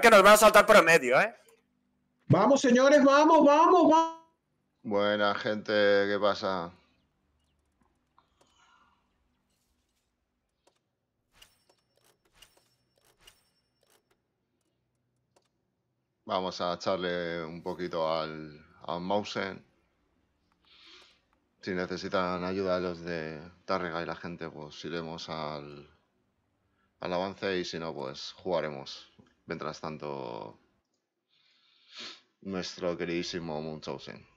que nos van a saltar por el medio, ¿eh? Vamos, señores, vamos, vamos, vamos. Buena gente, ¿qué pasa? Vamos a echarle un poquito al, al Mausen. Si necesitan ayuda los de Tarrega y la gente, pues iremos al, al avance y si no, pues jugaremos. Mientras tanto, nuestro queridísimo Munchausen.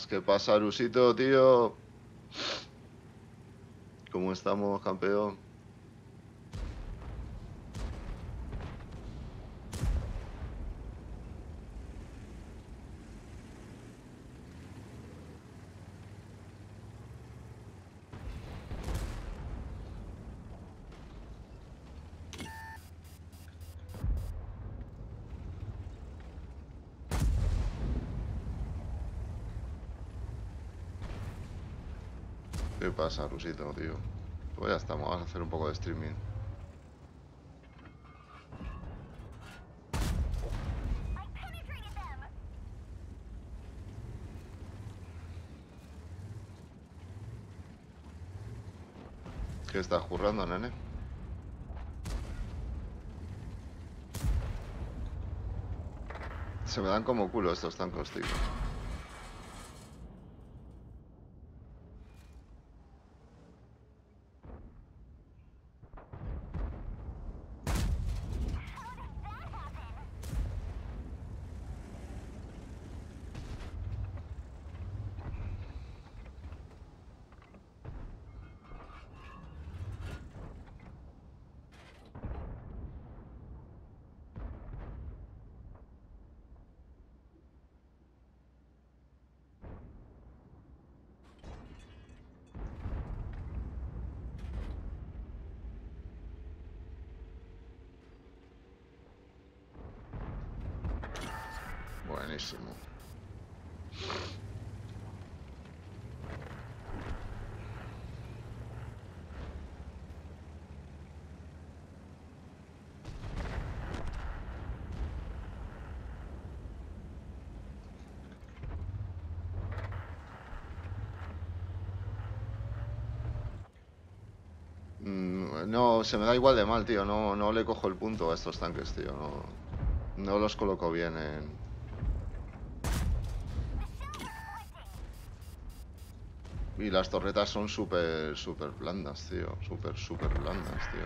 Buenas, ¿qué pasa, Rusito, tío? ¿Cómo estamos, campeón? ¿Qué pasa, Rusito, tío? Pues ya estamos, vamos a hacer un poco de streaming. ¿Qué estás currando, nene? Se me dan como culo estos tancos, tío. Buenísimo. Mm, Se me da igual de mal, tío. No, no le cojo el punto a estos tanques, tío. No, no los coloco bien en... Y las torretas son súper, súper blandas, tío. Súper, súper blandas, tío.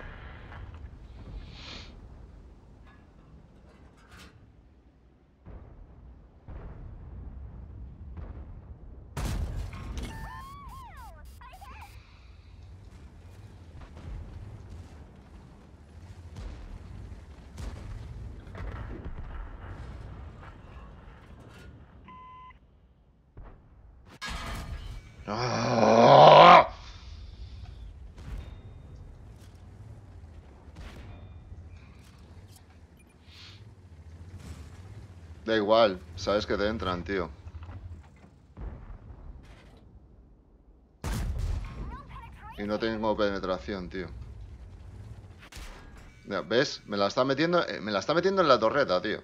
¡Ah! Da igual, sabes que te entran, tío. Y no tengo penetración, tío. ¿Ves? Me la está metiendo, eh, me la está metiendo en la torreta, tío.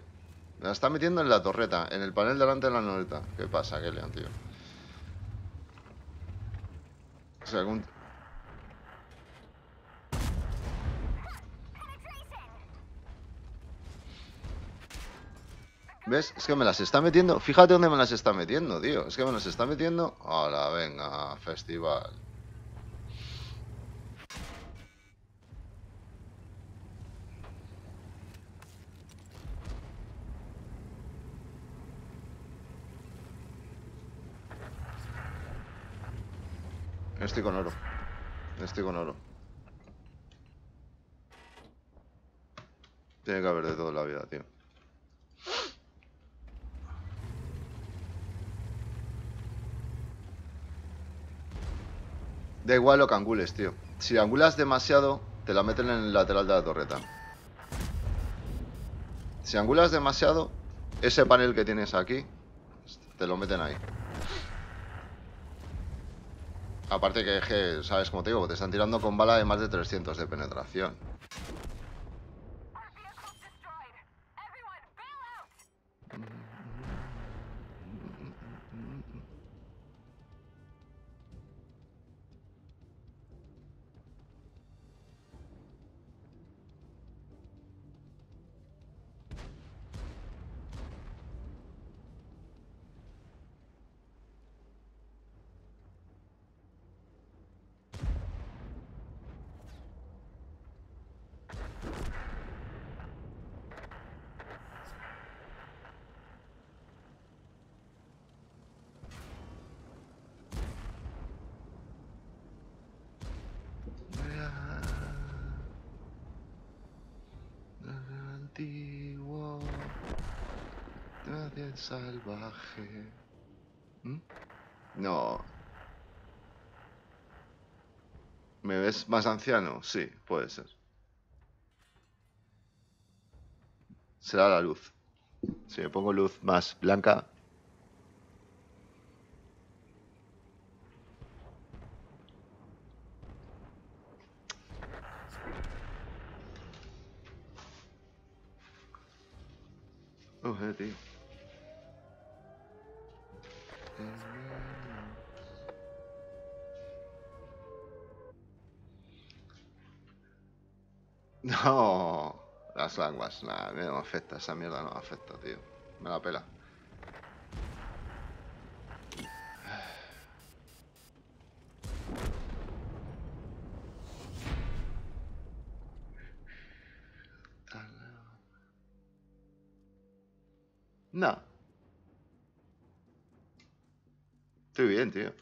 Me la está metiendo en la torreta, en el panel delante de la noreta. ¿Qué pasa, Kelian, tío? O sea, algún- ¿Ves? Es que me las está metiendo. Fíjate dónde me las está metiendo, tío. Es que me las está metiendo. Hola, venga, festival. Estoy con oro. Estoy con oro. Tiene que haber de todo la vida, tío. Da igual lo que angules, tío. Si angulas demasiado, te la meten en el lateral de la torreta. Si angulas demasiado, ese panel que tienes aquí, te lo meten ahí. Aparte que, ¿sabes? Como te digo, te están tirando con bala de más de 300 de penetración. ¿Mm? No. ¿Me ves más anciano? Sí, puede ser. Será la luz. Si me pongo luz más blanca. Languas, nada, no me afecta, esa mierda no me afecta, tío. Me la pela. No. Estoy bien, tío.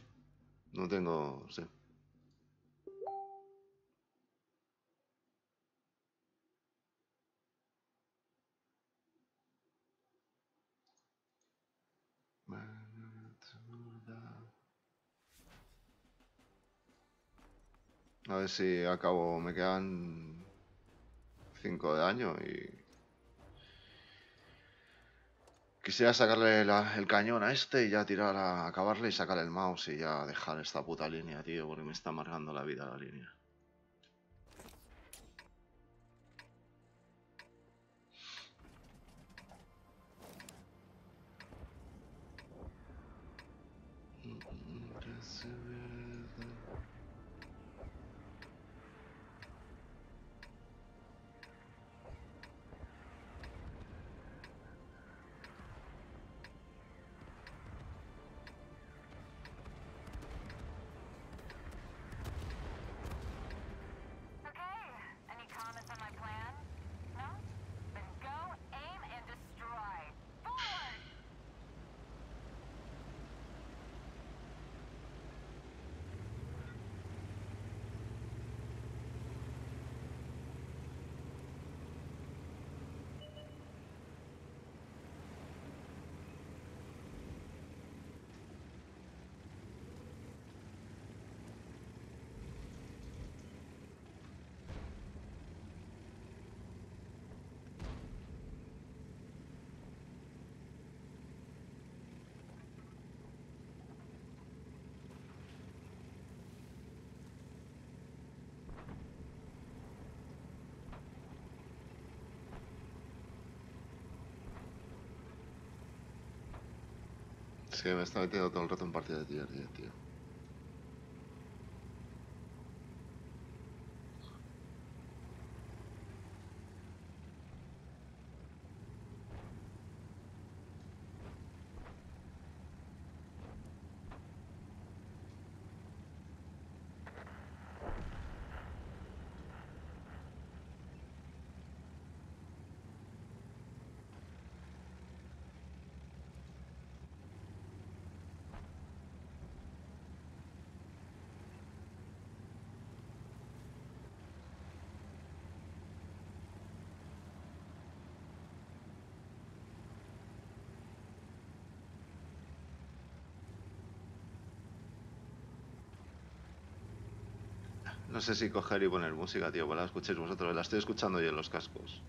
No tengo. A ver si acabo. Me quedan 5 de año y. Quisiera sacarle la- el cañón a este y ya tirar a acabarle y sacar el mouse y ya dejar esta puta línea, tío, porque me está amargando la vida la línea. Okay, any comments on my plan? No? Then go, aim, and destroy. Forward! Es que me está metiendo todo el rato en partida de tier 10, tío. No sé si coger y poner música, tío, para la escuchéis vosotros. La estoy escuchando yo en los cascos.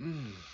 Mm.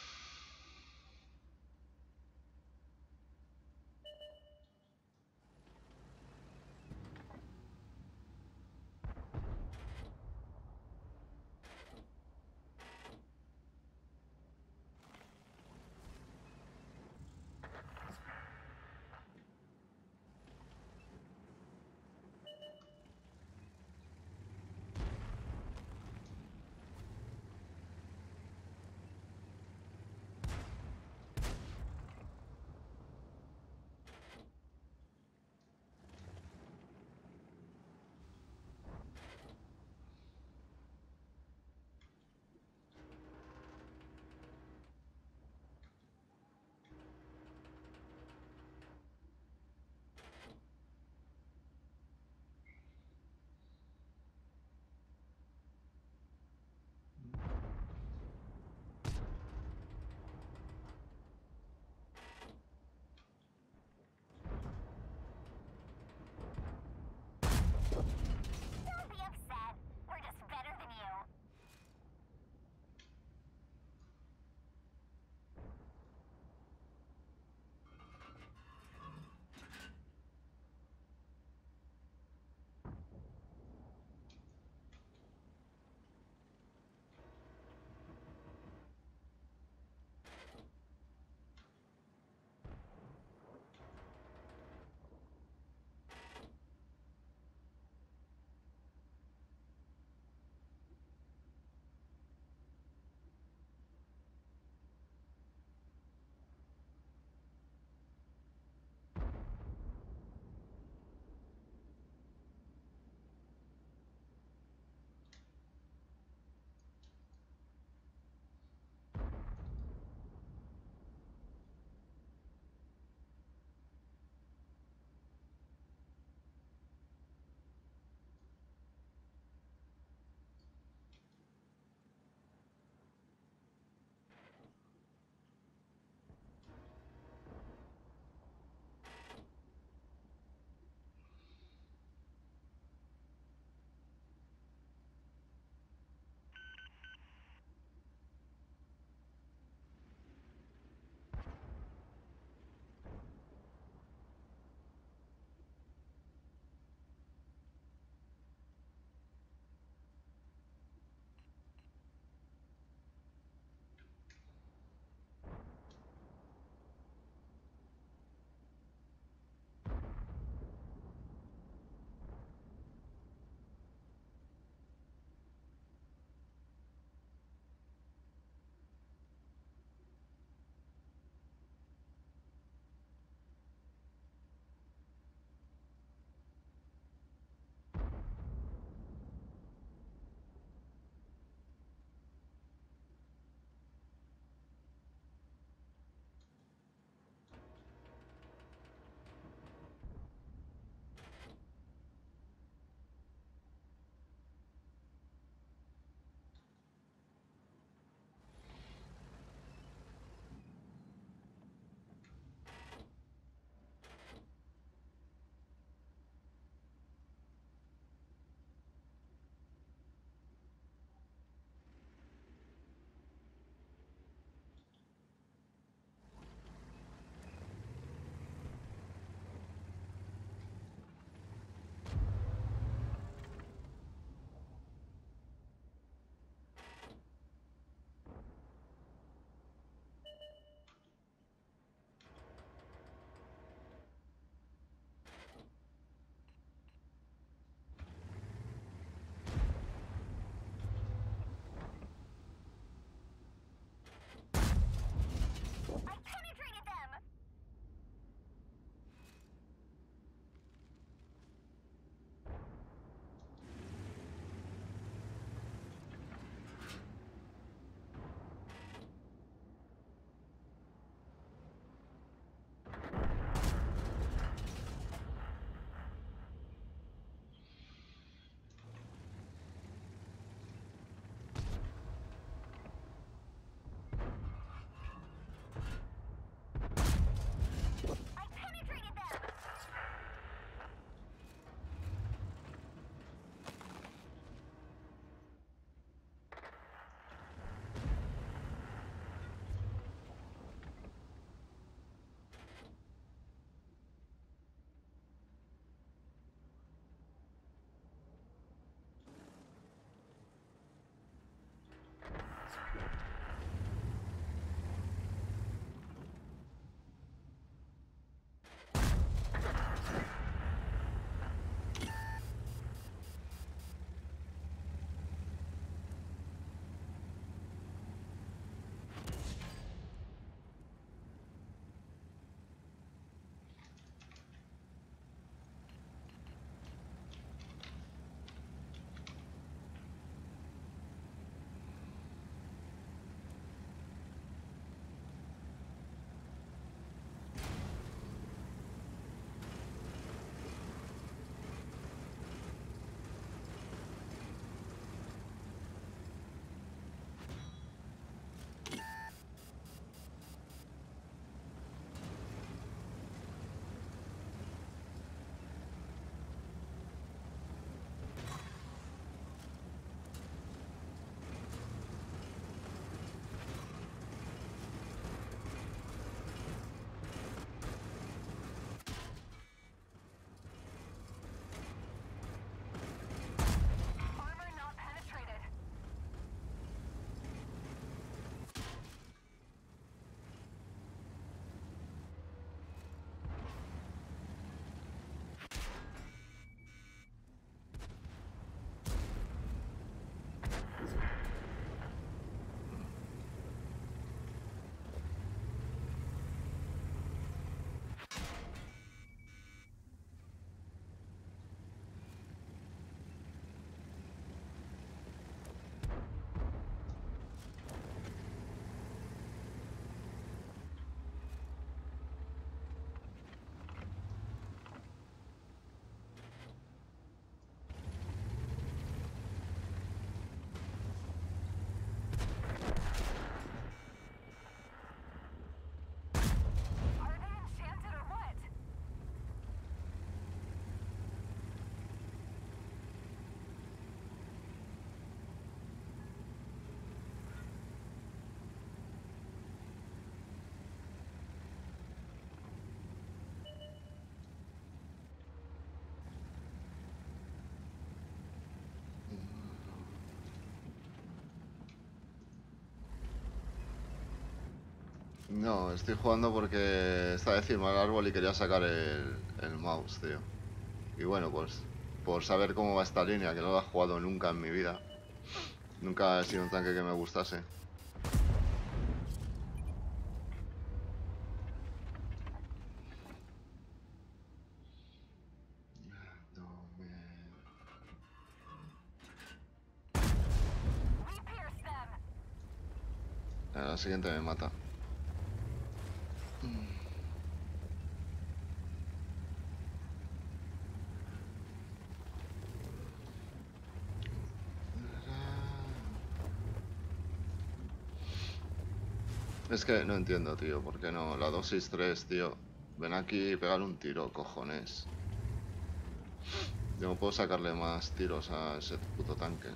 No, estoy jugando porque está encima del árbol y quería sacar el, el mouse, tío. Y bueno, pues por saber cómo va esta línea, que no la he jugado nunca en mi vida. Nunca he sido un tanque que me gustase. A la siguiente me mata. Es que no entiendo, tío, ¿por qué no? La 263, tío. Ven aquí y pégale un tiro, cojones. Yo no puedo sacarle más tiros a ese puto tanque.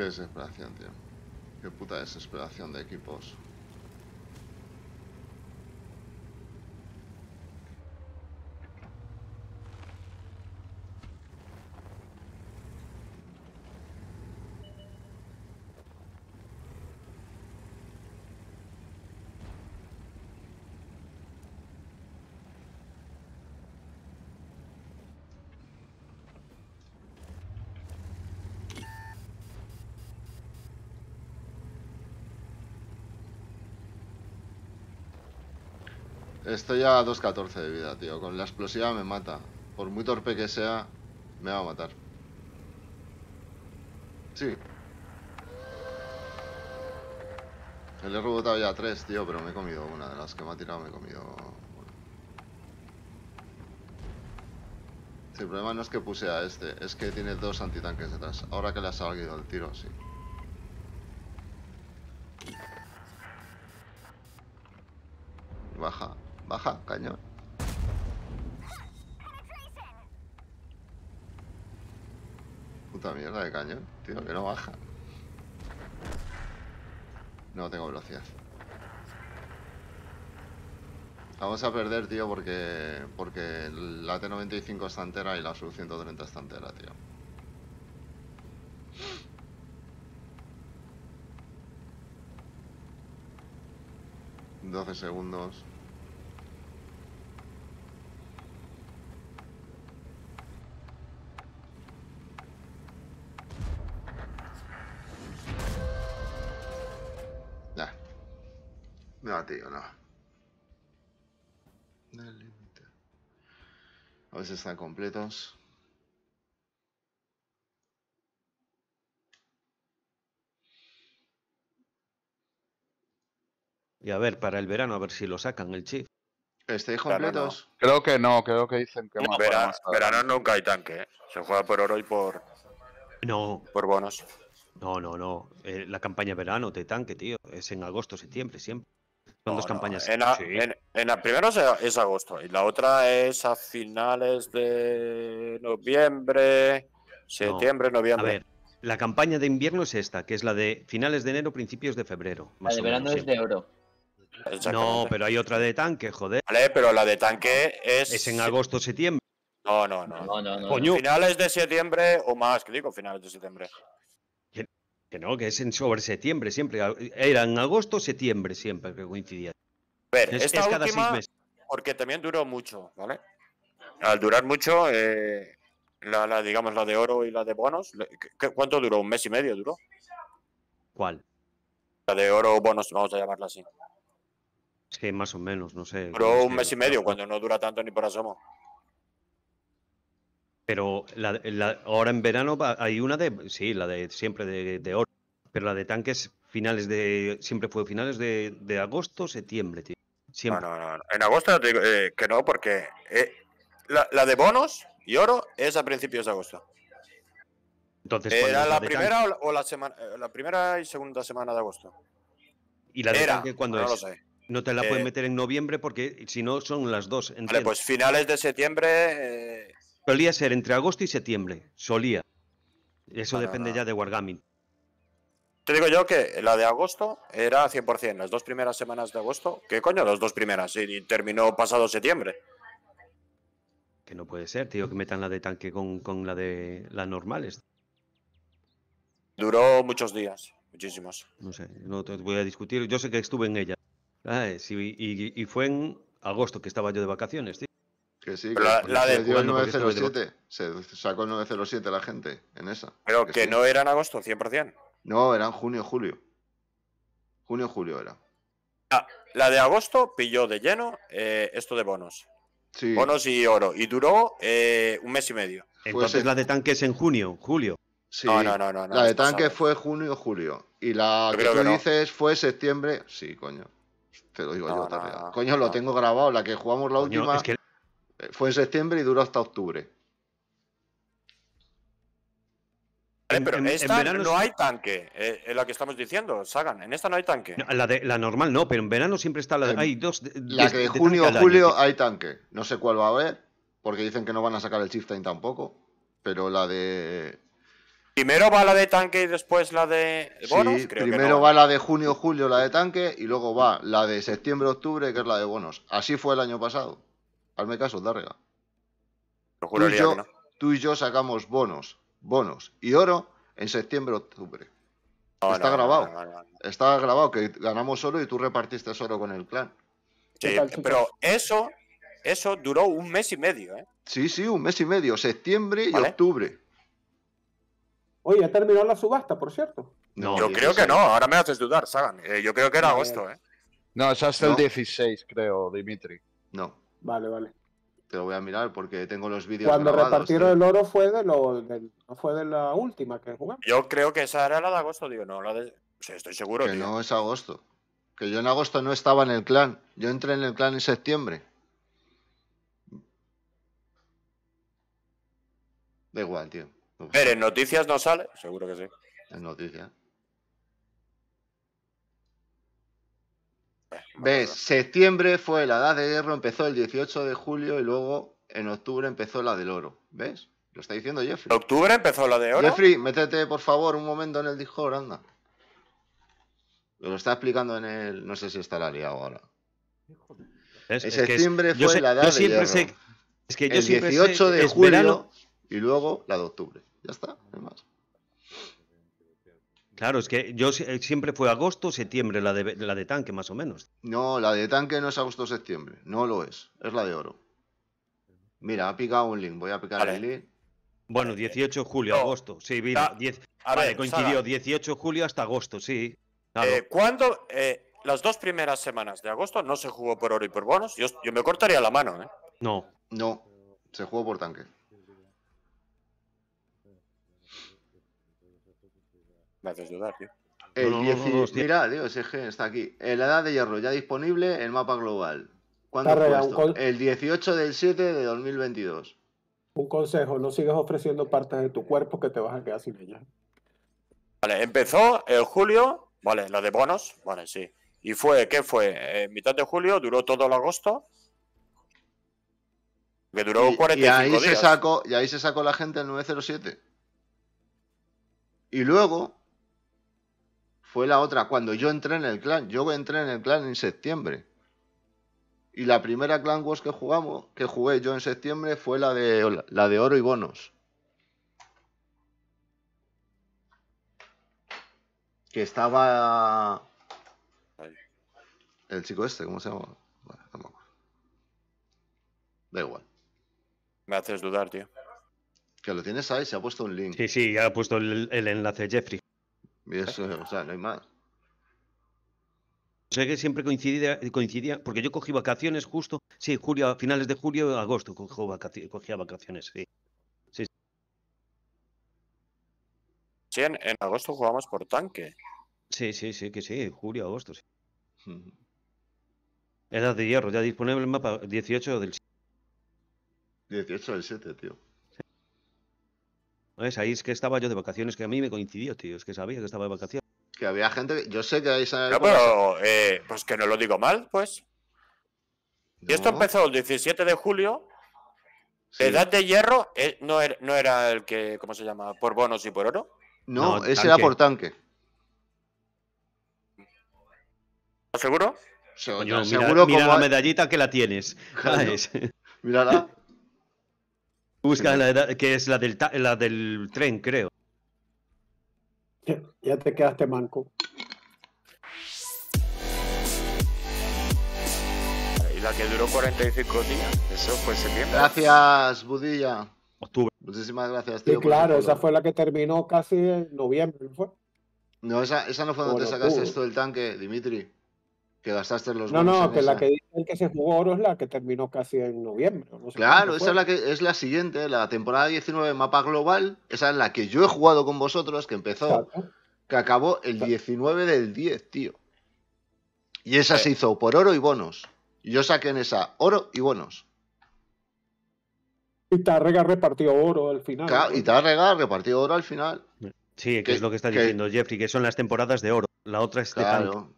Qué desesperación, tío. Qué puta desesperación de equipos. Estoy a 2.14 de vida, tío. Con la explosiva me mata. Por muy torpe que sea, me va a matar. Sí. Le he rebotado ya tres, tío, pero me he comido una de las que me ha tirado, me he comido... Sí, el problema no es que puse a este, es que tiene dos antitanques detrás. Ahora que le ha salido el tiro, sí. Baja, baja, cañón. Puta mierda de cañón, tío, que no baja. No tengo velocidad. Vamos a perder, tío, porque porque la T95 está entera y la Sub 130 está entera, tío. Doce segundos. Están completos. Y a ver, para el verano, a ver si lo sacan el chip. ¿Estáis Claro, no. completos? Creo que no, creo que dicen que No, verano nunca hay tanque, ¿eh? Se juega por oro y por, No, por bonos. no, no, no. Eh, la campaña verano de tanque, tío, es en agosto, septiembre, siempre. Son No, dos no, campañas. En, a- sí. en- en la primera es a- es agosto y la otra es a finales de noviembre, septiembre, A noviembre. ver, la campaña de invierno es esta, que es la de finales de enero, principios de febrero. La de verano menos, es de oro. No, pero hay otra de tanque, joder. Vale, pero la de tanque es. Es en agosto, septiembre. No, no, no. No, no, no. Coño. Finales de septiembre o más, que digo finales de septiembre. Que no, que es en sobre septiembre, siempre. Era en agosto, septiembre, siempre que coincidía. A ver, Es, esta es cada última, seis meses. porque también duró mucho, ¿vale? Al durar mucho, eh, la, la, digamos, la de oro y la de bonos, le- ¿qué- qué- ¿cuánto duró? ¿Un mes y medio duró? ¿Cuál? La de oro o bonos, vamos a llamarla así. Es que más o menos, no sé. Duró un mes y medio, cuando no dura tanto ni por asomo. Pero la, la- ahora en verano hay una de, sí, la de siempre de, de oro, pero la de tanques finales de, siempre fue finales de, de agosto, septiembre, tío. No, Siempre. no, no, no. En agosto te digo eh, que no, porque eh, la, la de bonos y oro es a principios de agosto. Entonces, ¿cuál ¿Era la tanque? primera o la, semana, eh, primera y segunda semana de agosto? ¿Y la de Era, tanque cuándo no lo es? sé. No te la pueden Eh, meter en noviembre porque si no son las dos. Vale, pues finales de septiembre. Solía ser entre agosto y septiembre. Solía. Eso No, depende no. ya de Wargaming. Te digo yo que la de agosto era 100%, las dos primeras semanas de agosto. ¿Qué coño? Las dos primeras. Y, y terminó pasado septiembre. Que no puede ser, tío, que metan la de tanque con, con la de las normales. Duró muchos días, muchísimos. No sé, no te voy a discutir. Yo sé que estuve en ella. Ah, sí, y, y fue en agosto que estaba yo de vacaciones, tío. Que sí, Pero que la- de dio el jugando porque estuve de 907. Se sacó el 907 la gente en esa. Pero Que que sí. no era en agosto, 100%. No, era en junio, julio. Junio, julio era. La de agosto pilló de lleno eh, esto de bonos. Sí, Bonos y oro. Y duró eh, un mes y medio. Entonces la de tanque es en junio, julio. sí. No, no, no, no. la de es tanque pasado. fue junio, julio. Y la Yo que tú que no. dices fue septiembre. Sí, coño. Te lo digo No, yo, no, Coño, lo tengo grabado. La que jugamos la Coño, última es que fue en septiembre y duró hasta octubre. En- pero en- en esta verano no hay tanque. eh, es la que estamos diciendo, Sagan. En esta no hay tanque. no, la de la normal no, pero en verano siempre está la de. Em, Hay dos. de- La de- que junio, año, julio hay tanque. No sé cuál va a haber, porque dicen que no van a sacar el Chieftain tampoco. Pero la de. Primero va la de tanque y después la de bonos. sí, Creo que primero no. va la de junio, julio, la de tanque, y luego va la de septiembre, octubre, que es la de bonos. Así fue el año pasado. Hazme caso, Darrega. Lo Tú y, yo, que no. tú y yo sacamos bonos, bonos y oro en septiembre, octubre. No, está no, grabado. no, no, no. Está grabado que ganamos oro y tú repartiste oro con el clan. ¿Qué Sí, pero eso, eso duró un mes y medio, ¿eh? Sí, sí, un mes y medio, septiembre y octubre. Oye, ya terminó la subasta, por cierto. No, Yo creo que no, ahora me haces dudar, Sagan. Eh, yo creo que era agosto, ¿eh? No, es hasta No. el 16, creo, Dimitri. No, Vale, vale. te lo voy a mirar porque tengo los vídeos Cuando grabados, repartieron tío. el oro fue de lo, no fue de la última que jugamos. Yo creo que esa era la de agosto, digo, no, la de. Sí, estoy seguro, Que tío. no es agosto. Que yo en agosto no estaba en el clan. Yo entré en el clan en septiembre. Da igual, tío. No A ver, en noticias no sale, seguro que sí. Es noticia. Eh, no me ¿Ves? Septiembre fue la edad de hierro, empezó el 18 de julio y luego en octubre empezó la del oro. ¿Ves? Lo está diciendo ¿En Jeffrey. octubre empezó la de oro? Jeffrey, métete por favor un momento en el Discord, anda. Lo está explicando en el. No sé si estará liado ahora. Es- En es que es- septiembre yo fue sé- la edad yo de siempre hierro. sé. Es que yo el siempre sé 18 de es julio verano. y luego la de octubre. Ya está, no hay más. Claro, es que yo eh, siempre fue agosto, septiembre, la de, la de tanque, más o menos. No, la de tanque no es agosto-septiembre. No lo es. Es la de oro. Mira, ha picado un link. Voy a picar Vale. el link. Bueno, Vale, 18 de julio, no, agosto. Sí, mira, 10 A vale, ver, coincidió Sagan, 18 de julio hasta agosto, sí. Claro. eh, ¿Cuándo? eh, las dos primeras semanas de agosto no se jugó por oro y por bonos. Yo, yo me cortaría la mano, ¿eh? no, No, se jugó por tanque. Me haces dudar, tío. El No, no, no, 10 no, hostia. Mira, Dios, es que está aquí. En la edad de hierro ya disponible el mapa global. ¿Cuándo fue esto? El 18 del 7 de 2022. Un consejo, no sigas ofreciendo partes de tu cuerpo que te vas a quedar sin ellas. Vale, empezó el julio, vale, la de bonos, vale, sí. Y fue, ¿qué fue? Eh, mitad de julio, duró todo el agosto. Que duró Y- y, 45 ahí se días. sacó, y ahí se sacó la gente el 907. Y luego fue la otra, cuando yo entré en el clan. Yo entré en el clan en septiembre. Y la primera clan wars que jugamos, que jugué yo en septiembre, fue la de la de oro y bonos. Que estaba el chico este, ¿cómo se llama? Bueno, no me acuerdo. Da igual. Me haces dudar, tío. Que lo tienes ahí, se ha puesto un link. sí, sí, ya ha puesto el, el enlace Jeffrey. Y eso, o sea, no hay más. Sé que siempre coincidía, coincidía, porque yo cogí vacaciones justo, sí, julio, a finales de julio, agosto, cojo vacaci- cogía vacaciones, sí. Sí, en, en agosto jugamos por tanque. Sí, sí, sí, que sí, julio, agosto, sí. Edad de hierro, ya disponible el mapa 18 del 18 del 7, tío. ¿Ves? Ahí es que estaba yo de vacaciones, que a mí me coincidió, tío. Es que sabía que estaba de vacaciones. Que había gente. que- Yo sé que hay esa No, pero, eh, pues que no lo digo mal, pues. Y esto empezó el 17 de julio. sí. Edad de hierro eh, no, era, no era el que, ¿cómo se llama? ¿Por bonos y por oro? No, No, ese era por tanque. ¿Estás seguro? Se- Coño, ya, mira, seguro mira como la medallita que la tienes. Mírala. Busca la edad, que es la del, ta- la del tren, creo. Ya, te quedaste manco. Y la que duró 45 días. Eso fue septiembre. Gracias, Budilla. Octubre. Muchísimas gracias, Sí, tío. por claro, esa fue la que terminó casi en noviembre, ¿no fue? No, esa, esa no fue donde Bueno, sacaste tú. esto del tanque, Dimitri. Que gastaste los No, no, que la que dice el que se jugó oro es la que terminó casi en noviembre. o No sé Claro, esa es la que es la siguiente, la temporada 19 mapa global. Esa es la que yo he jugado con vosotros, que empezó, que acabó el Exacto. 19 del 10, tío. Y esa se hizo por oro y bonos. Y yo saqué en esa oro y bonos. Y Tárrega repartió oro al final. Claro, y te ha regalado repartido oro al final. Sí, que, Que- es lo que está que- diciendo Jeffrey, que son las temporadas de oro. La otra es de. Claro.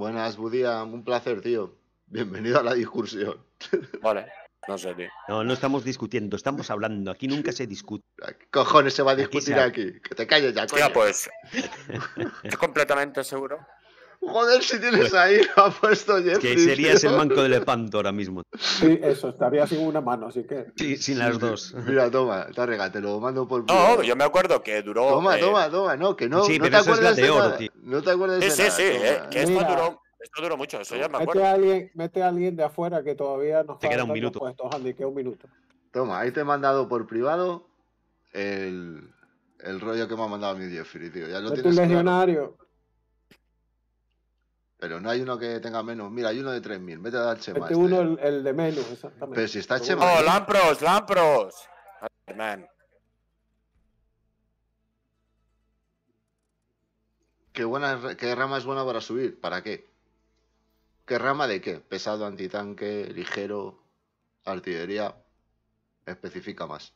Buenas, Budía, un placer, tío. Bienvenido a la discusión. Vale. No sé, tío. No, no estamos discutiendo, estamos hablando. Aquí nunca se discute. ¿Qué cojones se va a Aquí discutir ha- aquí? Que te calles ya, coño. Ya, pues. Estoy completamente seguro. Joder, si tienes ahí, lo ha puesto Jeffrey. Que serías tío. el manco de Lepanto ahora mismo. Sí, eso, estaría sin una mano, así que. Sí, sin las dos. Mira, toma, Tarrega, te lo mando por No, yo me acuerdo que duró. Toma, eh, toma, toma, no, que no, Sí, no pero te esa es la acuerdas de oro, tío. No te acuerdas Sí, de sí, nada. sí. eh, que esto Mira. duró, esto duró mucho. Eso ya me Mete acuerdo. a alguien, mete a alguien de afuera que todavía nos Te queda un minuto. puestos, Andy, que un minuto. Toma, ahí te he mandado por privado el, el rollo que me ha mandado mi Jeffrey, tío. Ya lo Mete tienes un claro. Pero no hay uno que tenga menos. Mira, hay uno de 3000. Vete a dar Chema. Mete este. uno el, el de menos, exactamente. Pero si está. Chema. Oh. Lampros, Lampros. Man. ¿Qué, buena, ¿Qué rama es buena para subir? ¿Para qué? ¿Qué rama de qué? Pesado, antitanque, ligero, artillería. Especifica más.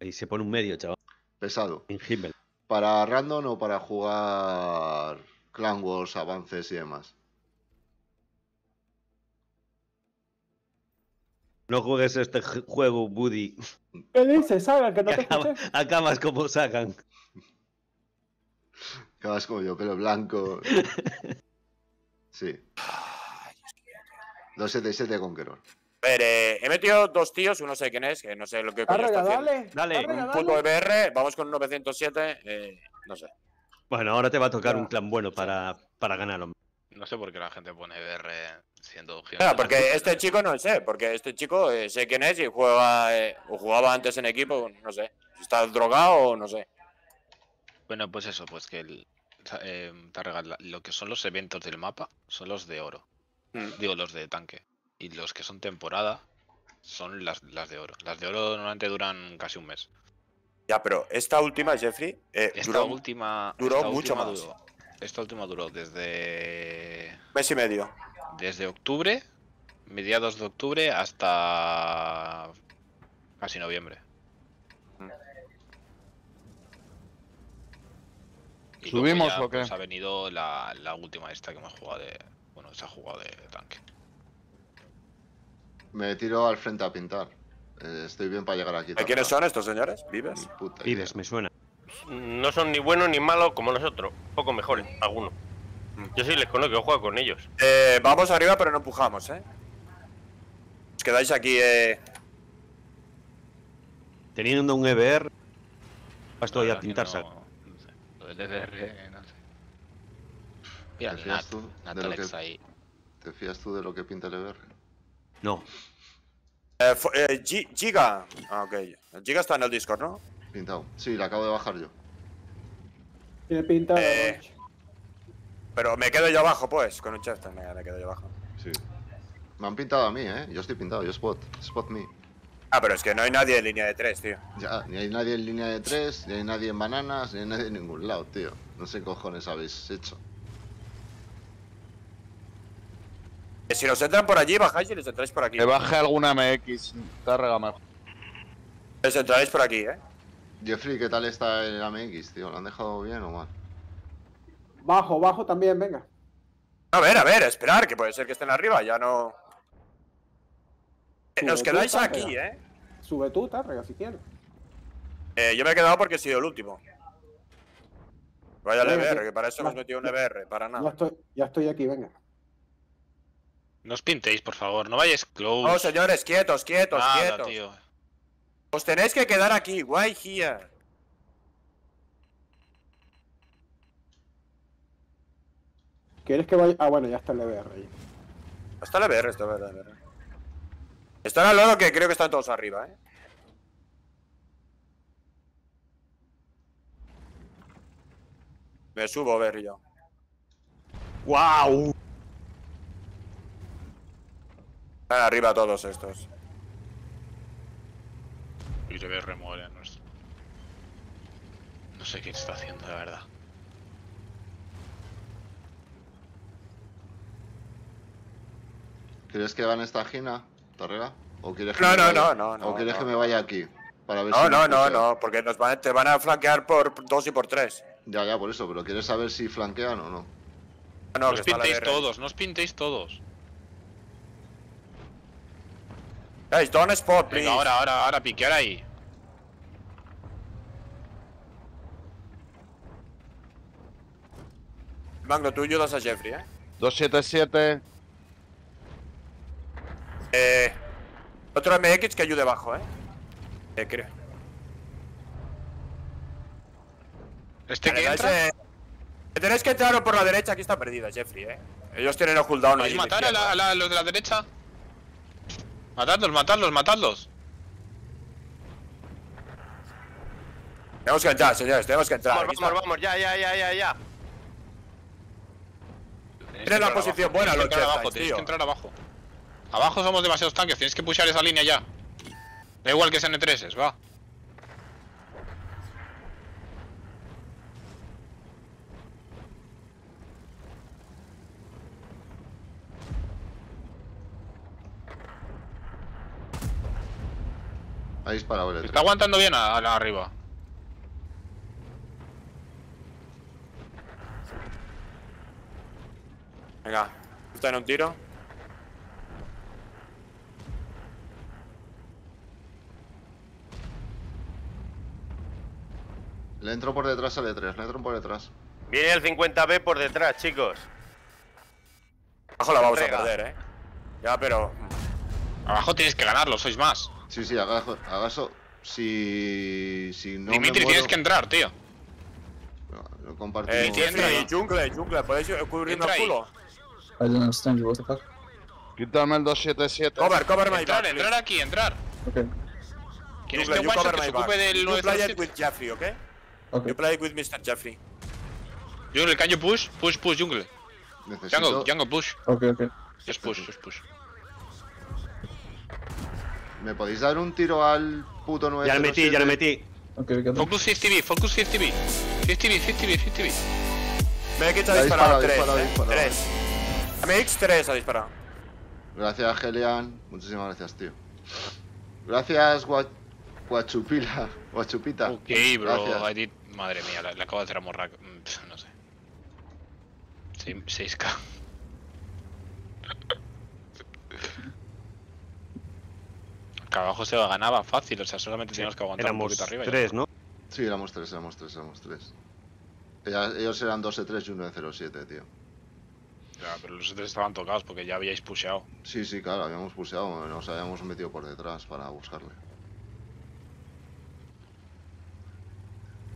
Ahí se pone un medio, chaval. Pesado. En Himmel. ¿Para random o para jugar Clan Wars, avances y demás? No juegues este juego, Buddy. ¿Qué dices, Saga? Que no Que te acaba- acabas como sacan. Acabas como yo, pelo blanco. Sí. 277 Conqueror. A ver, eh, he metido dos tíos, uno sé quién es, que no sé lo que coño está haciendo. dale. Dale. Un puto EBR, vamos con un 907, eh, no sé. Bueno, ahora te va a tocar un clan bueno para, para ganar. No sé por qué la gente pone BR siendo Claro, porque este chico no sé, porque este chico eh, sé quién es y juega eh, o jugaba antes en equipo, no sé. Si está drogado o no sé. Bueno, pues eso, pues que el, eh, lo que son los eventos del mapa son los de oro. Mm. Digo, los de tanque. Y los que son temporada son las, las de oro. Las de oro normalmente duran casi un mes. Ya, pero esta última, Jeffrey, eh, Esta duró última. duró esta mucho última más. duró- esta última duró desde. mes y medio. Desde octubre, mediados de octubre, hasta. casi noviembre. Y ¿Subimos ya, o qué? pues, ha venido la, la última esta que hemos jugado de. Bueno, se ha jugado de tanque. Me tiro al frente a pintar. Eh, estoy bien para llegar aquí. ¿De quiénes son estos señores? ¿Vives? Vives, idea. me suena. No son ni buenos ni malos como nosotros, poco mejores, algunos. Yo sí les conozco, yo juego con ellos. Eh, vamos arriba, pero no empujamos, ¿eh? Os quedáis aquí, eh. Teniendo un EBR, vas todavía a La verdad pintar que saco. no- no sé. Lo del no sé. Mira, ¿Te el fías Nat, tú de lo que- ahí. ¿Te fías tú de lo que pinta el EBR? No, eh, eh, Gi- Giga. Ah, ok. Giga está en el Discord, ¿no? Pintado. Sí, la acabo de bajar yo. Tiene pinta de Eh. Pero me quedo yo abajo, pues, con un también, me quedo yo abajo. Sí. Me han pintado a mí, ¿eh? Yo estoy pintado, yo spot. Spot me. Ah, pero es que no hay nadie en línea de tres, tío. Ya, ni hay nadie en línea de tres, ni hay nadie en bananas, ni hay nadie en ningún lado, tío. No sé qué cojones habéis hecho. Si nos entran por allí, bajáis y les entráis por aquí. Que baje alguna MX. Tárrega mejor. Pues entraréis por aquí, ¿eh? Jeffrey, ¿qué tal está el AMX, tío? ¿Lo han dejado bien o mal? Bajo, bajo también, venga. A ver, a ver, esperar, que puede ser que estén arriba, ya no. Nos tú, quedáis aquí, ¿eh? Sube tú, Tárrega, si quieres. Eh, Yo me he quedado porque he sido el último. Vaya el Venga, EBR, que para eso hemos metido un EBR, para Ya nada. estoy, ya estoy aquí, venga. No os pintéis, por favor. No vayáis close. No, señores, quietos, quietos, Nada, quietos. tío. Os tenéis que quedar aquí, why here. ¿Quieres que vaya? Ah, bueno, ya está el EBR ahí. Está el EBR, está el EBR. Están al lado que creo que están todos arriba, ¿eh? Me subo a ver yo. ¡Guau! Están arriba todos estos. Y se ve remueve nuestro. No sé qué está haciendo, la verdad. ¿Quieres que hagan esta gina, Tarrega? ¿O quieres que No, me no, vaya- no, no, ¿O no, quieres no, que me no. vaya aquí? Para ver No, si no, no, no, porque nos van, te van a flanquear por dos y por tres. Ya, ya, por eso, pero ¿quieres saber si flanquean o no? No No, os pintéis todos, no os pintéis todos. Guys, don't spot, please. Venga, ahora, ahora, ahora, piquear ahí. Magno, tú ayudas a Jeffrey, ¿eh? 277. Eh. Otro MX que ayude abajo, ¿eh? Eh, creo. ¿Este que entra? eh, Tenéis que entrar por la derecha, aquí está perdida, Jeffrey, ¿eh? Ellos tienen el cooldown ¿Vais ahí. a en matar a, izquierda. la- a la- a los de la derecha? Matadlos, matadlos, matadlos. Tenemos que entrar, señores, tenemos que entrar. Vamos, vamos, vamos, ya, ya, ya, ya, ya. Tenéis que Tiene la posición abajo, buena, los abajo, tío. que entrar abajo. Abajo somos demasiados tanques, tenéis que pushar esa línea ya. Da igual que es N3s, va. Ha disparado el Está aguantando bien a, a la arriba. Venga, está en un tiro. Le entro por detrás al E3, le entro por detrás. Viene el 50B por detrás, chicos. Abajo la vamos a perder, ¿eh? Ya, pero. Abajo tenéis que ganarlo, sois más. Sí, sí, haga eso. Si, si no Dimitri, me muero, tienes que entrar, tío. no, lo compartimos. Eh, Dimitri, entra ahí. jungle, jungle, ¿podéis cubrirme Entra el culo? I don't understand you, what the fuck? Quítame el 277. Cover, cover my Entrar, back, entrar aquí, entrar. Okay, ¿Quieres que one shot que se ocupe del You play it 907? with Jeffrey, ¿ok? okay. You play it with Mr. Jeffrey. Jungle, can you push? Push, push, jungle. Necesito... Jungle, jungle, push. Okay, okay. Just push, just push. ¿Me podéis dar un tiro al puto 907? Ya le metí, ya le metí. Okay. Focus 50B, focus 50B. 50B, 50B, 50B. MX ha Ha disparado disparado, 3, disparado, ¿eh? disparado. 3. MX 3 ha disparado. Gracias, Helian. Muchísimas gracias, tío. Gracias, Gua- Guachupila. Guachupita. Ok, bro, Gracias. I did... Madre mía, le, le acabo de hacer a Morrac. mm, No sé. Seis- 6k. Abajo se ganaba fácil, o sea, solamente teníamos que aguantar un Éramos poquito arriba. tres. ¿no? Sí, éramos tres, éramos tres, éramos tres. Ellos eran 2E3 y 1E07, tío. Ya, pero los otros estaban tocados porque ya habíais pusheado. Sí, sí, claro, habíamos pulseado, nos habíamos metido por detrás para buscarle.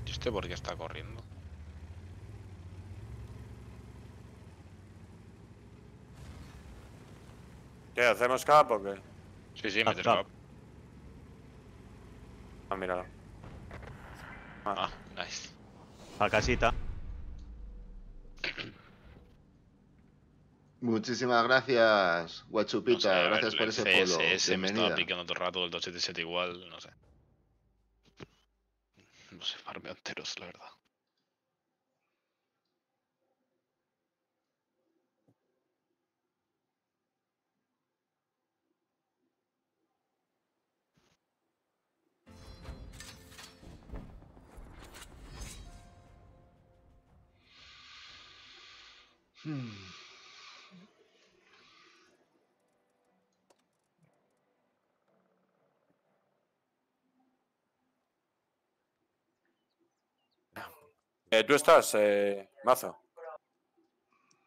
¿Y este por qué está corriendo? ¿Qué? ¿Hacemos cap o qué? Sí, sí, Ah, meter cap. Ah, míralo. Ah, nice. A casita. Muchísimas gracias, Guachupita. No sé, a ver, gracias por ese follow. CSS me estaba picando todo el rato, el 277 igual, no sé. No sé, farmeo enteros, la verdad. Eh, ¿Tú estás, eh, Mazo?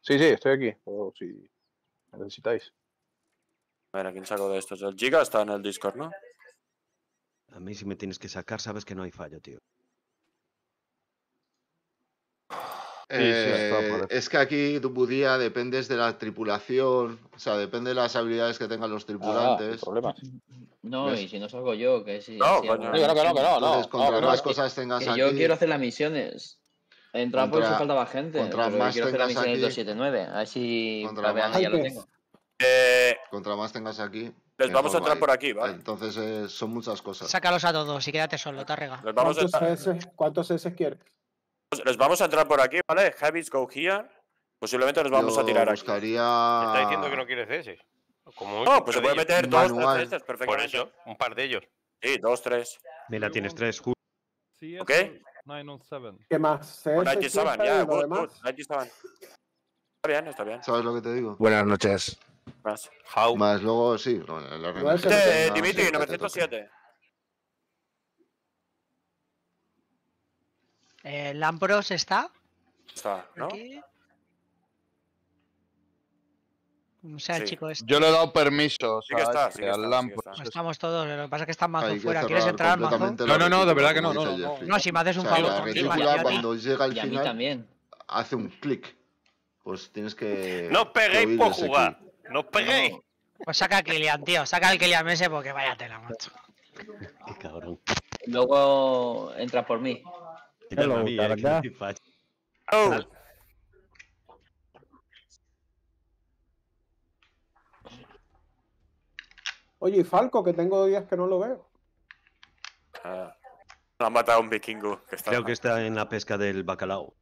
Sí, sí, estoy aquí. O si necesitáis. A ver, ¿a quién saco de estos? El Giga está en el Discord, ¿no? A mí si me tienes que sacar, sabes que no hay fallo, tío. Eh, es que aquí tu budía dependes de la tripulación, o sea, depende de las habilidades que tengan los Ah, sin tripulantes. problemas. No, ¿Ves? y si no salgo yo, que si. No, si no, que no, que no, no. Entonces, no, contra que no, más que- cosas tengas Que aquí, yo quiero hacer las misiones. Entrar por eso faltaba gente. contra pero más quiero hacer la tengas misión del aquí- 279. A ver si Contra la vean más- ya lo tengo. Eh, contra más tengas aquí. les vamos a entrar por aquí, ¿vale? Entonces eh, son muchas cosas. Sácalos a todos y quédate solo, Tárrega. A ¿Cuántos entrar, CS, ¿Cuántos CS quieres? Les vamos a entrar por aquí, ¿vale? Heavies go here. Posiblemente los vamos Yo a tirar aquí. buscaría... Está diciendo que no quiere CS. Como No, pues se puede de meter dos, Manual. tres veces Por perfectamente. eso, un par de ellos. Sí, dos, tres. Mira, tienes tres. ¿Ok? 907. ¿Qué más? CS 97, siempre ya, good, good. 97. Está bien, está bien. ¿Sabes lo que te digo? Buenas noches. Más. How. Más luego, sí, que lo Este, Dimitri, sí, que te toque. 907. Eh, Lampros está Está, ¿no? aquí. O sea, el Sí. chico este. Yo le he dado permiso, Sí que está, sí Que que al está, sí que Lampo. está. Estamos todos, lo que pasa es que está Mazo Hay que fuera. ¿Quieres entrar al Mazo? No, no, no, de verdad que no, no, no. Jeffrey. No, si me haces O un sea, favor, la imagínate. cuando llega al Y a mí final también. hace un clic. Pues tienes que... No peguéis por ese jugar. No peguéis. Pues saca a Kilian, tío. Saca al Kilian Mese porque vaya tela, macho. Qué cabrón. Luego entra por mí. Hello, Targa. Oh, Oye, y Falco, que tengo días que no lo veo. ah. Han matado a un vikingo. Que está Creo que está en la pesca del bacalao.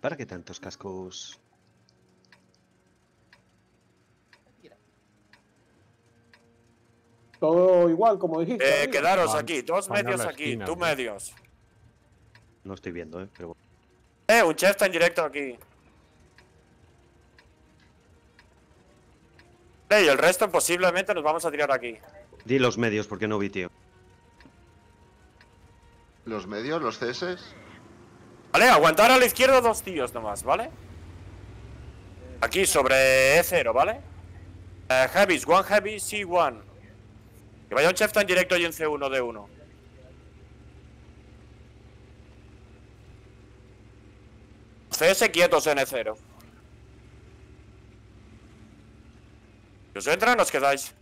¿Para qué tantos cascos? Todo igual, como dijiste. Eh, quedaros aquí, dos van medios aquí, esquina, tú medios. No estoy viendo, ¿eh? Pero bueno. Eh, un chef está en directo aquí. Eh, y el resto posiblemente nos vamos a tirar aquí. Di los medios porque no vi, tío. Los medios, los CS. Vale, aguantar a la izquierda dos tíos nomás, ¿vale? Aquí sobre E0, ¿vale? Eh, heavies, one heavy, C1. Que vaya un chef en directo y en C1 de 1. CS quietos en E0. Si os entran, os quedáis.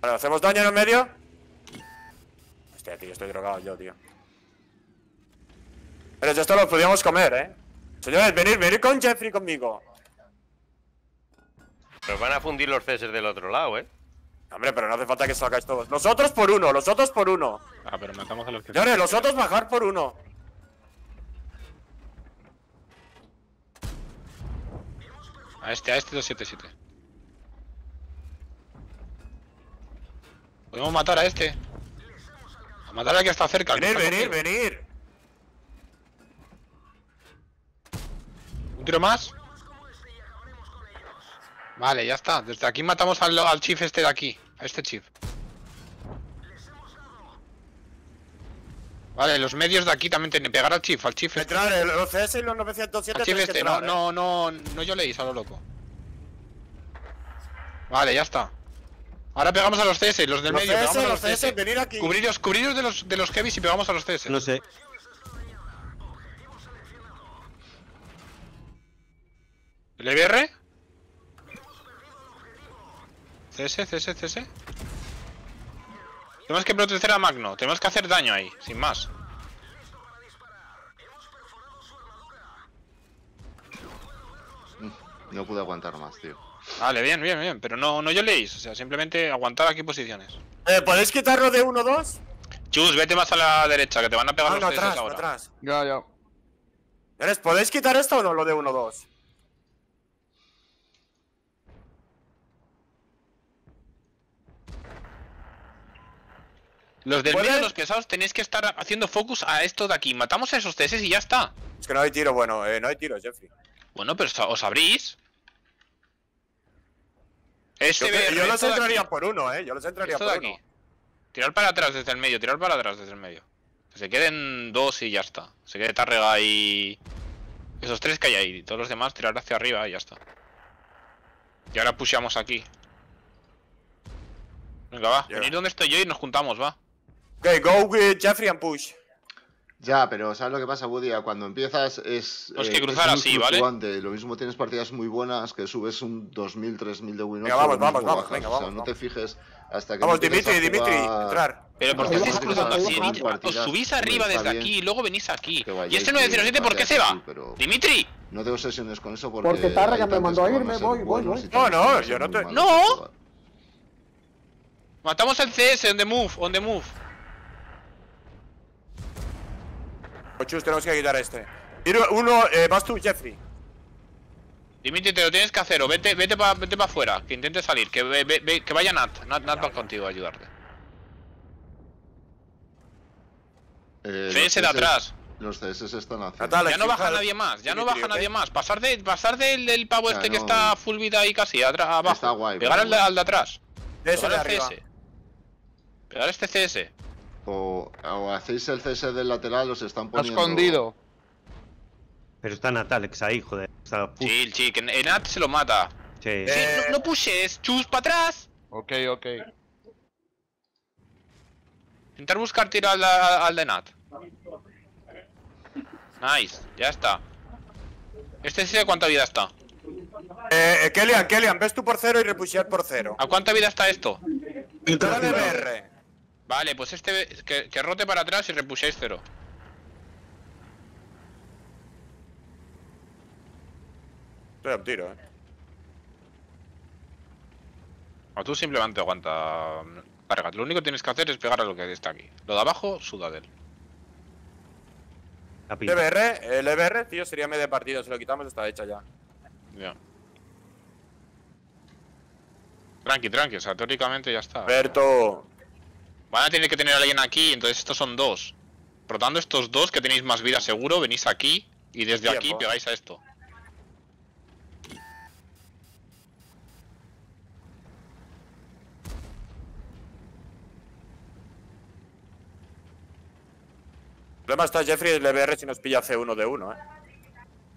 Vale, ¿hacemos daño en el medio? Hostia, tío, estoy drogado yo, tío. Pero esto lo podíamos comer, ¿eh? Señores, venid, venid con Jeffrey conmigo. Pero van a fundir los CS del otro lado, ¿eh? Hombre, pero no hace falta que salgáis todos. Los otros por uno, los otros por uno. Ah, pero matamos a los que. Señores, los otros bajar por uno. A este, a este 277. Podemos matar a este. A matar al que está cerca. Venir, venir, venir. Tiro más. Vale, ya está. Desde aquí matamos al, al chief este de aquí. A este chief. Vale, los medios de aquí también tienen que pegar al chief, al chief este. Entrar, el- los CS y los 907 Al chief este, no, ¿eh? no, no, no yo leí a lo loco. Vale, ya está. Ahora pegamos a los CS, los del Los medio, CS, pegamos a los los CS, CS. venid aquí. Cubriros, cubriros de los de los heavies y pegamos a los CS. No sé. ¿El EBR? CS, CS, CS. Tenemos que proteger a Magno, tenemos que hacer daño ahí, sin más. No pude aguantar más, tío. Vale, bien, bien, bien. Pero no, no leéis, o sea, simplemente aguantar aquí posiciones. Eh, ¿Podéis quitarlo de 1-2? Chus, vete más a la derecha, que te van a pegar Ah, los no, atrás, ahora. atrás. Ya, ya. ¿podéis quitar esto o no, lo de 1-2? Los del medio, los pesados, tenéis que estar haciendo focus a esto de aquí. Matamos a esos CS y ya está. Es que no hay tiro, bueno, eh, no hay tiro, Jeffrey. Bueno, pero os abrís. Yo, Este yo BR, los entraría aquí, por uno, eh. Yo los entraría esto por uno. Tirar para atrás desde el medio, tirar para atrás desde el medio. Que se queden dos y ya está. Se quede Tárrega y. Esos tres que hay ahí. Todos los demás tirar hacia arriba y ya está. Y ahora pushamos aquí. Venga, va. Venid donde estoy yo y nos juntamos, va. Ok, go with Jeffrey and push. Ya, pero ¿sabes lo que pasa, Woody? Cuando empiezas es. Tienes que es cruzar muy así, ¿vale? Lo mismo tienes partidas muy buenas que subes un 2000, 3000 de win Venga, vamos, vamos, vamos, bajas. venga, O sea, vamos, no te fijes hasta que. Vamos, no Dimitri, a Dimitri, jugar- entrar. Pero ¿por qué estáis cruzando así? Os subís arriba desde bien. aquí y luego venís aquí. Que Y este bien, 907, ¿por qué se va? pero- Dimitri. No te obsesiones con eso porque. Porque hay me mandó a que irme, voy, voy, voy. No, que no, yo no te- ¡No! jugar. Matamos al CS, on the move, on the move. Chus, tenemos que quitar este. Tiro uno, eh, vas tú, Jeffrey. Dimitri, te lo tienes que hacer, o vete, vete para vete pa afuera, que intente salir, que, ve- que vaya Nat, Nat, Nat va contigo a ayudarte. Eh, CS de los atrás. Los CS están haciendo. Ya no baja nadie más, ya no baja nadie más. Pasar de pasar del, del pavo Ya, este que está full vida ahí casi atra- abajo. Está guay, Pegar al al de atrás. De arriba. CS. Pegar este CS. O, o hacéis el CS del lateral, os están poniendo. escondido. Pero está Natalex ahí, joder. Está Chill, chill, que eh, Nat se lo mata. sí. Eh, Sí, no, no pushes, chus para atrás. Ok, ok. Intentar buscar tiro al, al de Nat. Nice, ya está. Este CS, ¿cuánta vida está? Eh, eh, Kellyan, Kellyan, ves tú por cero y repushear por cero. ¿A cuánta vida está esto? Dale de BR. Vale, pues este que, que rote para atrás y repushéis cero. Estoy a un tiro, eh. O tú simplemente aguanta. Carga. Lo único que tienes que hacer es pegar a lo que está aquí. Lo de abajo, suda de él. Pinta. LBR, el EBR, tío, sería media partida. Si lo quitamos, está hecha ya. Ya. Tranqui, tranqui, o sea, teóricamente ya está. Berto. Van a tener que tener a alguien aquí, entonces estos son dos. Rotando estos dos que tenéis más vida seguro, venís aquí y desde aquí pegáis a esto. El problema está Jeffrey el EBR si nos pilla C1 de 1, eh.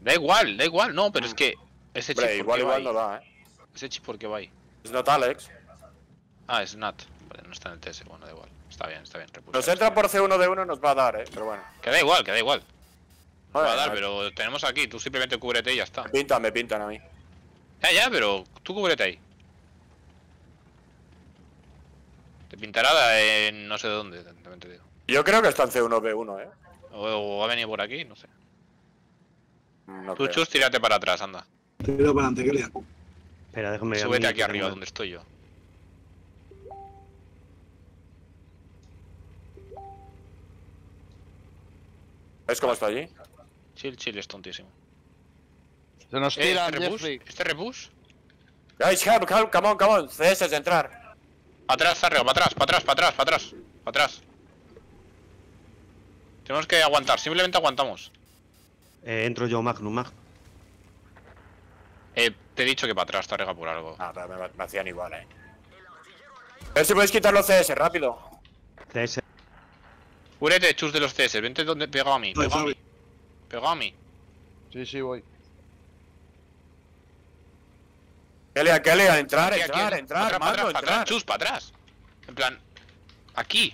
Da igual, da igual, no, pero es que ese chip Hombre, ¿por igual, igual ahí? no da, eh. Ese chip por qué va ahí. Es not Alex. Ah, es Nat. Vale, no está en el TS, bueno, da igual. Está bien, está bien. repulsar, Nos entra por C1 de 1 nos va a dar, eh. Pero bueno. Que da igual, que da igual. Va Joder, a dar, pero tenemos aquí, tú simplemente cúbrete y ya está. Me pintan, me pintan a mí. Ya, ya, pero tú cúbrete ahí. Te pintará en no sé dónde, también te digo. Yo creo que está en C1 B1, eh. O, o ha venido por aquí, no sé. No Tú, creo. Chus, tírate para atrás, anda. Tiro para adelante, Kelly. Espera, déjame. a Súbete aquí que arriba, donde estoy yo. ¿Ves cómo está allí? Chill, chill, es tontísimo. Se nos Eh, tiran, ¿Este? Jeffrey. ¿Este repush? Guys, help, help, come on, come on. CS es entrar. Para atrás, arriba, para atrás, para atrás, para atrás, para atrás, para atrás. Tenemos que aguantar, simplemente aguantamos. Eh, entro yo, Magnum, Magnum. Eh, te he dicho que para atrás, te rega por algo. Ah, pero me, me hacían igual, eh. A ver si podéis quitar los CS, rápido. CS. Cúbrete, chus de los CS, vente donde pegado a mí, Voy, pegado a mí. Pegado a mí. Sí, sí, voy. Kellyan, Kellyan, entrar, Aquí, aquí, entrar, para entrar, atrás, entrar. chus, para atrás. En plan, aquí.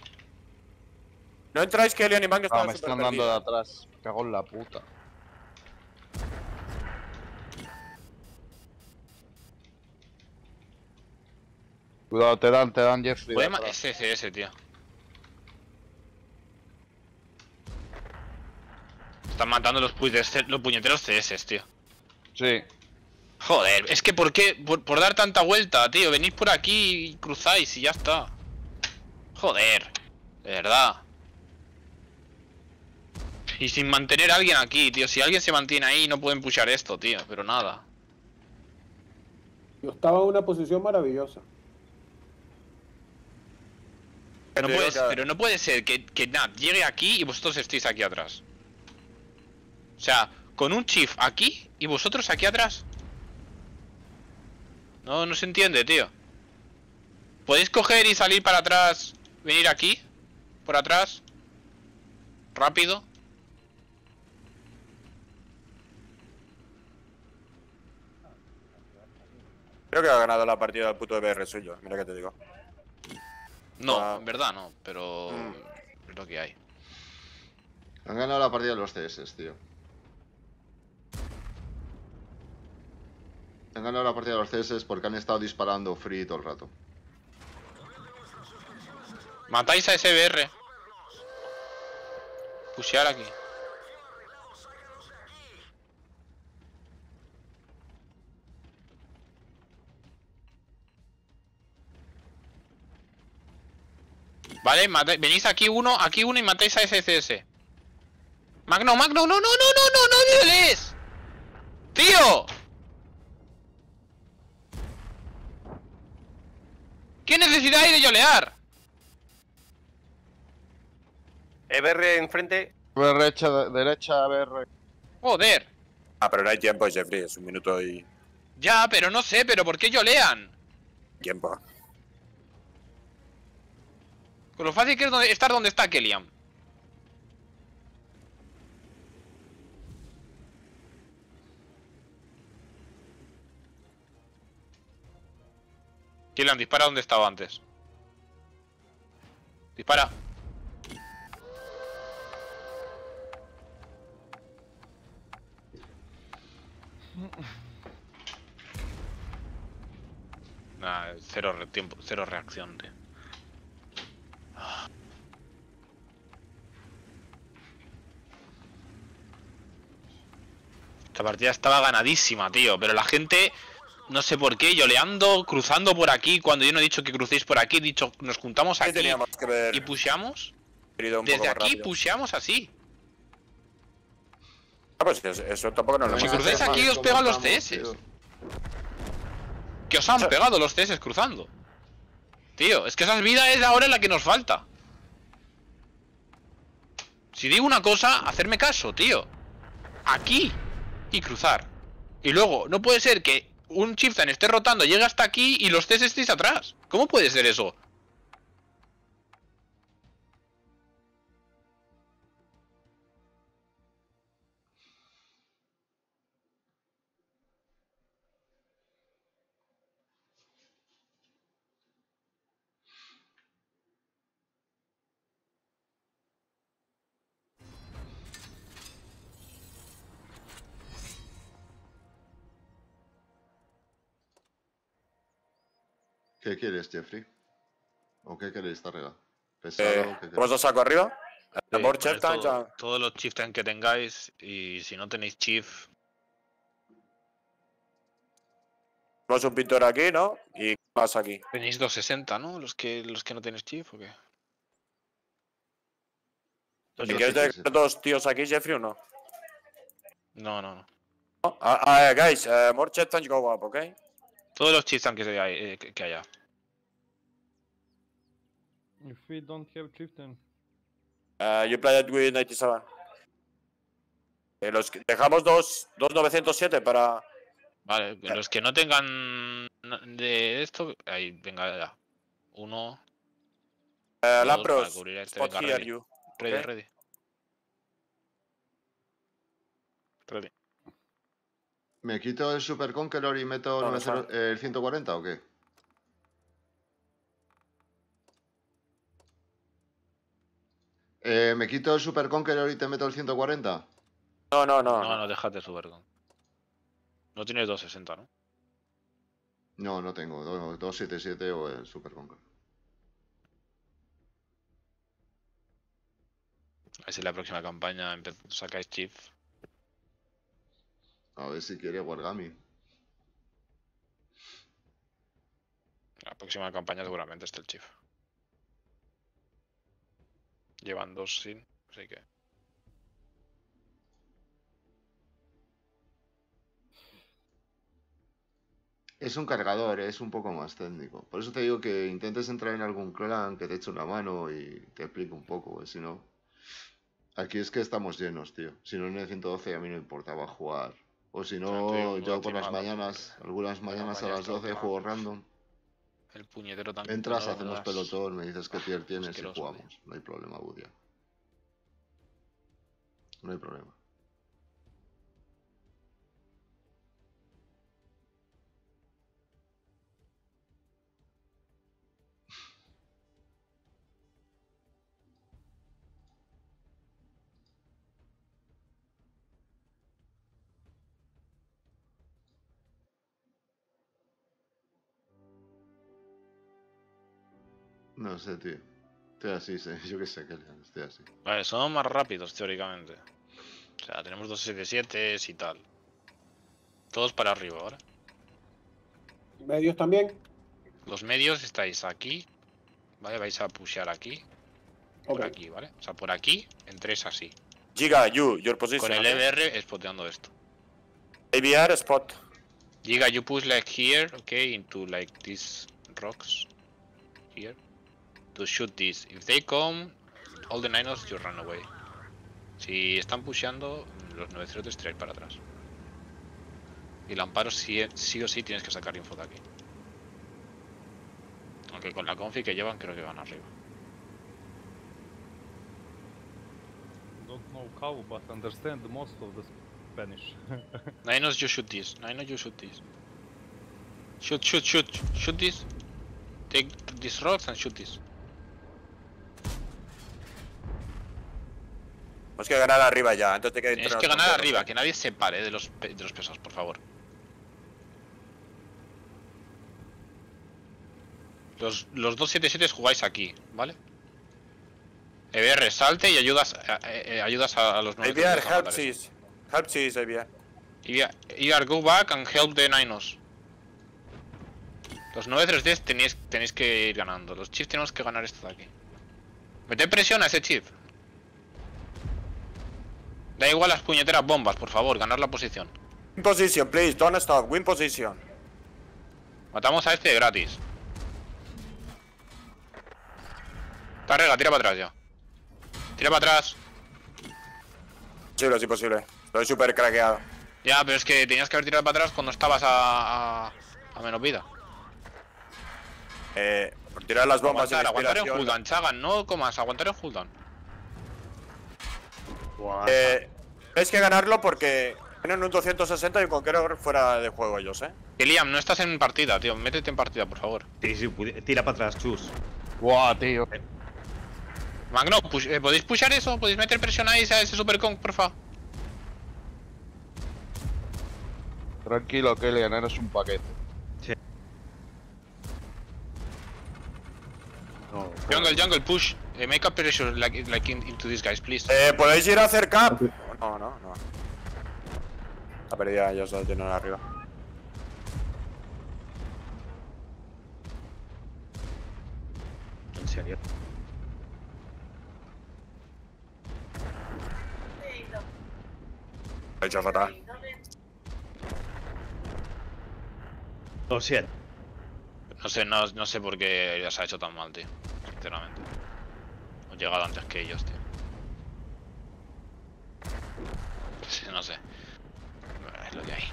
No entráis, Kellyan y Magno Ah, me están dando de atrás. Cago en la puta. Cuidado, te dan, te dan, Jeffrey. atrás. es CS, tío. Están matando los, pu- de- los puñeteros CS, tío. Sí. Joder, es que ¿por qué? Por, por dar tanta vuelta, tío. Venís por aquí y cruzáis y ya está. Joder. De verdad. Y sin mantener a alguien aquí, tío. Si alguien se mantiene ahí, no pueden pushar esto, tío. Pero nada. Yo estaba en una posición maravillosa. No puede, pero no puede ser que, que Nat llegue aquí y vosotros estéis aquí atrás. O sea, con un chief aquí y vosotros aquí atrás. No, no se entiende, tío. ¿Podéis coger y salir para atrás? Venir aquí. Por atrás. Rápido. Creo que ha ganado la partida del puto BR suyo, mira que te digo. No, Ah. en verdad no, pero Mm. es lo que hay. Han ganado la partida de los CS, tío. Han ganado la partida de los CS porque han estado disparando free todo el rato. Matáis a ese BR. Pushear aquí. Vale, venís aquí uno, aquí uno y matáis a ese CS. Magno, Magno, no, no, no, no, no, no me des. ¡Tío! ¿Qué necesidad hay de yolear? EBR enfrente. Derecha, derecha, BR. Joder. Ah, pero no hay tiempo, Jeffrey, es un minuto y Ya, pero no sé, pero ¿por qué yolean? tiempo. Con lo fácil que es donde- estar donde está Kellyan. Kellyan, dispara donde estaba antes. Dispara. Nah, cero re- tiempo, cero reacción, tío. Esta partida estaba ganadísima, tío, pero la gente, no sé por qué, yoleando, cruzando por aquí, cuando yo no he dicho que crucéis por aquí, he dicho, nos juntamos ¿Qué aquí teníamos que ver? y pusheamos. querido, un Desde aquí pusheamos así. Ah, pues eso, eso tampoco no lo Si hecho. aquí os pegan los CS. Que os han pegado los CS cruzando. Tío, es que esa vida es ahora la que nos falta. Si digo una cosa, hacerme caso, tío. Aquí y cruzar. Y luego, no puede ser que un chieftain esté rotando, llegue hasta aquí y los CS estéis atrás. ¿Cómo puede ser eso? ¿Qué quieres, Jeffrey? ¿O qué queréis, Tarrega? ¿Pesado? Eh, ¿Qué? ¿Vamos saco arriba? Sí, Por todo- ya. todos los chieftain que tengáis y si no tenéis chief, Tenemos un pintor aquí, ¿no? Y más aquí. tenéis 260, ¿no? Los que los que no tenéis chief o qué? ¿Y quieres dejar dos tíos aquí, Jeffrey, o no? No, no, no. Ah, ah, guys, uh, more Chieftains go up, okay? Todos los chieftain que, hay- eh, que, haya. If we don't have chieftain. Uh, you played with 97. Eh, los que- dejamos dos, dos 907 para. Vale, los que no tengan de esto, ahí, venga, ya. Uno. Uh, dos, para Lampros, este, spot venga, here, ready. you. Ready, ok? ready. Ready. ¿Me quito el Super Conqueror y meto No, no 90 el 140 o qué? Eh, ¿Me quito el Super Conqueror y te meto el 140? No, no, no. No, no, déjate super. No tienes 260, ¿no? No, no tengo. do- 277 o el Super Conqueror. A ver si la próxima campaña sacáis chief. A ver si quiere Wargami. La próxima campaña seguramente está el Chief. Llevan dos sin, así que... Es un cargador, eh, es un poco más técnico. Por eso te digo que intentes entrar en algún clan que te eche una mano y te explique un poco, si no... Aquí es que estamos llenos, tío. Si no en el 112 a mí no importaba jugar o si no, yo por las mañanas, algunas mañanas a las 12 está juego random. El puñetero también. Entras, hacemos pelotón, me dices qué tier tienes y jugamos. No hay problema, Budia. No hay problema. No sé, tío. Estoy así, sé. yo qué sé, Kellyan, estoy así. Vale, somos más rápidos teóricamente. O sea, tenemos 277 y tal. Todos para arriba ahora. Medios también. Los medios estáis aquí. Vale, vais a pushear aquí. Por aquí, ¿vale? O sea, por aquí, entréis así. Giga, you, your position. Con el? EBR spoteando esto. ABR spot. Giga, you push like here, okay, into like these rocks. Here. To shoot this. If they come, all the ninos you run away. Si están pusheando, los 903 tiráis para atrás. Y el amparo sí, sí o sí tienes que sacar info de aquí. Aunque con la confi que llevan creo que van arriba. Don't know how, but understand most of the Spanish. Ninos, you shoot this. Ninos, you shoot this. Shoot, shoot, shoot. Shoot this. Take these rocks and shoot this. Tenemos que ganar arriba ya, antes de que entren que ganar arriba, que nadie se pare de los, de los pesos, por favor. Los, los 277 jugáis aquí, ¿vale? EBR, salte y ayudas, a- eh, eh, ayudas a, a los ABR, 900 a help cheese. Help cheese. EBR, EBR, go back and help the Ninos. Los 9-3-10 tenéis, tenéis que ir ganando. Los chiefs tenemos que ganar esto de aquí. Mete presión a ese chief. Da igual las puñeteras bombas, por favor, ganar la posición. Win position, please, don't stop. Win position. Matamos a este gratis. Tarrega, tira para atrás ya. Tira para atrás. Imposible, es imposible. Estoy súper craqueado. Ya, pero es que tenías que haber tirado para atrás cuando estabas a, a, a menos vida. Eh, por tirar las bombas Aguantar, aguantar en cooldown, Chagan, no comas, aguantar en cooldown. Eh, es que ganarlo porque tienen un 260 y un conqueror fuera de juego ellos, eh. Que Liam, no estás en partida, tío. Métete en partida, por favor. Sí, sí, tira para atrás, chus. Buah, tío. Magno, push- eh, ¿podéis pushar eso? ¿Podéis meter presión ahí a ese Supercon, porfa? Tranquilo, Kellyan, eres un paquete. No, Jungle, jungle, push. Eh, make a pressure like, like in- into these guys, please. Eh, ¿podéis ir a hacer cap? No, no, no. La perdida, ellos lo tienen arriba. en serio. Lo he hecho fatal. O sea, No sé, no, no sé por qué ya se ha hecho tan mal, tío. Sinceramente. Hemos llegado antes que ellos, tío. Sí, no sé. Es lo que hay.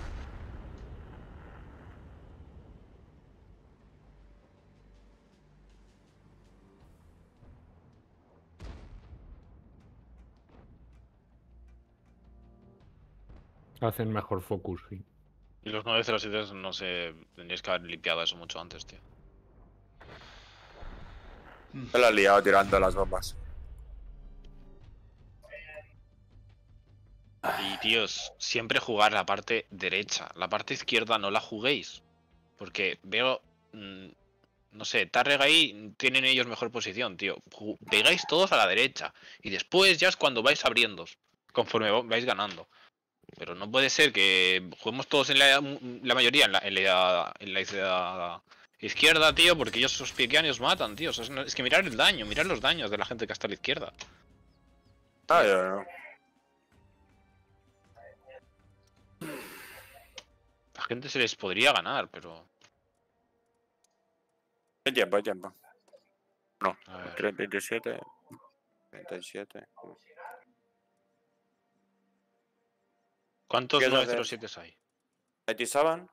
Hacen mejor focus, sí. Y los 907 no sé. Tendríais que haber limpiado eso mucho antes, tío. Se lo has liado tirando las bombas. Y tíos, siempre jugar la parte derecha. La parte izquierda no la juguéis. Porque veo. mm, no sé, Tarrega ahí tienen ellos mejor posición, tío. Pegáis todos a la derecha. Y después ya es cuando vais abriendo. Conforme va- vais ganando. Pero no puede ser que juguemos todos en la, mayoría en la, en en la isla Izquierda, tío, porque ellos os piquean y os matan, tío. O sea, es, no- que mirar el daño, mirar los daños de la gente que está a la izquierda. Ah, ya, no. La gente se les podría ganar, pero. Hay tiempo, hay tiempo. No, A ver. 37. 37. ¿Cuántos ¿Qué es lo que- 907 hay? 97.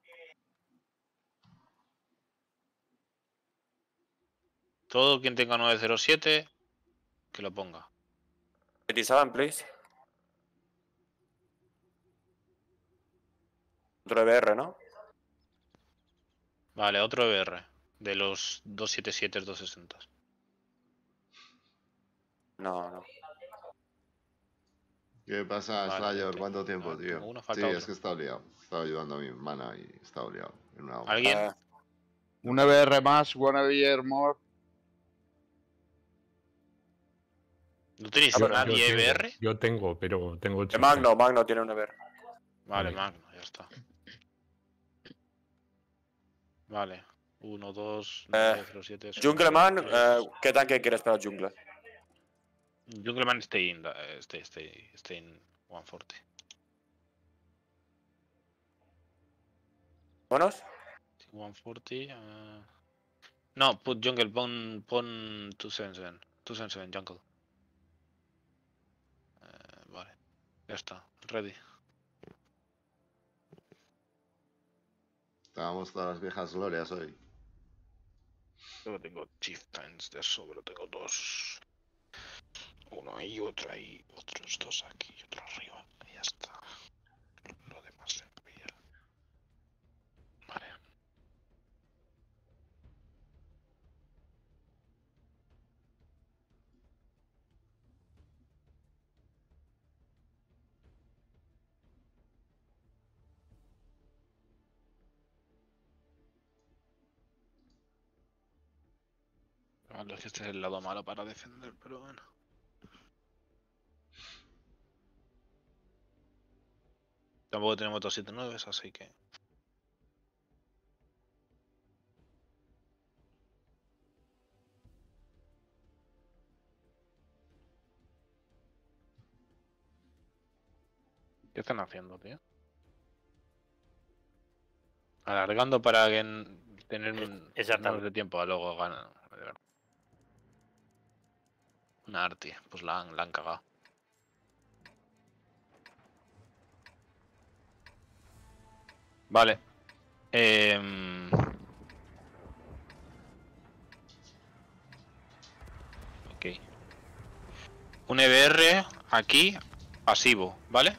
Todo quien tenga 907, que lo ponga. 87, please. Otro EBR, ¿no? Vale, otro EBR. De los 277, 260. No, no. ¿Qué pasa, Vale, Slayer? ¿Cuánto tiempo, Ah, tío? uno, sí, es que está liado. Estaba ayudando a mi hermana y estaba liado. En una. ¿Alguien? Eh, Un EBR más, one EBR more. ¿No tenéis Yo- yo nadie tengo- EBR? Yo tengo, pero tengo de ocho. Magno, Magno tiene un EBR. Vale, Vale. Magno, ya está. Vale. 1, 2, Eh, 907. Jungleman, eh, ¿qué tanque quieres para Jungle? Jungleman stay in, the- eh, stay, stay, stay in 140. ¿Buenos? 140. eh, No, put jungle, pon, pon 277. 277 jungle. Eh, vale. Ya está, ready. Estábamos todas las viejas glorias hoy. Yo tengo chieftains de sobra, tengo dos. Uno ahí, otro ahí, otros dos aquí y otro arriba. Y ya está. Es que este es el lado malo para defender, pero bueno. Tampoco tenemos 279, así que. ¿Qué están haciendo, tío? Alargando para que tener un Exactamente. de tiempo a luego ganar. Una arti, pues la han, la han cagado. Vale. Em, Ok. Un EBR aquí, pasivo, ¿vale?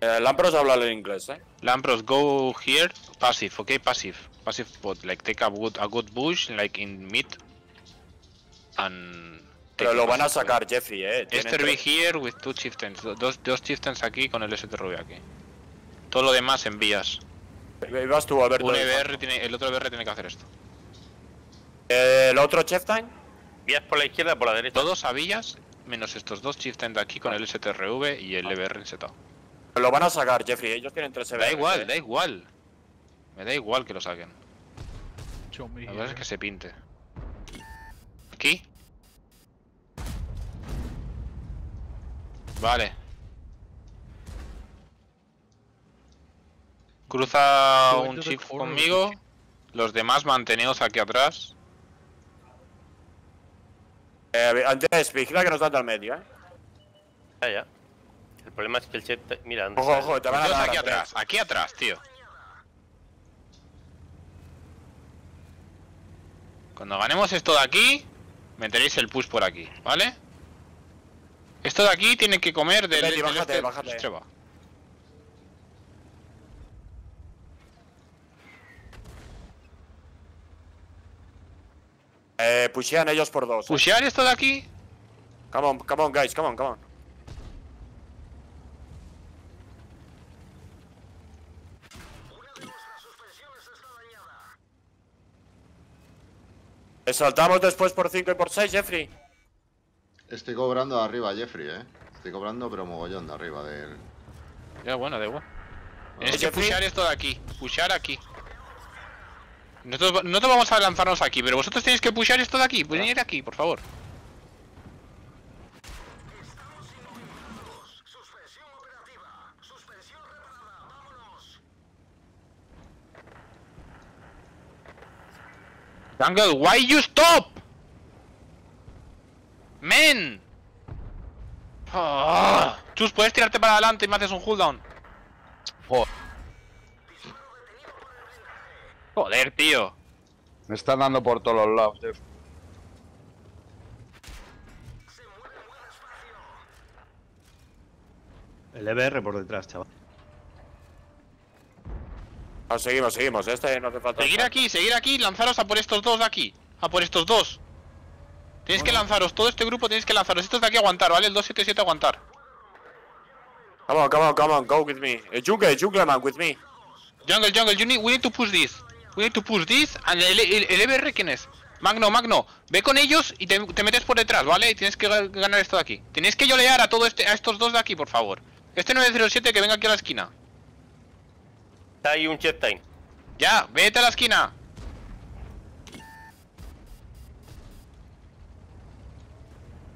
Eh, Lampros habla en inglés, ¿eh? Lampros, go here, passive, okay, passive. Passive bot, like take a good, a good bush, like in mid. And. Pero lo a van a sacar, Jeffrey, ¿eh? Esther be here with two chieftains. do- Dos, dos chieftains aquí con el STRV aquí. Todo lo demás envías. Ahí Vas tú, Alberto. Un EBR tiene, el otro EBR tiene que hacer esto. Eh, ¿El otro Cheftime? Vías por la izquierda por la derecha. Todos a villas, menos estos dos chieftains de aquí con el STRV y el EBR setado. Lo van a sacar, Jeffrey. Ellos tienen tres EBR. Da igual, da igual. Me da igual que lo saquen. La verdad es here. que se pinte. Aquí. Vale. Cruza un with conmigo. Los demás manteneos aquí atrás. Eh, antes, vigila que nos dan al medio, ¿eh? Ya, ya. El problema es que el chat. Mira, ¿dónde Ojo, está? ojo, te van a Todos dar aquí atrás. atrás, aquí atrás, tío. Cuando ganemos esto de aquí, meteréis el push por aquí, ¿vale? Esto de aquí tiene que comer del, Betty, del bájate, este- bájate. Estreba. Eh, pushean ellos por dos. ¿eh? Pushear esto de aquí. Come on, come on, guys, come on, come on. ¿Le saltamos después por 5 y por 6, Jeffrey? Estoy cobrando arriba, Jeffrey, eh. Estoy cobrando, pero mogollón de arriba de él. Ya, bueno, da igual. Ah, Tienes que pushear esto de aquí. Pushear aquí. Nosotros no te vamos a lanzarnos aquí, pero vosotros tenéis que pushar esto de aquí. Venid aquí, por favor. Jungle, why you stop? Men. Ah. Chus, puedes tirarte para adelante y me haces un cooldown. Joder. Joder, tío. Me están dando por todos los lados, tío. El EBR por detrás, chaval. Ah, seguimos, seguimos. Este no hace falta. Seguir aquí, seguir aquí, lanzaros a por estos dos de aquí. A por estos dos. Tenéis que lanzaros, todo este grupo tenéis que lanzaros. Estos de aquí aguantar, ¿vale? El 277 aguantar. Come on, come on, come on, go with me. Eh, jungle, jungle man, with me. Jungle, jungle, you need, we need to push this. We need to push this. And el, el, el EBR, ¿quién es? Magno, Magno, ve con ellos y te, te metes por detrás, ¿vale? Y tienes que ga- ganar esto de aquí. Tenéis que yolear a todo este, a estos dos de aquí, por favor. Este 907 que venga aquí a la esquina. Está ahí un jet time. Ya, vete a la esquina.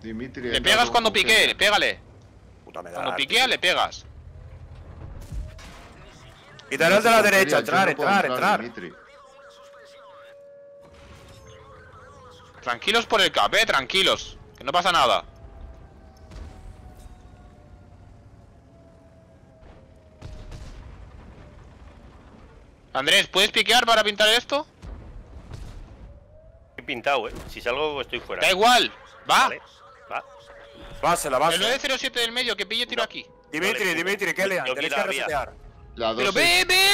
Dimitri. Le pegas cuando Eugenia. pique, pégale. Puta me da. Cuando piquea, le pegas. Quítale el de la derecha, entrar, no entrar, entrar. Dimitri. Tranquilos por el cap, eh, tranquilos. Que no pasa nada. Andrés, ¿puedes piquear para pintar esto? Estoy pintado, eh. Si salgo, estoy fuera. Da igual, va. Vale, va. Base, la base. El 907 del medio, que pille tiro aquí. Dimitri, Dimitri, ¿qué lean? Tenéis que resetear. La Pero 2 ve, ve.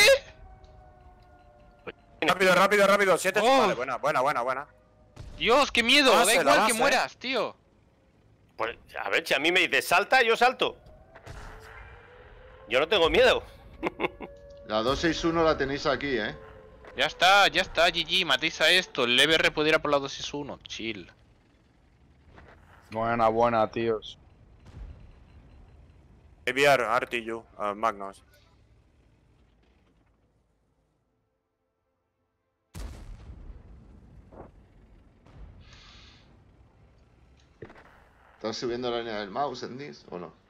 Rápido, rápido, rápido. Siete. Oh. Vale, buena, buena, buena, buena. Dios, qué miedo. Da Base, igual que mueras, tío. Pues, a ver, si a mí me dices salta, yo salto. Yo no tengo miedo. La 261 la tenéis aquí, eh. Ya está, ya está, GG, matéis a esto. El EBR puede ir a por la 261. Chill. Buena, buena, tíos. ABR, RTU, uh, Magnus. ¿Estás subiendo la línea del mouse en this o no?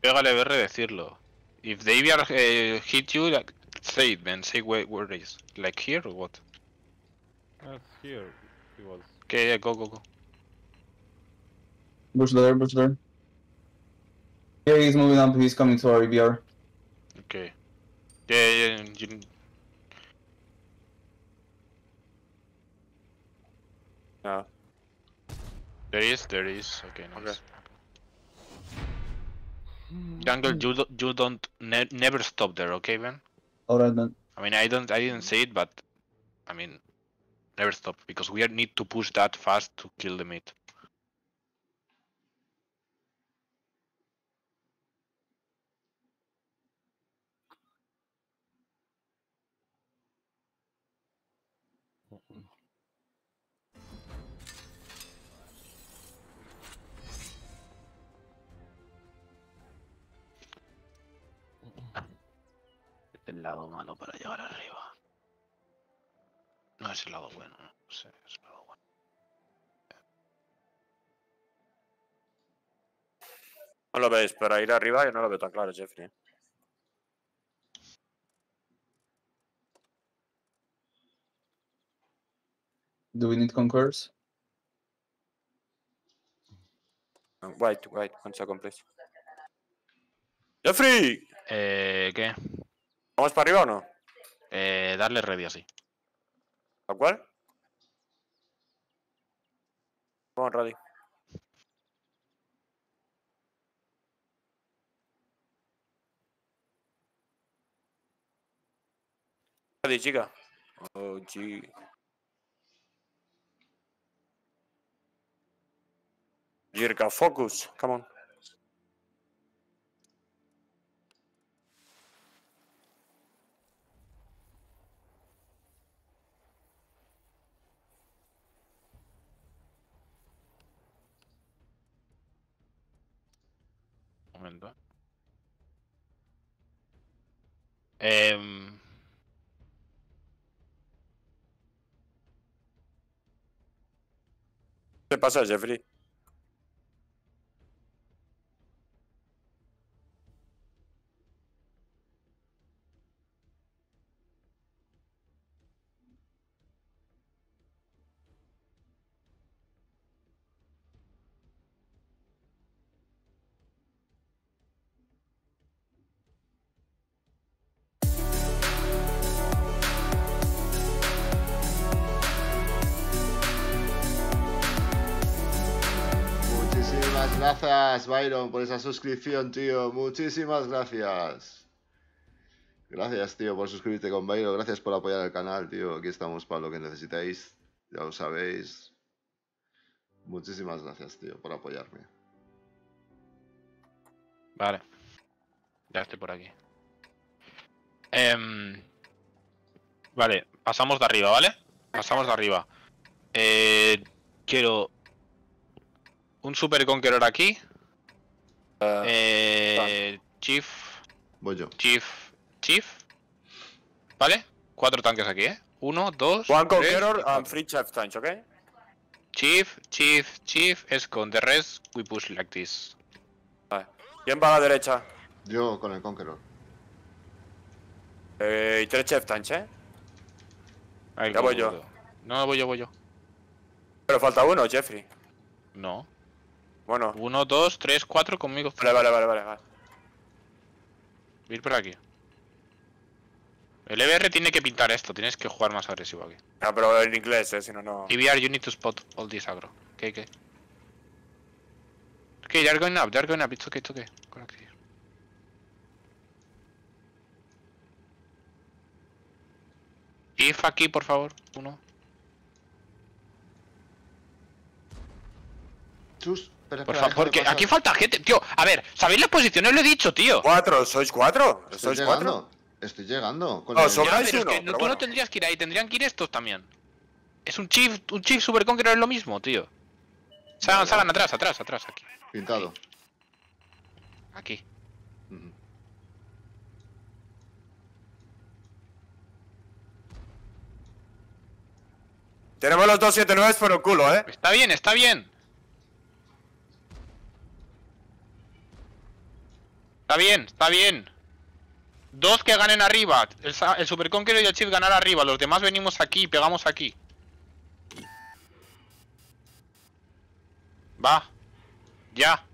Pues pega el EBR decirlo. If the EBR uh, hit you, like, say it, man. Say where, where it is. Like here or what? That's here. He was. Okay, yeah, go, go, go. Push there, push there. Yeah, he's moving up. He's coming to our EBR. Okay. Yeah, yeah, you... Yeah. There is, there is. Okay, nice. Jungle, hmm. you, do, you don't ne never stop there, okay, man? Alright then. I mean, I don't, I didn't say it, but I mean, never stop because we need to push that fast to kill the mid. El lado malo para llegar arriba. No es el lado bueno, no sé, es el lado bueno. No lo veis, pero ir arriba yo no lo veo tan claro, Jeffrey. Do we need? Uh, Wait, wait, one second, please. ¡Jeffrey! Eh, ¿qué? ¿Vamos para arriba o no? Eh, darle ready así. ¿A cuál? Vamos, ready. Ready, chica. Oh, gee. Jirka, focus. Come on. Momento. eh. ¿Qué pasa, Jeffrey? Byron, por esa suscripción, tío. Muchísimas gracias. Gracias, tío, por suscribirte con Byron. Gracias por apoyar el canal, tío. Aquí estamos para lo que necesitéis. Ya lo sabéis. Muchísimas gracias, tío, por apoyarme. Vale. Ya estoy por aquí. Em, vale, pasamos de arriba, ¿vale? Pasamos de arriba. Eh, quiero un Super Conqueror aquí. Eh, Chief. Voy yo. Chief. Chief. ¿Vale? Cuatro tanques aquí, ¿eh? Uno, dos. One tres, Conqueror y and Free Chef Tanch, ¿ok? Chief, Chief, Chief, Escon. The rest we push like this. Vale. ¿Quién va a la derecha? Yo con el Conqueror. Eh, y tres Chef Tanch, ¿eh? Ahí Ya voy yo. No, voy yo, voy yo. Pero falta uno, Jeffrey. No. Bueno. Uno, dos, tres, cuatro conmigo. Vale, vale, vale, vale. vale. Voy a ir por aquí. El EBR tiene que pintar esto, tienes que jugar más agresivo aquí. No, pero en inglés, eh, si no, no. TBR, you need to spot all this aggro. Okay, okay. Okay, they're going up, they're going up, it's okay, it's okay. Here. If aquí, por favor, uno. Chus, Por favor, déjame que pasar. aquí falta gente, tío. A ver, ¿sabéis las posiciones? Lo he dicho, tío. ¿Cuatro? ¿Sois cuatro? Estoy ¿Sois cuatro? llegando. Estoy llegando. Con No, el- Ya, es que pero tú bueno. no tendrías que ir ahí, tendrían que ir estos también. Es un chief, un chief super conqueror es lo mismo, tío. Salgan, Vale, salgan atrás, atrás, atrás, aquí. Pintado. Aquí. Tenemos los 279 por el culo, ¿eh? Está bien, está bien. Está bien, está bien. Dos que ganen arriba. El, el Super Conqueror y el Chief ganar arriba. Los demás venimos aquí, pegamos aquí. Va. Ya.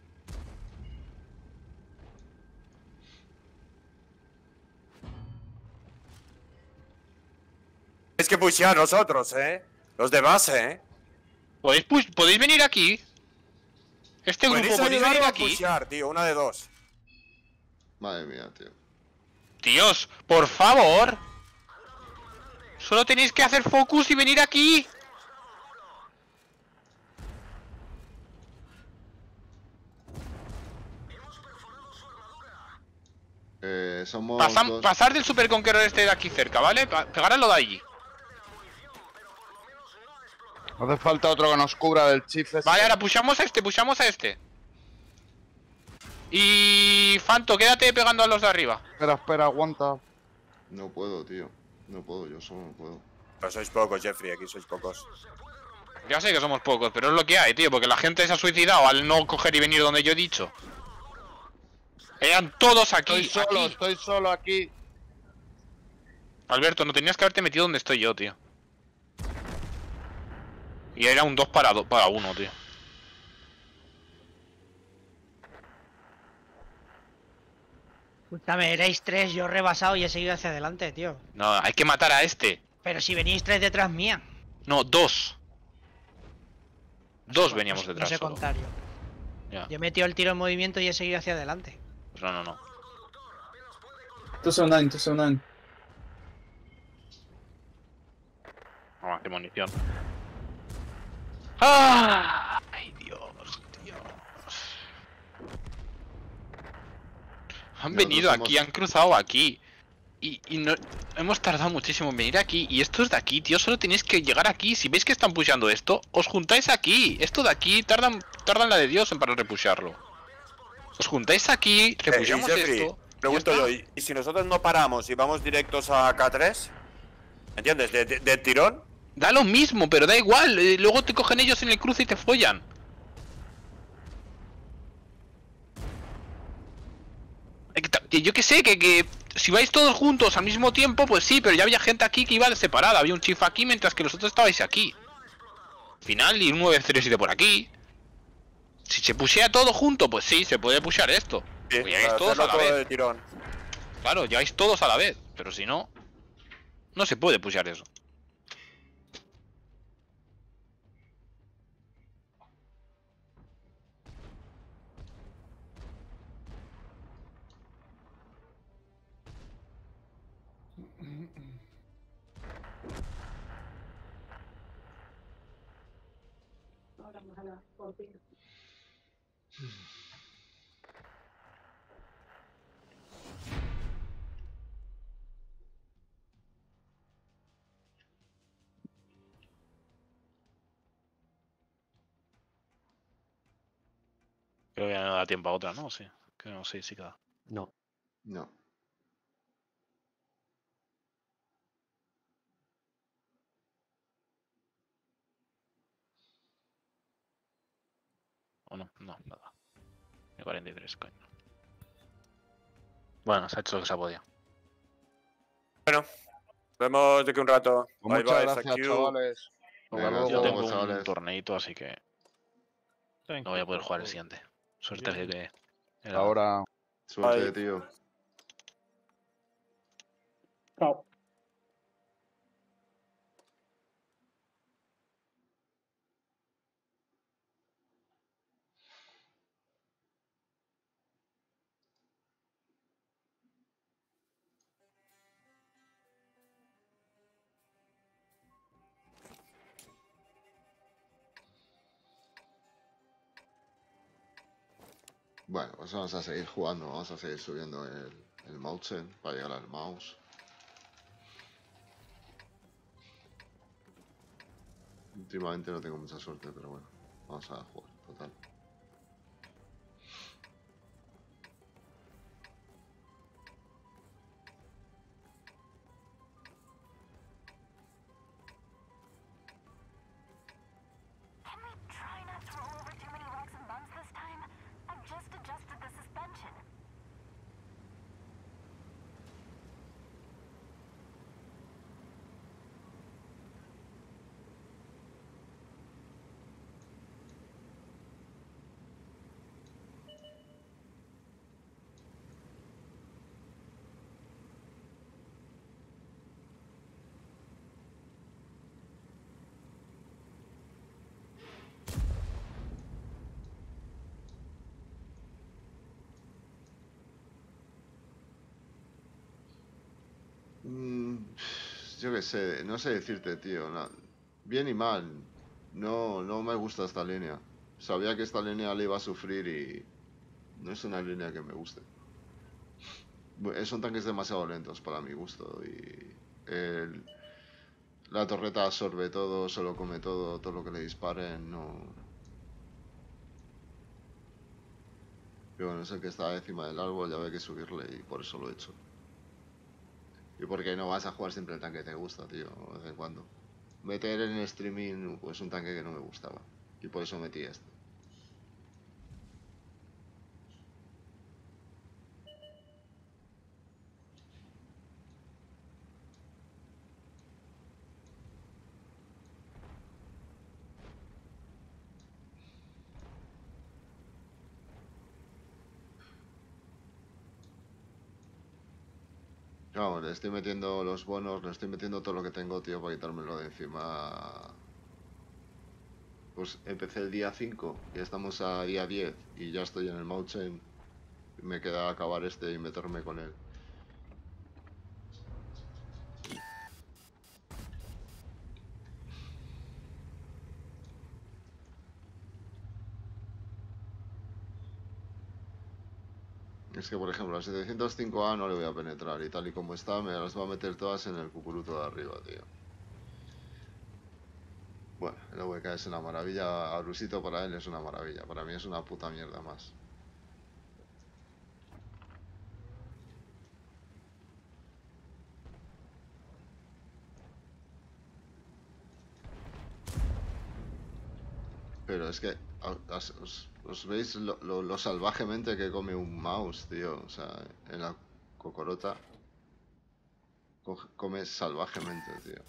Es que pushear nosotros, ¿eh? Los de base, ¿eh? ¿Podéis, push- ¿Podéis venir aquí? Este grupo, ¿Podéis ¿podéis ayudar venir aquí? pushear, tío? Una de dos. Madre mía, tío. Tíos, por favor. Solo tenéis que hacer focus y venir aquí. Eh, somos dos. pasar del Super Conqueror este de aquí cerca, ¿vale? Pegar a lo de allí. Hace falta otro que nos cubra del chief. ese. Vale, ahora pushamos a este, pushamos a este. Y... Fanto, quédate pegando a los de arriba. Espera, espera, aguanta. No puedo, tío. No puedo, yo solo no puedo. Pero sois pocos, Jeffrey, aquí sois pocos. Ya sé que somos pocos, pero es lo que hay, tío, porque la gente se ha suicidado al no coger y venir donde yo he dicho. Eran todos aquí, Estoy solo, aquí. estoy solo aquí. Alberto, no tenías que haberte metido donde estoy yo, tío. Y era un 2 para, do- para 1, tío. Escúchame, erais tres, yo he rebasado y he seguido hacia adelante, tío. No, hay que matar a este. Pero si venís tres detrás mía. No, dos. Dos veníamos no, detrás. sé solo. contar yo. Ya, Yo he metido el tiro en movimiento y he seguido hacia adelante. pues no, no, no. 209, 209. Vamos, qué munición. ¡Ah! ¡Ay, Dios, Dios! Han venido somos- aquí, han cruzado aquí. Y, y no, hemos tardado muchísimo en venir aquí. Y estos de aquí, tío, solo tenéis que llegar aquí. Si veis que están pusheando esto, os juntáis aquí. Esto de aquí tardan, tardan la de Dios en para repushearlo. Os juntáis aquí, Eh, y Jeffrey, esto. Pregunto yo, ¿y y si nosotros no paramos y vamos directos a K3? ¿Entiendes? De, de- de tirón. Da lo mismo, pero da igual. eh, Luego te cogen ellos en el cruce y te follan. Eh, que ta- que Yo que sé, que, que si vais todos juntos al mismo tiempo, pues sí, pero ya había gente aquí que iba de separada. Había un chief aquí mientras que los otros estabais aquí. Al final, y un 907 por aquí. Si se pusiera todo junto, pues sí, se puede pushear esto. Sí, Pues llegáis todos a la vez. de tirón. Claro, llegáis todos a la vez. Pero si no, no se puede pushear eso. Creo que ya no da tiempo a otra, ¿no? Sí. Que no sé si cada. No. No. ¿O no? No, nada. De 43, coño. Bueno, se ha hecho lo que se ha podido. Bueno, vemos de que un rato. Pues Bye, muchas bye, gracias, chavales. Yo tengo un torneito, así que no voy a poder jugar el siguiente. Suerte de que. era- Ahora. Suerte, Bye. tío. Chao. Bueno, pues vamos a seguir jugando, vamos a seguir subiendo el, el mouse para llegar al mouse. Últimamente no tengo mucha suerte, pero bueno, vamos a jugar, total. Sé, no sé decirte, tío. bien y mal. No, no me gusta esta línea. Sabía que esta línea la iba a sufrir y no es una línea que me guste. Son tanques demasiado lentos para mi gusto y la torreta absorbe todo, se lo come todo, todo lo que le disparen, no... Pero bueno, es el que está encima del árbol, ya ve que subirle y por eso lo he hecho. Y porque no vas a jugar siempre el tanque que te gusta, tío, de vez en cuando. Meter en streaming, pues un tanque que no me gustaba. Y por eso metí este. Vamos, le estoy metiendo los bonos, le estoy metiendo todo lo que tengo, tío, para quitármelo de encima. Pues empecé el día 5 y estamos a día 10 y ya estoy en el Mountain. Me queda acabar este y meterme con él. Es que, por ejemplo, a 705A no le voy a penetrar y tal y como está, me las va a meter todas en el cucuruto de arriba, tío. Bueno, el VK es una maravilla, Arusito para él es una maravilla, para mí es una puta mierda más. Pero es que os, veis lo, salvajemente que come un mouse, tío. O sea, en la cocorota co- come salvajemente, tío.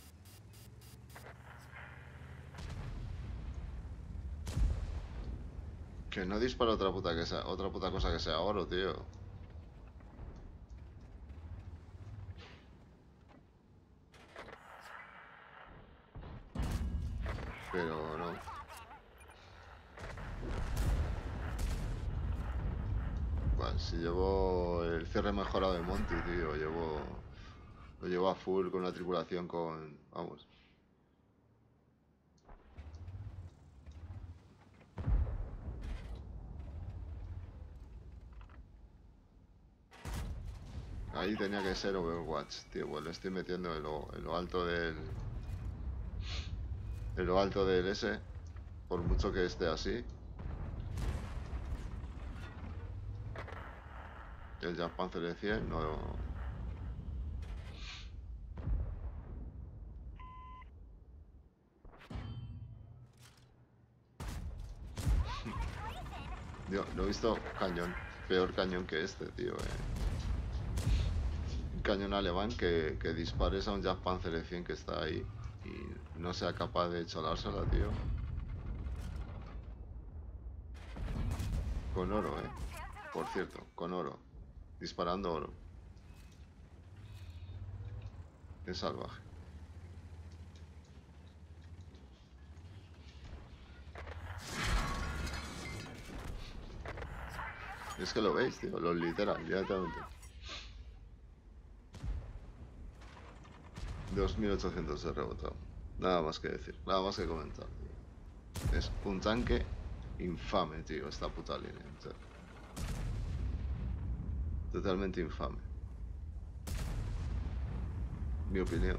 Que no dispara otra puta que sea, otra puta cosa que sea oro, tío. Pero no. Si llevo el cierre mejorado de Monty, tío, llevo. Lo llevo a full con una tripulación con. Vamos. Ahí tenía que ser Overwatch, tío, pues le estoy metiendo en lo alto del. En lo alto del S. Por mucho que esté así. El Jump Panzer de 100 no. Yo no he visto cañón, peor cañón que este, tío. Eh. Un cañón alemán que, que dispares a un Jump Panzer de 100 que está ahí y no sea capaz de cholársela, tío. Con oro, eh. Por cierto, con oro. Disparando oro. Es salvaje. Es que lo veis, tío, lo literal, directamente. 2800 de rebotado. Nada más que decir, nada más que comentar. tío. Es un tanque infame, tío, esta puta línea. Totalmente infame. Mi opinión.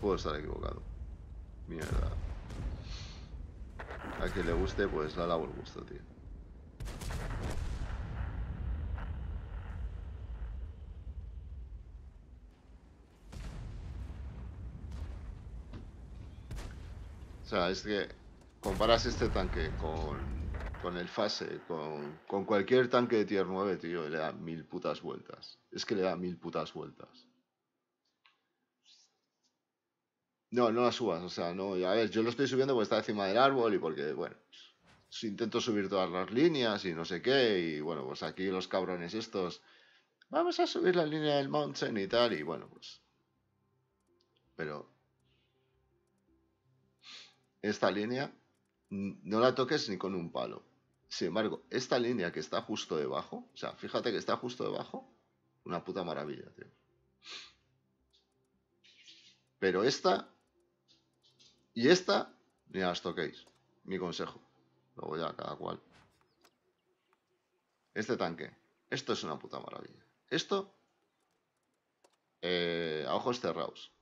Puedo estar equivocado. Mierda. A quien le guste, pues la lavo el gusto, tío. O sea, es que comparas este tanque con, con el Fase, con, cualquier tanque de tier 9, tío, y le da mil putas vueltas. Es que le da mil putas vueltas. No, no la subas, o sea, no, a ver, yo lo estoy subiendo porque está encima del árbol y porque, bueno, intento subir todas las líneas y no sé qué, y bueno, pues aquí los cabrones estos, vamos a subir la línea del mountain y tal, y bueno, pues, pero esta línea no la toques ni con un palo. Sin embargo, esta línea que está justo debajo, o sea, fíjate que está justo debajo, una puta maravilla, tío. Pero esta y esta, ni las toquéis. Mi consejo. Luego ya, cada cual. Este tanque. Esto es una puta maravilla. Esto, eh, a ojos cerrados.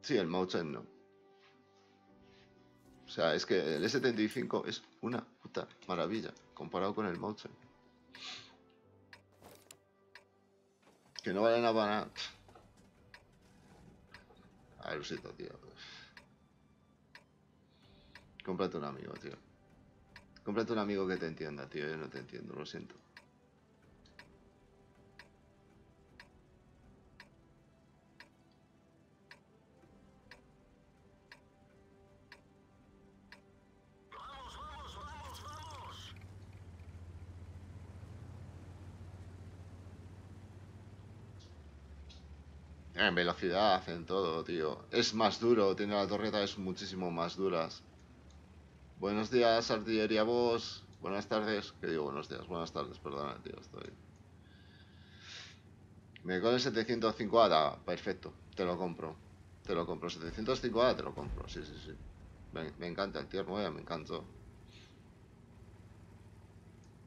Sí, el Mauchen no. O sea, es que el S75 es una puta maravilla comparado con el Mauchen. Que no vale nada para nada. A ver, Usito, tío. Cómprate un amigo, tío. Cómprate un amigo que te entienda, tío. Yo no te entiendo, lo siento. En velocidad, en todo, tío. Es más duro, tiene las torretas muchísimo más duras. Buenos días, artillería vos. Buenas tardes. ¿Qué digo? Buenos días, buenas tardes, perdona, tío, estoy. Me con el 705A, perfecto, te lo compro. Te lo compro, 705A te lo compro, sí, sí, sí. Me, me encanta el tier 9, me encantó.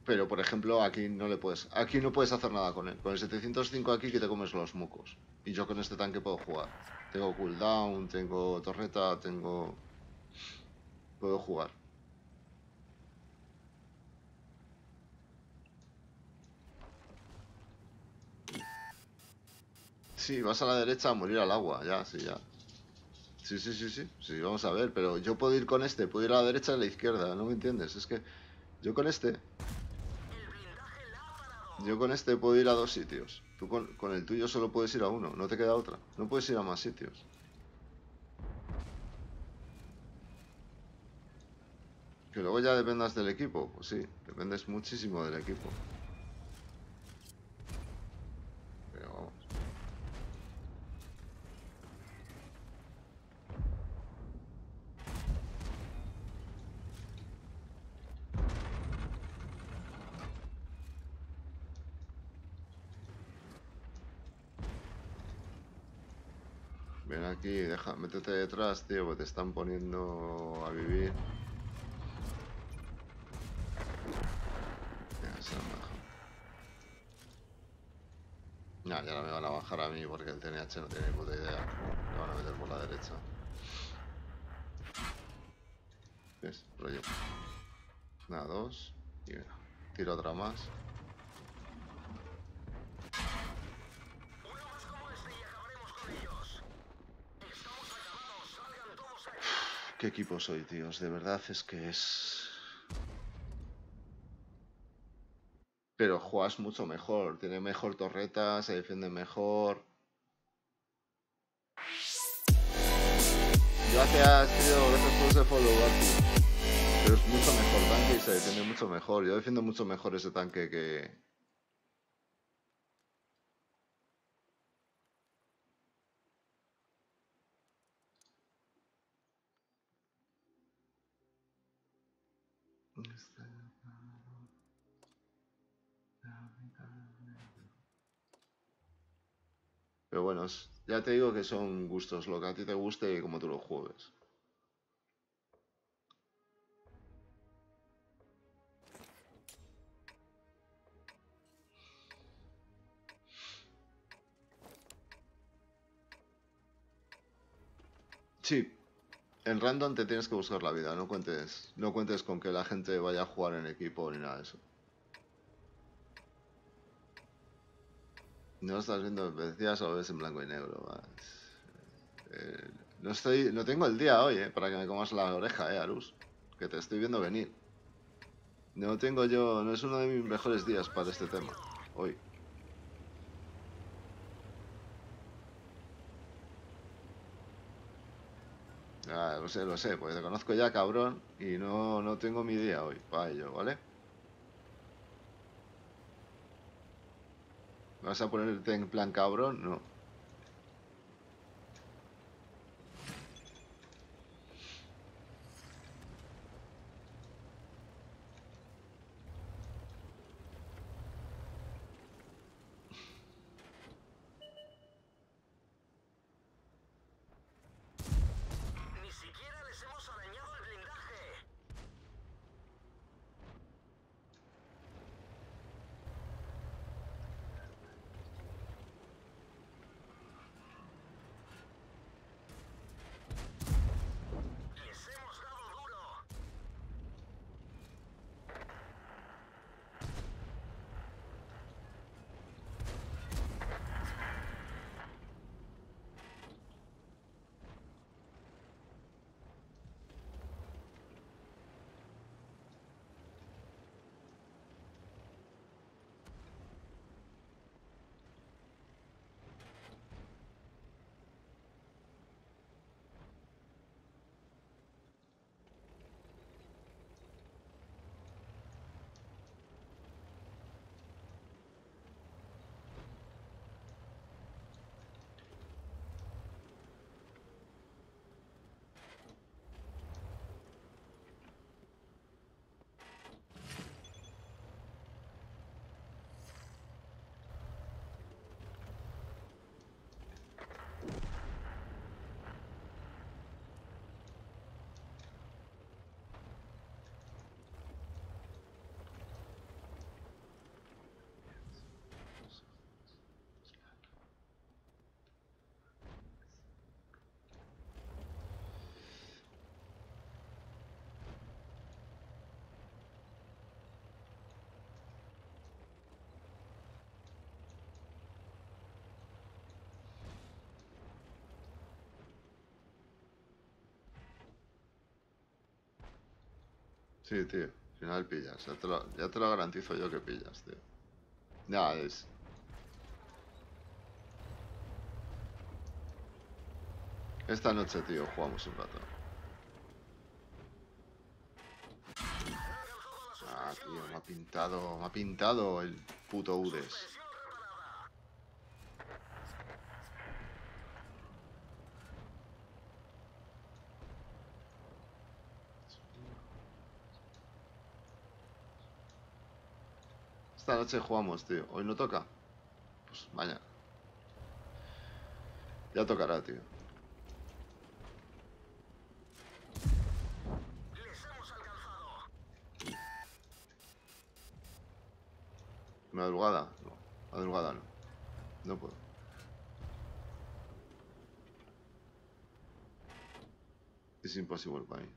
Pero por ejemplo, aquí no le puedes. Aquí no puedes hacer nada con él. Con el 705 aquí que te comes los mucos. Y yo con este tanque puedo jugar. Tengo cooldown, tengo torreta, tengo. Puedo jugar. Sí, vas a la derecha a morir al agua, ya, sí, ya. Sí, sí, sí, sí, sí, vamos a ver, pero yo puedo ir con este, puedo ir a la derecha y a la izquierda, ¿no me entiendes? Es que yo con este... Yo con este puedo ir a dos sitios. Tú con, el tuyo solo puedes ir a uno, no te queda otra. No puedes ir a más sitios. Que luego ya dependas del equipo, pues sí, dependes muchísimo del equipo. Pero vamos. Ven aquí, deja, métete detrás, tío, que te están poniendo a vivir. Ya, se han bajado. Ya, no me van a bajar a mí porque el TNH no tiene ni puta idea. Me van a meter por la derecha. ¿Ves? Rollo. Nada, dos. Y venga. Tiro otra más. ¿Qué equipo soy, tíos? De verdad es que es... Pero juegas mucho mejor. Tiene mejor torreta, se defiende mejor. Gracias, tío. Gracias por ese follow. Pero es mucho mejor tanque y se defiende mucho mejor. Yo defiendo mucho mejor ese tanque que... Pero bueno, ya te digo que son gustos, lo que a ti te guste y como tú lo juegues. Sí, en random te tienes que buscar la vida, no cuentes, no cuentes con que la gente vaya a jugar en equipo ni nada de eso. No estás viendo, decías o ves en blanco y negro. Eh, no estoy, no tengo el día hoy, eh, para que me comas la oreja, eh, Arus. Que te estoy viendo venir. No tengo yo, no es uno de mis mejores días para este tema. Hoy. Ah, lo sé, lo sé, porque te conozco ya, cabrón, y no, no tengo mi día hoy para ello, ¿vale? ¿Vas a ponerte en plan cabrón? No. Sí, tío. Al final pillas. Ya te, lo, ya te lo garantizo yo que pillas, tío. Ya, es... Esta noche, tío, jugamos un rato. Ah, tío, me ha pintado, me ha pintado el puto Udes. Esta noche jugamos, tío. Hoy no toca. Pues mañana. Ya tocará, tío. Madrugada, no. Madrugada no. No puedo. Es imposible para mí.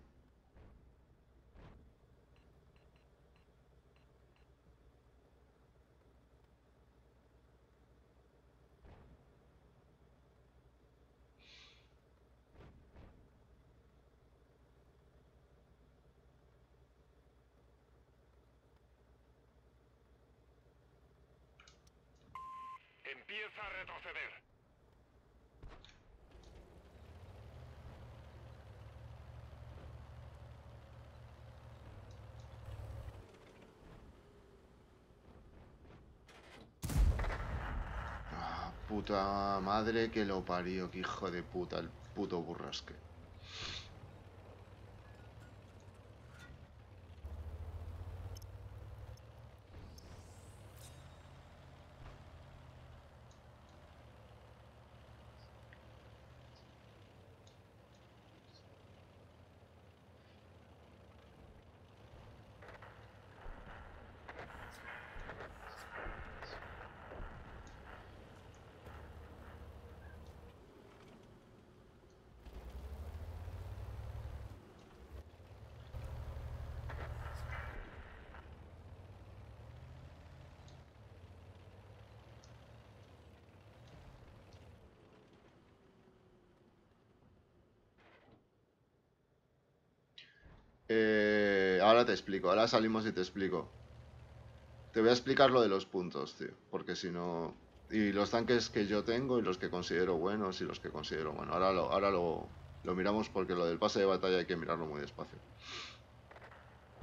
Empieza a retroceder. Ah, puta madre que lo parió, que hijo de puta, el puto burrasque. Eh, te explico, ahora salimos y te explico. Te voy a explicar lo de los puntos, tío, porque si no... Y los tanques que yo tengo y los que considero buenos y los que considero bueno. Ahora lo, ahora lo, lo miramos porque lo del pase de batalla hay que mirarlo muy despacio.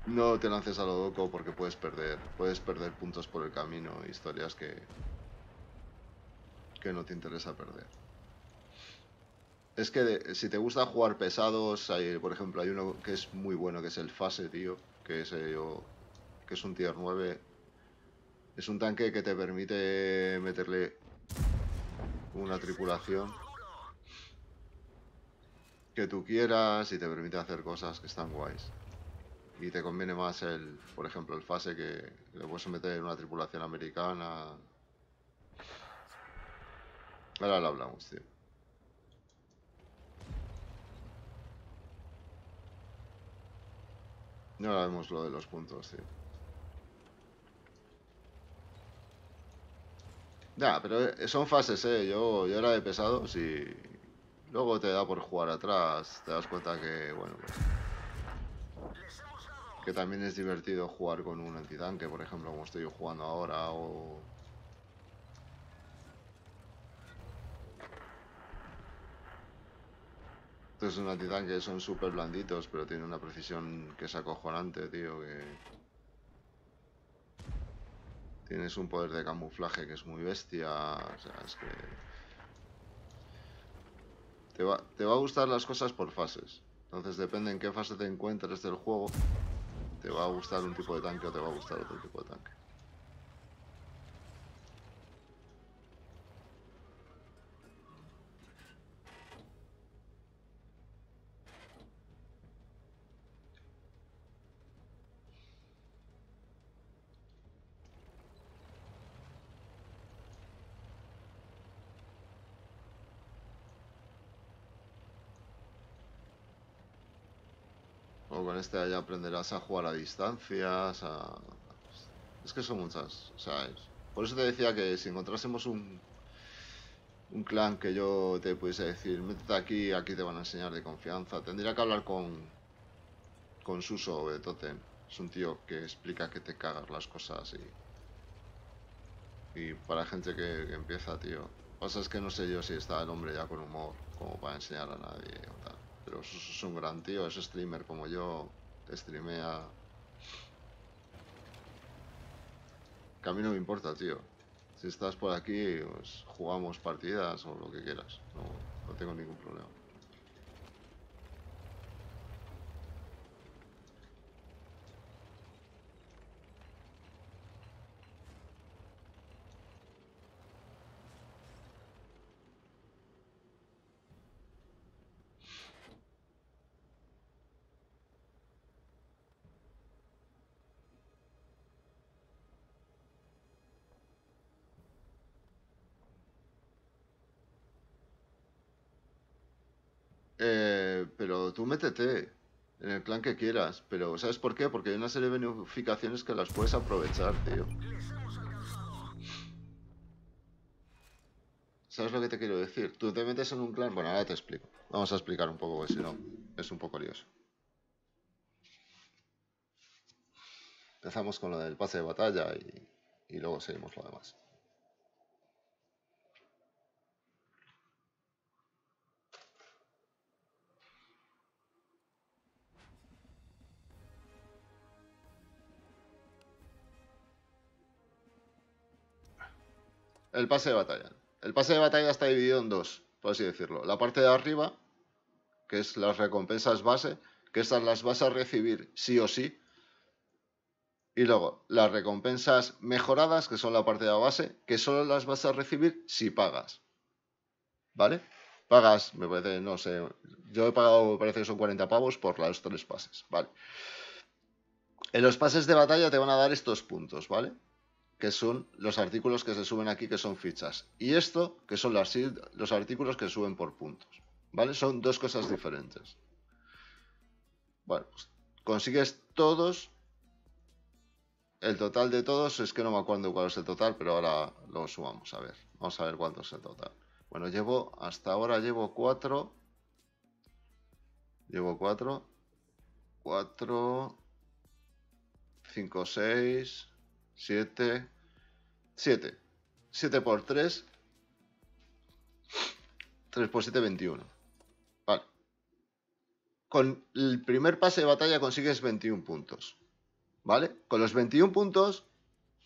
No te lances a lo loco porque puedes perder, puedes perder puntos por el camino, historias que, que no te interesa perder. Es que si te gusta jugar pesados, hay, por ejemplo, hay uno que es muy bueno, que es el Fase, tío, que es, eh, yo- que es un tier 9. Es un tanque que te permite meterle una tripulación que tú quieras y te permite hacer cosas que están guays. Y te conviene más el, por ejemplo, el Fase que le puedes meter una tripulación americana. Ahora lo hablamos, tío. No ahora vemos lo de los puntos, tío. Ya, pero eh, son fases, eh. Yo, yo era de pesados y luego te da por jugar atrás. Te das cuenta que, bueno, pues. Que también es divertido jugar con un antitanque, por ejemplo, como estoy yo jugando ahora, o. Estos un antitanque son súper blanditos, pero tienen una precisión que es acojonante, tío, que... Tienes un poder de camuflaje que es muy bestia, o sea, es que... Te va, te va a gustar las cosas por fases. Entonces depende en qué fase te encuentres del juego, te va a gustar un tipo de tanque o te va a gustar otro tipo de tanque. Este ya aprenderás a jugar a distancias. Es que son muchas, o sea, Por eso te decía que si encontrásemos un... Un clan que yo te pudiese decir, métete aquí, aquí te van a enseñar de confianza. Tendría que hablar con... Con Suso de Totem. Es un tío que explica que te cagas las cosas y. Y para gente que, que empieza, tío. Pasa es que no sé yo si está el hombre ya con humor, como para enseñar a nadie o tal. Pero es, un gran tío, es streamer como yo, streamea. Que a mí no me importa, tío. Si estás por aquí, pues jugamos partidas o lo que quieras. No tengo ningún problema. Eh, pero tú métete en el clan que quieras. Pero ¿sabes por qué? Porque hay una serie de bonificaciones que las puedes aprovechar, tío. ¿Sabes lo que te quiero decir? Tú te metes en un clan... Bueno, ahora te explico. Vamos a explicar un poco, porque si no, es un poco lioso. Empezamos con lo del pase de batalla y, y luego seguimos lo demás. El pase de batalla. El pase de batalla está dividido en dos, por así decirlo. La parte de arriba, que es las recompensas base, que estas las vas a recibir sí o sí. Y luego, las recompensas mejoradas, que son la parte de la base, que solo las vas a recibir si pagas. ¿Vale? Pagas, me parece, no sé, yo he pagado, me parece que son 40 pavos por los tres pases, ¿vale? En los pases de batalla te van a dar estos puntos, ¿vale? Que son los artículos que se suben aquí, que son fichas. Y esto, que son las, los artículos que suben por puntos. ¿Vale? Son dos cosas diferentes. Bueno, pues consigues todos. El total de todos, es que no me acuerdo cuál es el total, pero ahora lo sumamos. A ver, vamos a ver cuánto es el total. Bueno, llevo, hasta ahora llevo cuatro. Llevo cuatro. Cuatro. Cinco, seis. 7, 7. 7 por 3. 3 por 7, 21. Vale. Con el primer pase de batalla consigues 21 puntos. ¿Vale? Con los 21 puntos,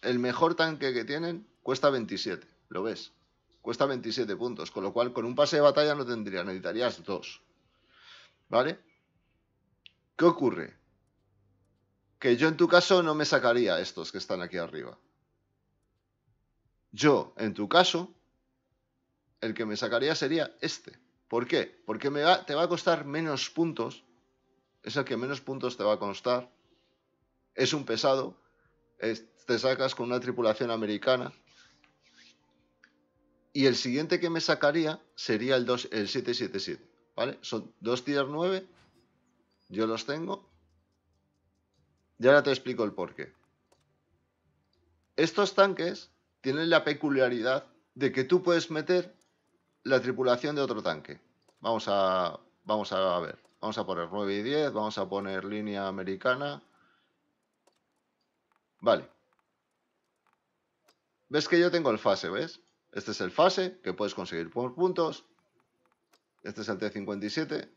el mejor tanque que tienen cuesta 27. ¿Lo ves? Cuesta 27 puntos. Con lo cual, con un pase de batalla no tendrías, necesitarías dos. ¿Vale? ¿Qué ocurre? Que yo en tu caso no me sacaría estos que están aquí arriba. Yo, en tu caso, el que me sacaría sería este. ¿Por qué? Porque me va, te va a costar menos puntos. Es el que menos puntos te va a costar. Es un pesado. es- te sacas con una tripulación americana. Y el siguiente que me sacaría sería el, 2, el 777. ¿Vale? Son dos tier 9. Yo los tengo. Y ahora te explico el porqué. Estos tanques tienen la peculiaridad de que tú puedes meter la tripulación de otro tanque. Vamos a, vamos a ver. Vamos a poner 9 y 10, vamos a poner línea americana. Vale. ¿Ves que yo tengo el fase, ves? Este es el fase que puedes conseguir por puntos. Este es el T57.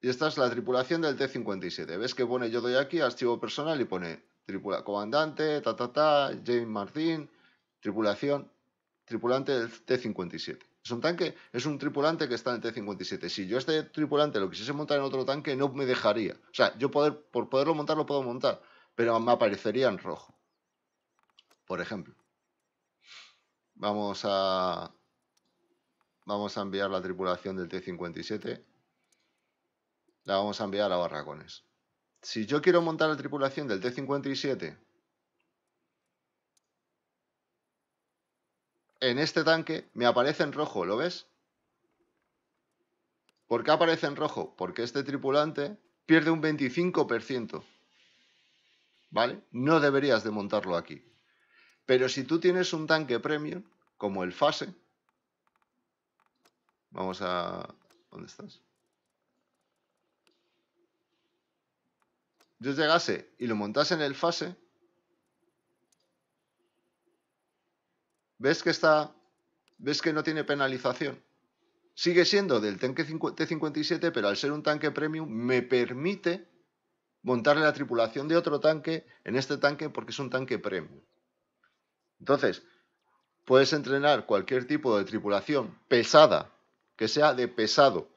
Y esta es la tripulación del T-57. ¿Ves que pone, yo doy aquí, archivo personal y pone tripula comandante, ta, ta, ta, James Martin, tripulación, tripulante del T-57. Es un tanque, es un tripulante que está en el T-57. Si yo este tripulante lo quisiese montar en otro tanque, no me dejaría. O sea, yo poder, por poderlo montar, lo puedo montar, pero me aparecería en rojo. Por ejemplo. Vamos a... Vamos a enviar la tripulación del T-57 la vamos a enviar a Barracones. Si yo quiero montar la tripulación del T-57 en este tanque, me aparece en rojo, ¿lo ves? ¿Por qué aparece en rojo? Porque este tripulante pierde un 25%. ¿Vale? No deberías de montarlo aquí. Pero si tú tienes un tanque premium, como el Fase, vamos a... ¿Dónde estás? Yo llegase y lo montase en el fase, ¿ves que está, ves que no tiene penalización? Sigue siendo del tanque 5 T57, pero al ser un tanque premium me permite montarle la tripulación de otro tanque en este tanque porque es un tanque premium. Entonces, puedes entrenar cualquier tipo de tripulación pesada, que sea de pesado,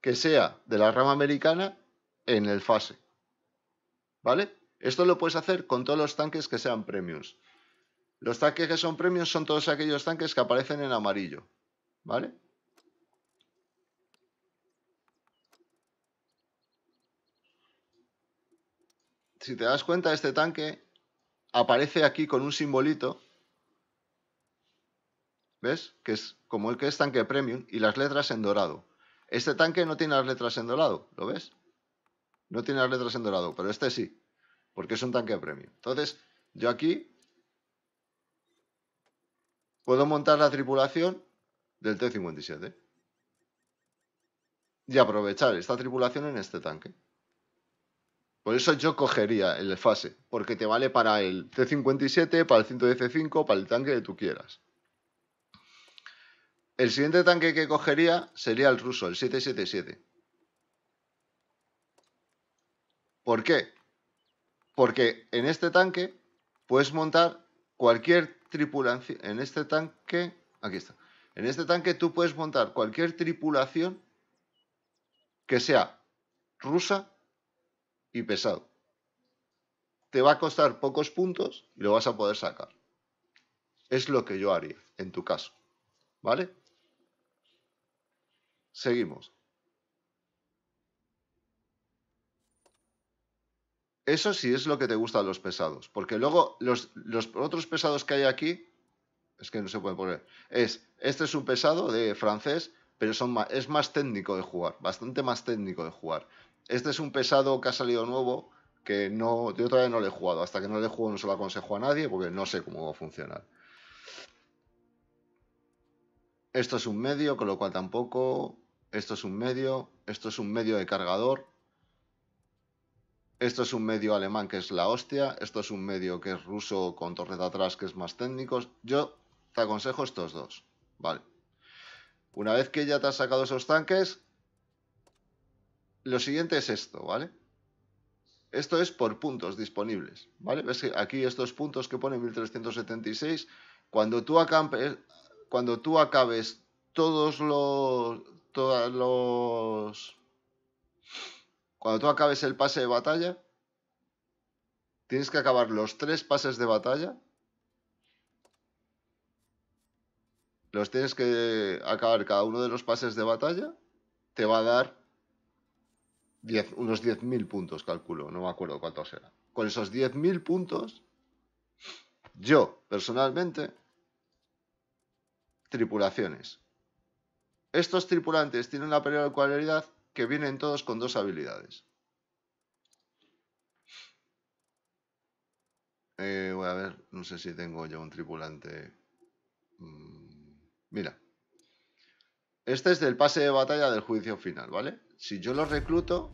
que sea de la rama americana, en el fase. ¿Vale? Esto lo puedes hacer con todos los tanques que sean premiums. Los tanques que son premiums son todos aquellos tanques que aparecen en amarillo. ¿Vale? Si te das cuenta, este tanque aparece aquí con un simbolito. ¿Ves? Que es como el que es tanque premium y las letras en dorado. Este tanque no tiene las letras en dorado, ¿lo ves? No tiene las letras en dorado, pero este sí, porque es un tanque premium. Entonces, yo aquí puedo montar la tripulación del T-57 y aprovechar esta tripulación en este tanque. Por eso yo cogería el fase, porque te vale para el T-57, para el 115, para el tanque que tú quieras. El siguiente tanque que cogería sería el ruso, el 777. ¿Por qué? Porque en este tanque puedes montar cualquier tripulación. En este tanque, aquí está. En este tanque tú puedes montar cualquier tripulación que sea rusa y pesado. Te va a costar pocos puntos y lo vas a poder sacar. Es lo que yo haría en tu caso. ¿Vale? Seguimos. Eso sí es lo que te gustan los pesados. Porque luego los, los otros pesados que hay aquí, es que no se puede poner. Es, este es un pesado de francés, pero son es más técnico de jugar, bastante más técnico de jugar. Este es un pesado que ha salido nuevo, que no, yo todavía no le he jugado. Hasta que no le jugado no se lo aconsejo a nadie, porque no sé cómo va a funcionar. Esto es un medio, con lo cual tampoco. Esto es un medio. Esto es un medio de cargador. Esto es un medio alemán que es la hostia. Esto es un medio que es ruso con torreta atrás que es más técnico. Yo te aconsejo estos dos. Vale. Una vez que ya te has sacado esos tanques, lo siguiente es esto, ¿vale? Esto es por puntos disponibles, ¿vale? Ves que aquí estos puntos que pone 1376, cuando tú acabes, cuando tú acabes todos los, todos los, cuando tú acabes el pase de batalla, tienes que acabar los tres pases de batalla. Los tienes que acabar cada uno de los pases de batalla. Te va a dar 10 unos 10.000 puntos, calculo. No me acuerdo cuántos eran. Con esos 10.000 puntos, yo, personalmente, tripulaciones. Estos tripulantes tienen una peculiaridad que vienen todos con dos habilidades. Eh, voy a ver, no sé si tengo yo un tripulante. Mm, mira. Este es del pase de batalla del juicio final, ¿vale? Si yo lo recluto,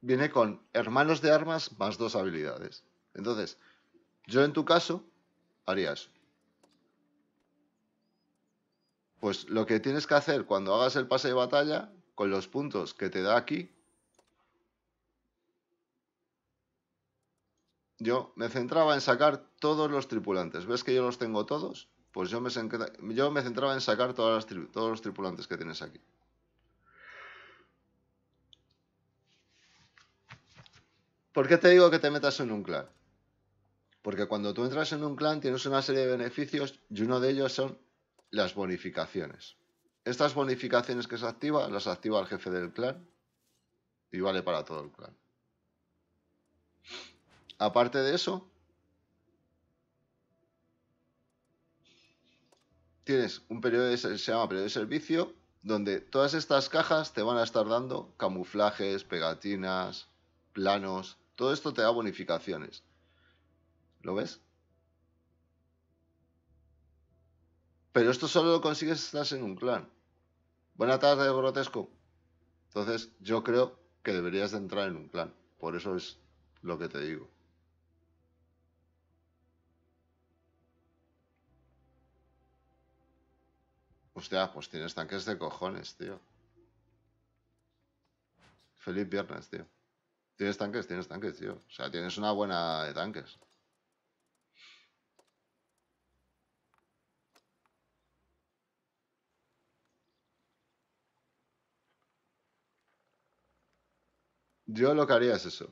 viene con hermanos de armas más dos habilidades. Entonces, yo en tu caso, haría eso. Pues lo que tienes que hacer cuando hagas el pase de batalla, con los puntos que te da aquí, yo me centraba en sacar todos los tripulantes. ¿Ves que yo los tengo todos? Pues yo me, centraba en sacar todos los tripulantes que tienes aquí. ¿Por qué te digo que te metas en un clan? Porque cuando tú entras en un clan tienes una serie de beneficios y uno de ellos son las bonificaciones. Estas bonificaciones que se activan, las activa el jefe del clan y vale para todo el clan. Aparte de eso, tienes un periodo de, se llama periodo de servicio donde todas estas cajas te van a estar dando camuflajes, pegatinas, planos, todo esto te da bonificaciones. ¿Lo ves? Pero esto solo lo consigues si estás en un clan. Buena tarde, grotesco. Entonces, yo creo que deberías de entrar en un clan. Por eso es lo que te digo. Hostia, pues tienes tanques de cojones, tío. Feliz viernes, tío. Tienes tanques, tienes tanques, tío. O sea, tienes una buena de tanques. Yo lo que haría es eso.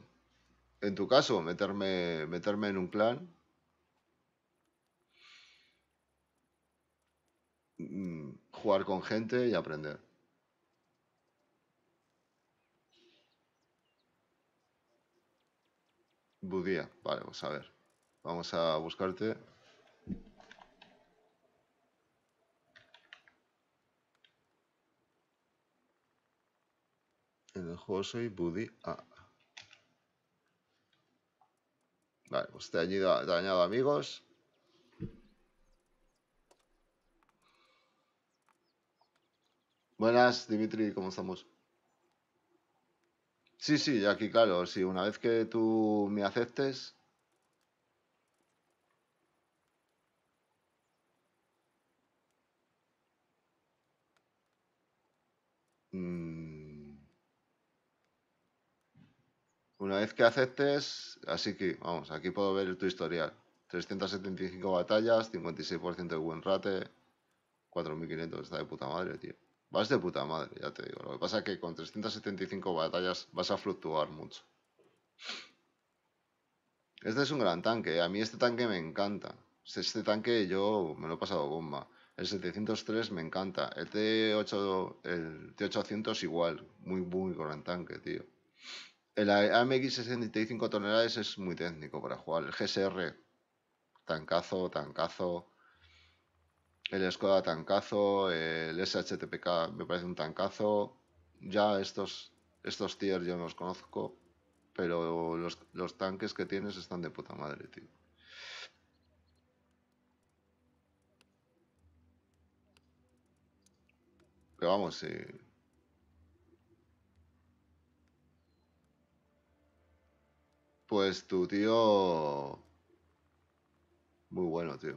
En tu caso, meterme, meterme en un clan. mm, Jugar con gente y aprender. Budía, vale, pues a ver. Vamos a buscarte. En el juego soy Buddy A. Vale, pues te añado, te añado amigos. Buenas, Dimitri, ¿cómo estamos? Sí, sí, aquí claro, sí, una vez que tú me aceptes, mm, una vez que aceptes, así que, vamos, aquí puedo ver tu historial. 375 batallas, 56% de buen rate, 4500, está de puta madre, tío. Vas de puta madre, ya te digo. Lo que pasa es que con 375 batallas vas a fluctuar mucho. Este es un gran tanque. ¿eh? A mí este tanque me encanta. Este tanque yo me lo he pasado bomba. El 703 me encanta. El T8, el T800 igual. Muy, muy gran tanque, tío. El AMX 65 toneladas es muy técnico para jugar. El GSR, tancazo, tancazo. El Skoda tancazo, el SHTPK me parece un tancazo. Ya estos, estos tiers yo no los conozco, pero los, los tanques que tienes están de puta madre, tío. Pero vamos, sí. Pues tu tío... Muy bueno, tío.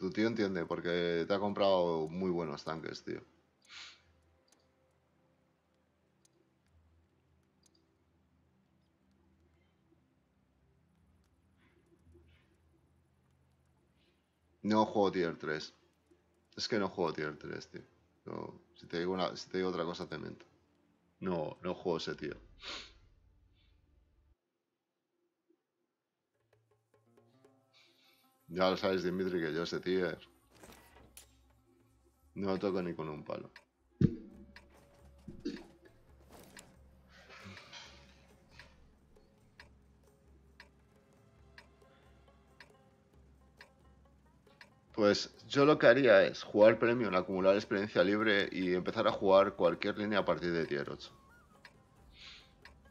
Tu tío entiende porque te ha comprado muy buenos tanques, tío. No juego tier 3. Es que no juego tier 3, tío. No, si, te digo una, si te digo otra cosa te miento. No, no juego ese tío. Ya lo sabes, Dimitri, que yo ese tier no toco ni con un palo. Pues yo lo que haría es jugar Premium, acumular experiencia libre y empezar a jugar cualquier línea a partir de tier 8.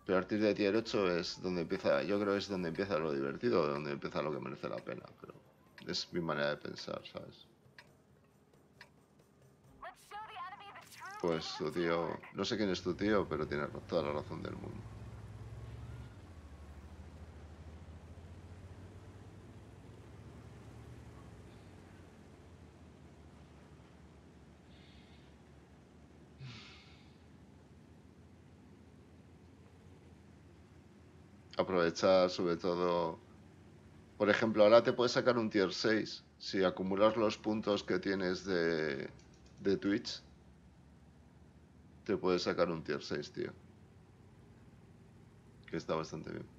Pero a partir de tier 8 es donde empieza, yo creo que es donde empieza lo divertido, donde empieza lo que merece la pena, pero es mi manera de pensar, ¿sabes? Pues tu tío, no sé quién es tu tío, pero tiene toda la razón del mundo. Aprovechar sobre todo por ejemplo, ahora te puedes sacar un tier 6 si acumulas los puntos que tienes de, de Twitch. Te puedes sacar un tier 6, tío. Que está bastante bien.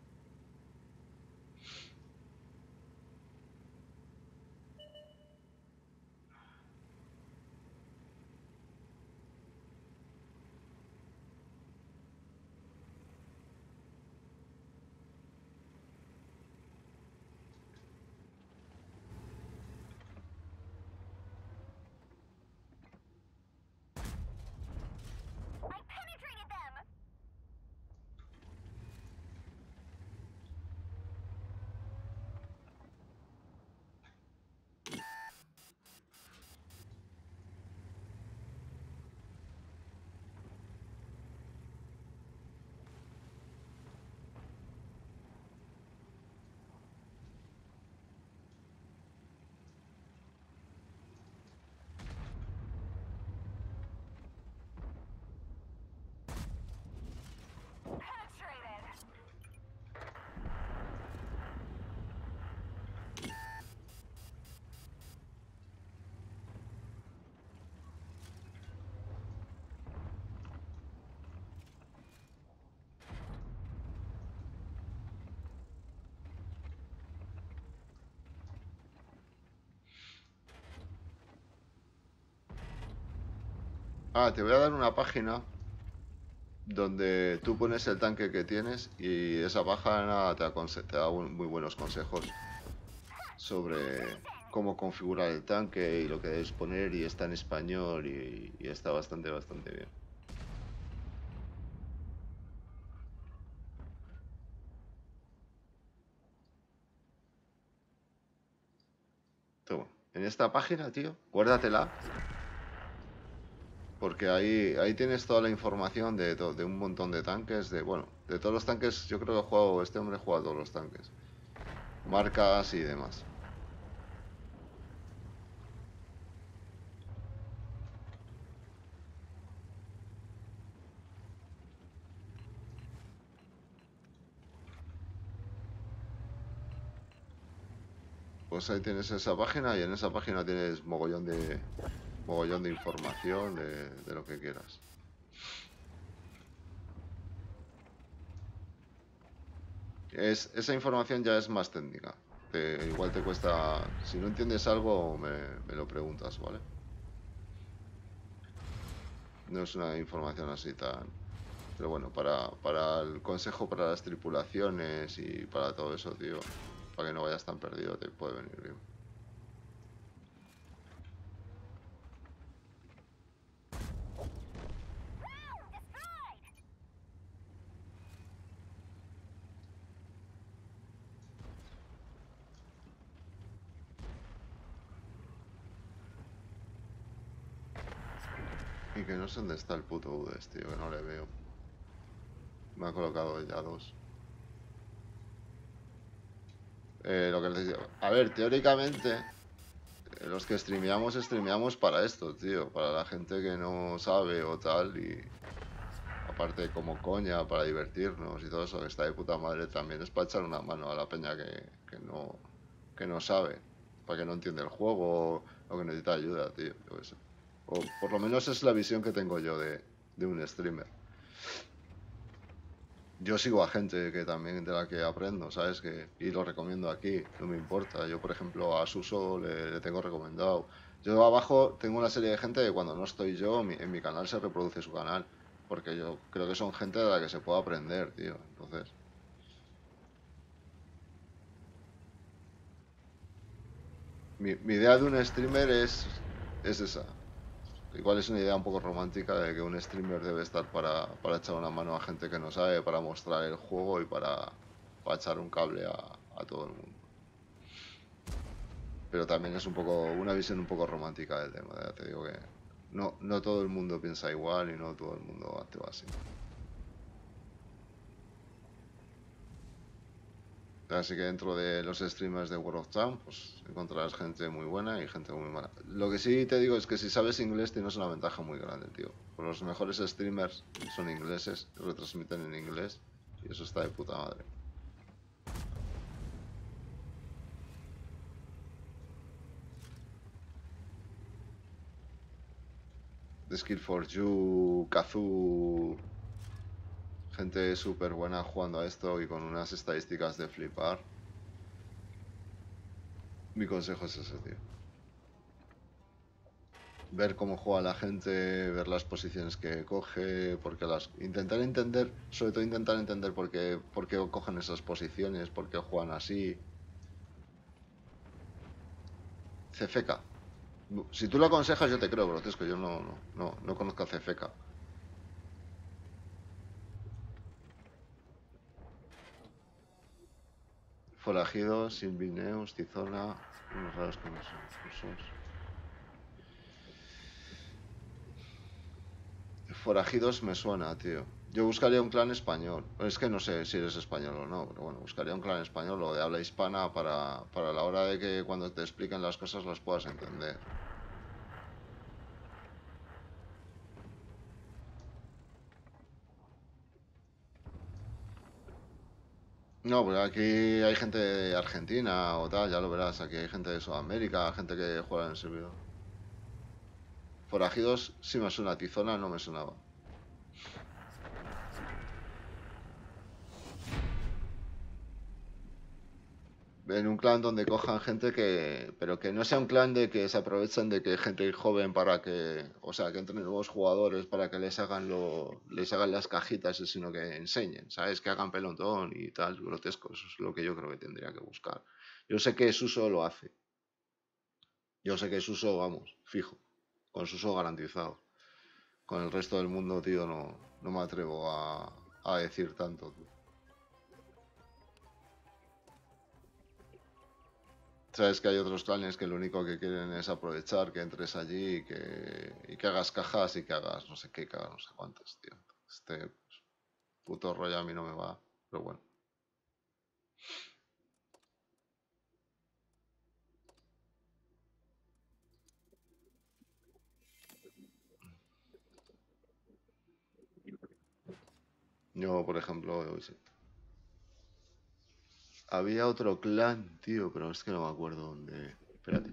Ah, te voy a dar una página donde tú pones el tanque que tienes y esa página te, da muy buenos consejos sobre cómo configurar el tanque y lo que debes poner y está en español y, y está bastante, bastante bien. Toma. En esta página, tío, guárdatela. Porque ahí, ahí tienes toda la información de, de un montón de tanques, de, bueno, de todos los tanques, yo creo que he jugado, este hombre juega todos los tanques. Marcas y demás. Pues ahí tienes esa página y en esa página tienes mogollón de mogollón de información de, lo que quieras. Es, esa información ya es más técnica. Igual te cuesta. Si no entiendes algo, me, me lo preguntas, ¿vale? No es una información así tan. Pero bueno, para, para el consejo para las tripulaciones y para todo eso, tío, para que no vayas tan perdido, te puede venir bien. Y que sé dónde está el puto Udes, tío, que no le veo. Me ha colocado ya dos. Eh, lo que digo. A ver, teóricamente, eh, los que streameamos, streameamos para esto, tío. Para la gente que no sabe o tal. Y aparte, como coña, para divertirnos y todo eso, que está de puta madre, también es para echar una mano a la peña que, que no, que no sabe. Para que no entiende el juego o que necesita ayuda, tío. yo qué sé. O por lo menos es la visión que tengo yo de, de un streamer. Yo sigo a gente que también de la que aprendo, ¿sabes? Que, y lo recomiendo aquí, no me importa. Yo, por ejemplo, a Suso le, le tengo recomendado. Yo abajo tengo una serie de gente que cuando no estoy yo, en mi canal se reproduce su canal. Porque yo creo que son gente de la que se puede aprender, tío. Entonces, mi, mi idea de un streamer es, es esa. Igual es una idea un poco romántica de que un streamer debe estar para, para echar una mano a gente que no sabe, para mostrar el juego y para, para echar un cable a, todo el mundo. Pero también es un poco una visión un poco romántica del tema. Ya te digo que no, no todo el mundo piensa igual y no todo el mundo actúa así. Así que dentro de los streamers de World of Tanks, pues encontrarás gente muy buena y gente muy mala. Lo que sí te digo es que si sabes inglés tienes una ventaja muy grande, tío. Pues los mejores streamers son ingleses, retransmiten en inglés y eso está de puta madre. The Skill for You, Kazu, gente súper buena jugando a esto y con unas estadísticas de flipar. Mi consejo es ese, tío. Ver cómo juega la gente, ver las posiciones que coge, porque las intentar entender, sobre todo intentar entender por qué, por qué cogen esas posiciones, por qué juegan así. CFK. Si tú lo aconsejas, yo te creo, bro. Es que yo no, no, no, no conozco a CFK. Forajidos, Silvineus, Tizona, unos raros rusos. Forajidos me suena, tío. Yo buscaría un clan español. Es que no sé si eres español o no, pero bueno, buscaría un clan español o de habla hispana para, para la hora de que cuando te expliquen las cosas las puedas entender. No, porque aquí hay gente de Argentina o tal, ya lo verás. Aquí hay gente de Sudamérica, gente que juega en el servidor. Forajidos sí me suena, Tizona no me sonaba. En un clan donde cojan gente que. Pero que no sea un clan de que se aprovechen de que hay gente joven para que. O sea, que entren nuevos jugadores para que les hagan lo. les hagan las cajitas, sino que enseñen, ¿sabes? Que hagan pelotón y tal, grotesco. Eso es lo que yo creo que tendría que buscar. Yo sé que Suso lo hace. Yo sé que Suso, vamos, fijo. Con Suso garantizado. Con el resto del mundo, tío, no, no me atrevo a, a decir tanto. tío. Sabes que hay otros clanes que lo único que quieren es aprovechar que entres allí y que, y que hagas cajas y que hagas no sé qué, que hagas no sé cuántas, tío. Este puto rollo a mí no me va, pero bueno. Yo, por ejemplo, qué sé. Había otro clan, tío, pero es que no me acuerdo dónde. Espérate.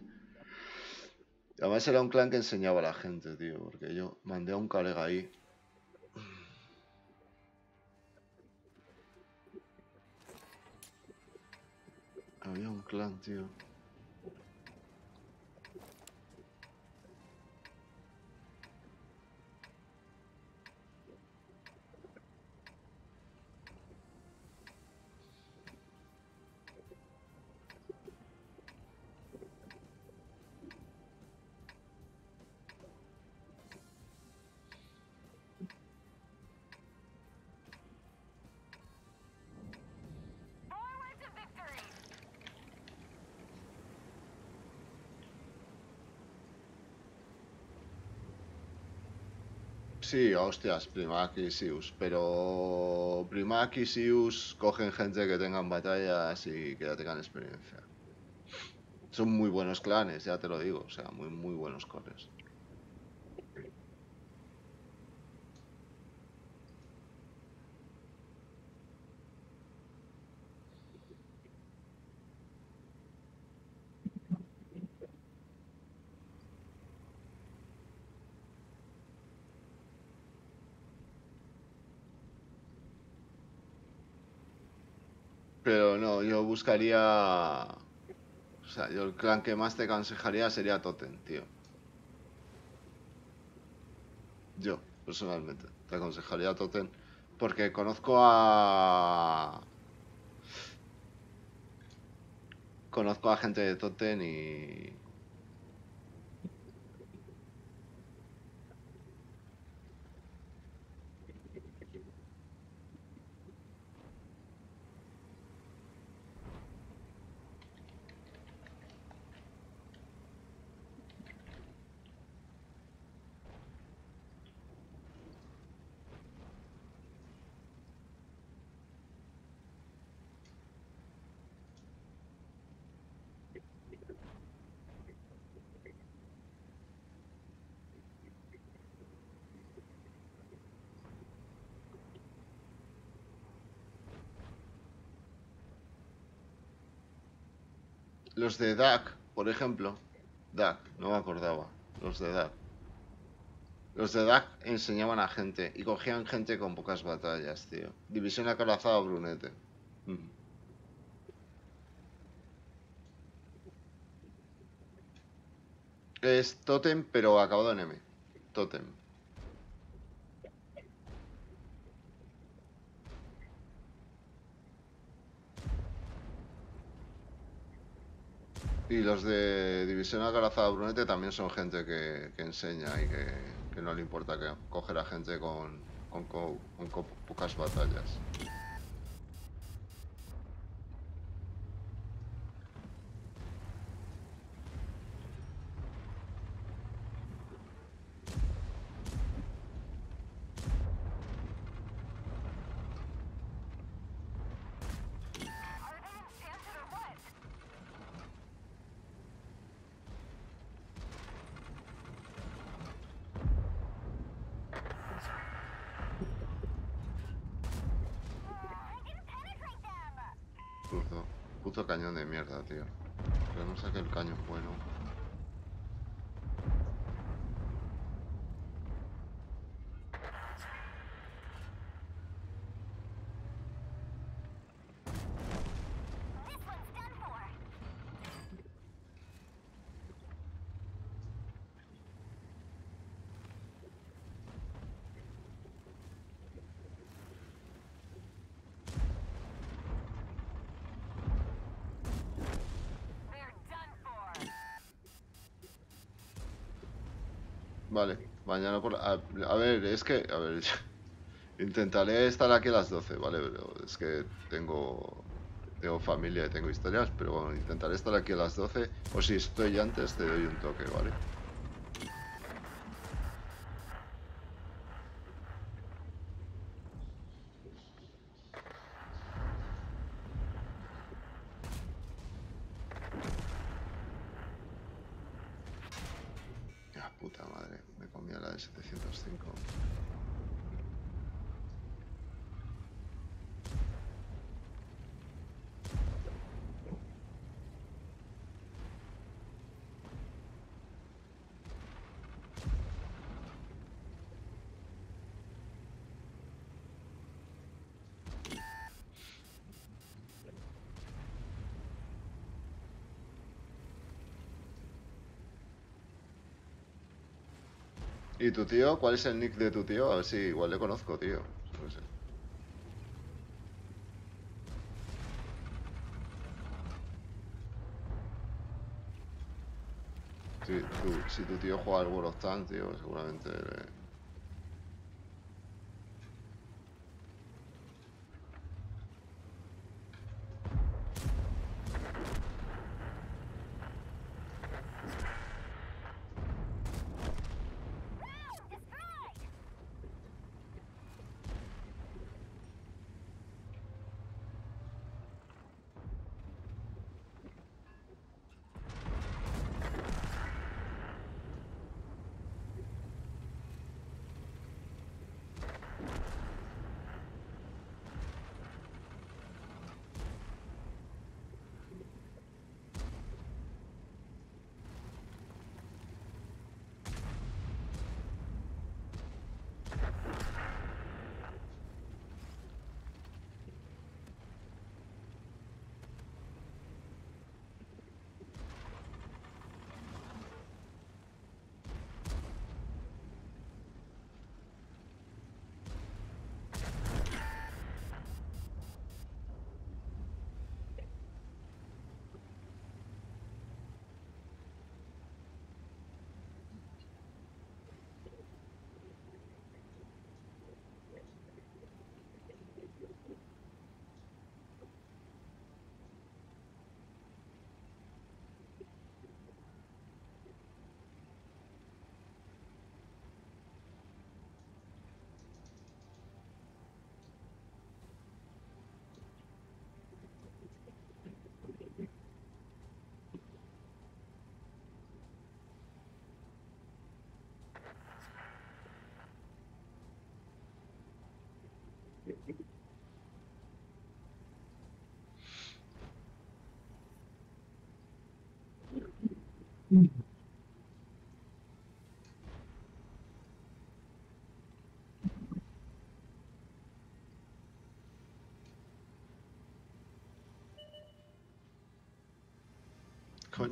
Además era un clan que enseñaba a la gente, tío, porque yo mandé a un colega ahí. Había un clan, tío. Sí, hostias, Primac y Sius, pero Primac y Sius cogen gente que tengan batallas y que ya tengan experiencia. Son muy buenos clanes, ya te lo digo, o sea, muy, muy buenos cores. Pero no, yo buscaría... O sea, yo el clan que más te aconsejaría sería Totem, tío. Yo, personalmente, te aconsejaría Totem. Porque conozco a... Conozco a gente de Totem y... Los de DAC, por ejemplo. DAC, no me acordaba. Los de DAC. Los de DAC enseñaban a gente y cogían gente con pocas batallas, tío. División acorazada Brunete. Mm. Es Totem, pero acabado en M. Totem. Y los de División Acorazada Brunete también son gente que, que enseña y que, que no le importa que coger a gente con, con, co- con co- pocas batallas. Are they enchanted or what? I didn't penetrate them! Puto, puto cañón de mierda, tío. Pero no saqué el cañón bueno. This one's done for! Vale, mañana por. A, ver, es que... A ver, intentaré estar aquí a las 12, ¿vale? Pero es que tengo... Tengo familia y tengo historias, pero bueno, intentaré estar aquí a las 12. O si estoy antes, te doy un toque, ¿vale puta madre, me comía la de 705. ¿Y tu tío? ¿Cuál es el nick de tu tío? A ver si igual le conozco, tío. Si tu, tío juega al World of Tanks, tío, seguramente...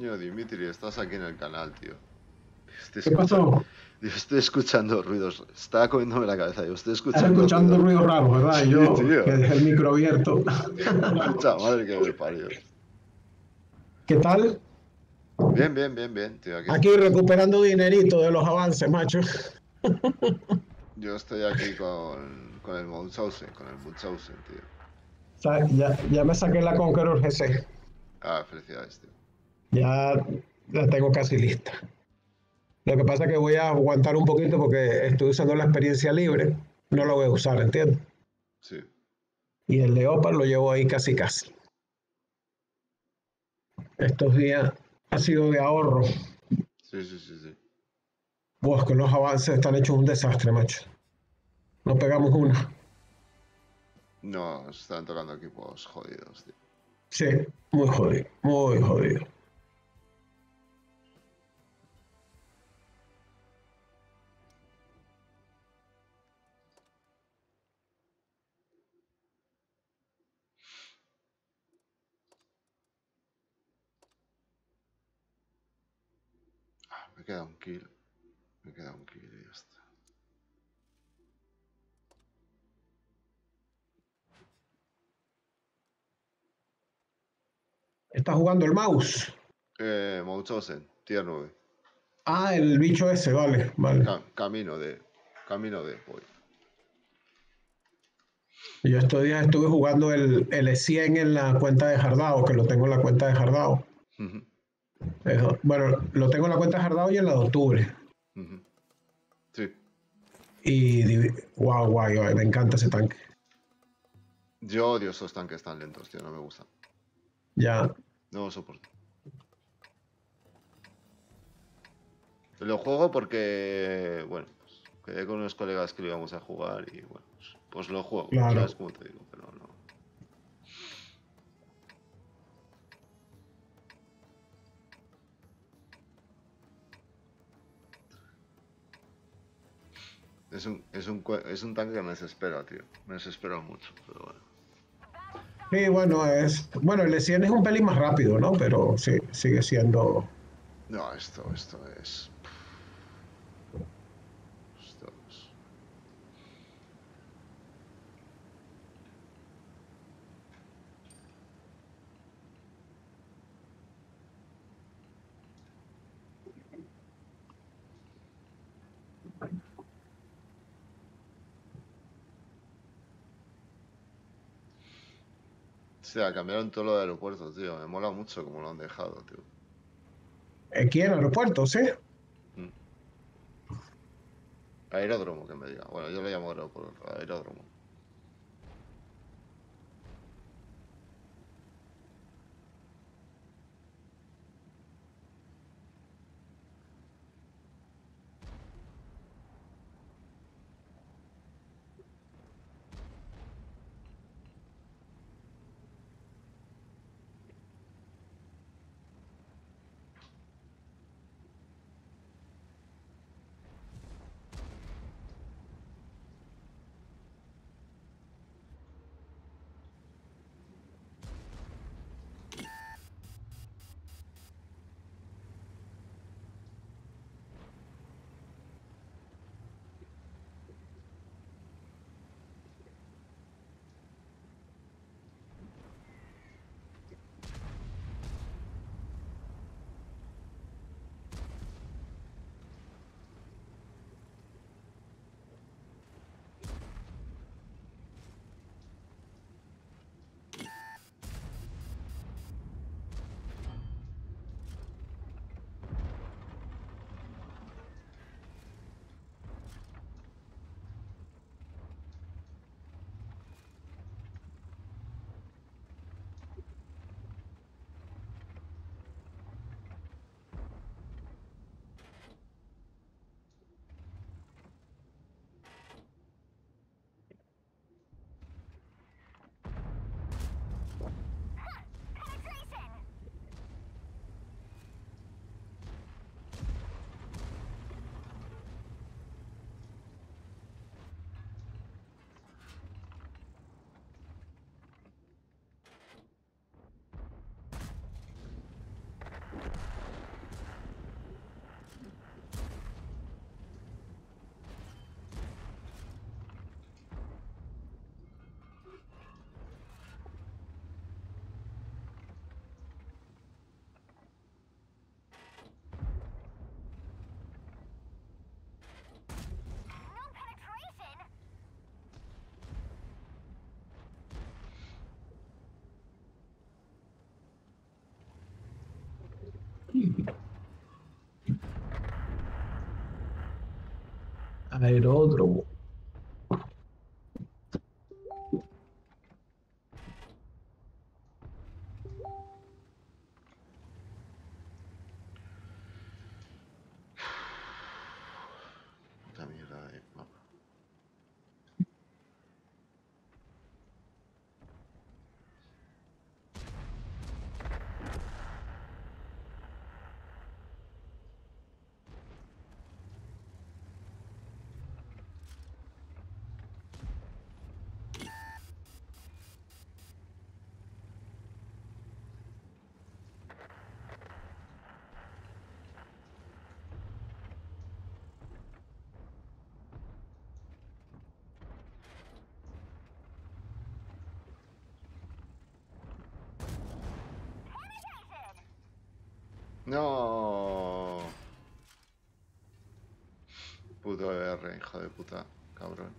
Coño, Dimitri, estás aquí en el canal, tío. Estoy ¿Qué pasó? escuchando- Yo estoy escuchando ruidos. Estaba comiéndome la cabeza. Yo estoy Estás escuchando. escuchando ruidos raros, ¿verdad? Y yo, Sí, que dejé el micro abierto. Puta madre que me parió. ¿Qué tal? Bien, bien, bien, bien, tío. Aquí, Aquí recuperando dinerito de los avances, macho. Yo estoy aquí con, con el Munchausen, con el Munchausen, tío. Ya, ya me saqué la Conqueror GC. Ah, felicidades, tío. Ya la tengo casi lista. Lo que pasa es que voy a aguantar un poquito porque estoy usando la experiencia libre. No la voy a usar, ¿entiendes? Sí. Y el Leopard lo llevo ahí casi casi. Estos días ha sido de ahorro. Sí, sí, sí, sí. Buah, es que los avances están hechos un desastre, macho. No pegamos una. No, están tocando equipos jodidos, tío. Sí, muy jodido, muy jodido. Me queda un kill. Me queda un kill y ya está. ¿Está jugando el mouse? Eh, Munchausen, tier 9. Ah, el bicho ese, vale, vale. Ca- camino de. Camino de. Voy. Yo estos días estuve jugando el L100 en la cuenta de Jardao, que lo tengo en la cuenta de Jardao. Ujú, Eso, Bueno, lo tengo en la cuenta de Jardao y en la de octubre. Sí. Y guau, guau, guau, me encanta ese tanque. Yo odio esos tanques tan lentos, tío. No me gustan. Ya. No lo soporto. Lo juego porque, bueno, pues, quedé con unos colegas que lo íbamos a jugar y, bueno, pues, pues lo juego. Claro. ¿Sabes cómo te digo? Pero Es un, es, un, es un tanque que me desespera, tío. Me desespera mucho, pero bueno. Sí, bueno, es. Bueno, el L100 es un pelín más rápido, ¿no? Pero sí, sigue siendo. No, esto, esto es. Esto es. O sea, cambiaron todo lo de aeropuertos, tío. Me mola mucho como lo han dejado, tío. Aquí en el aeropuerto, sí. Aeródromo, que me diga. Bueno, yo le llamo aeropuerto, aeródromo. Aeródromo. No. Puto R, hijo de puta, cabrón.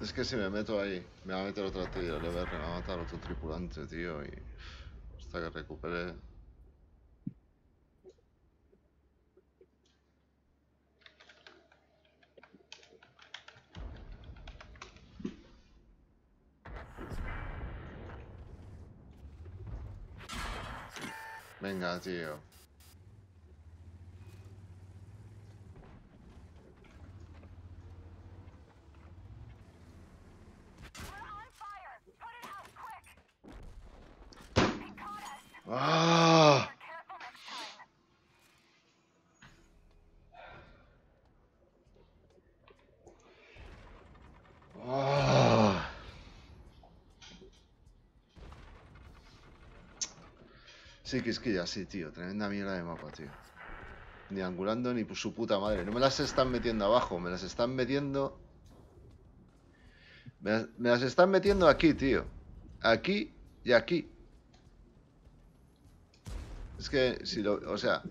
Es que si me meto ahí, me va a meter otra EBR me va a matar otro tripulante, tío, y hasta que recupere. Venga, tío. Sí, que es que ya sí, tío. Tremenda mierda de mapa, tío. Ni angulando ni su puta madre. No me las están metiendo abajo, me las están metiendo... Me las, están metiendo aquí, tío. Aquí y aquí. Es que, si lo... O sea,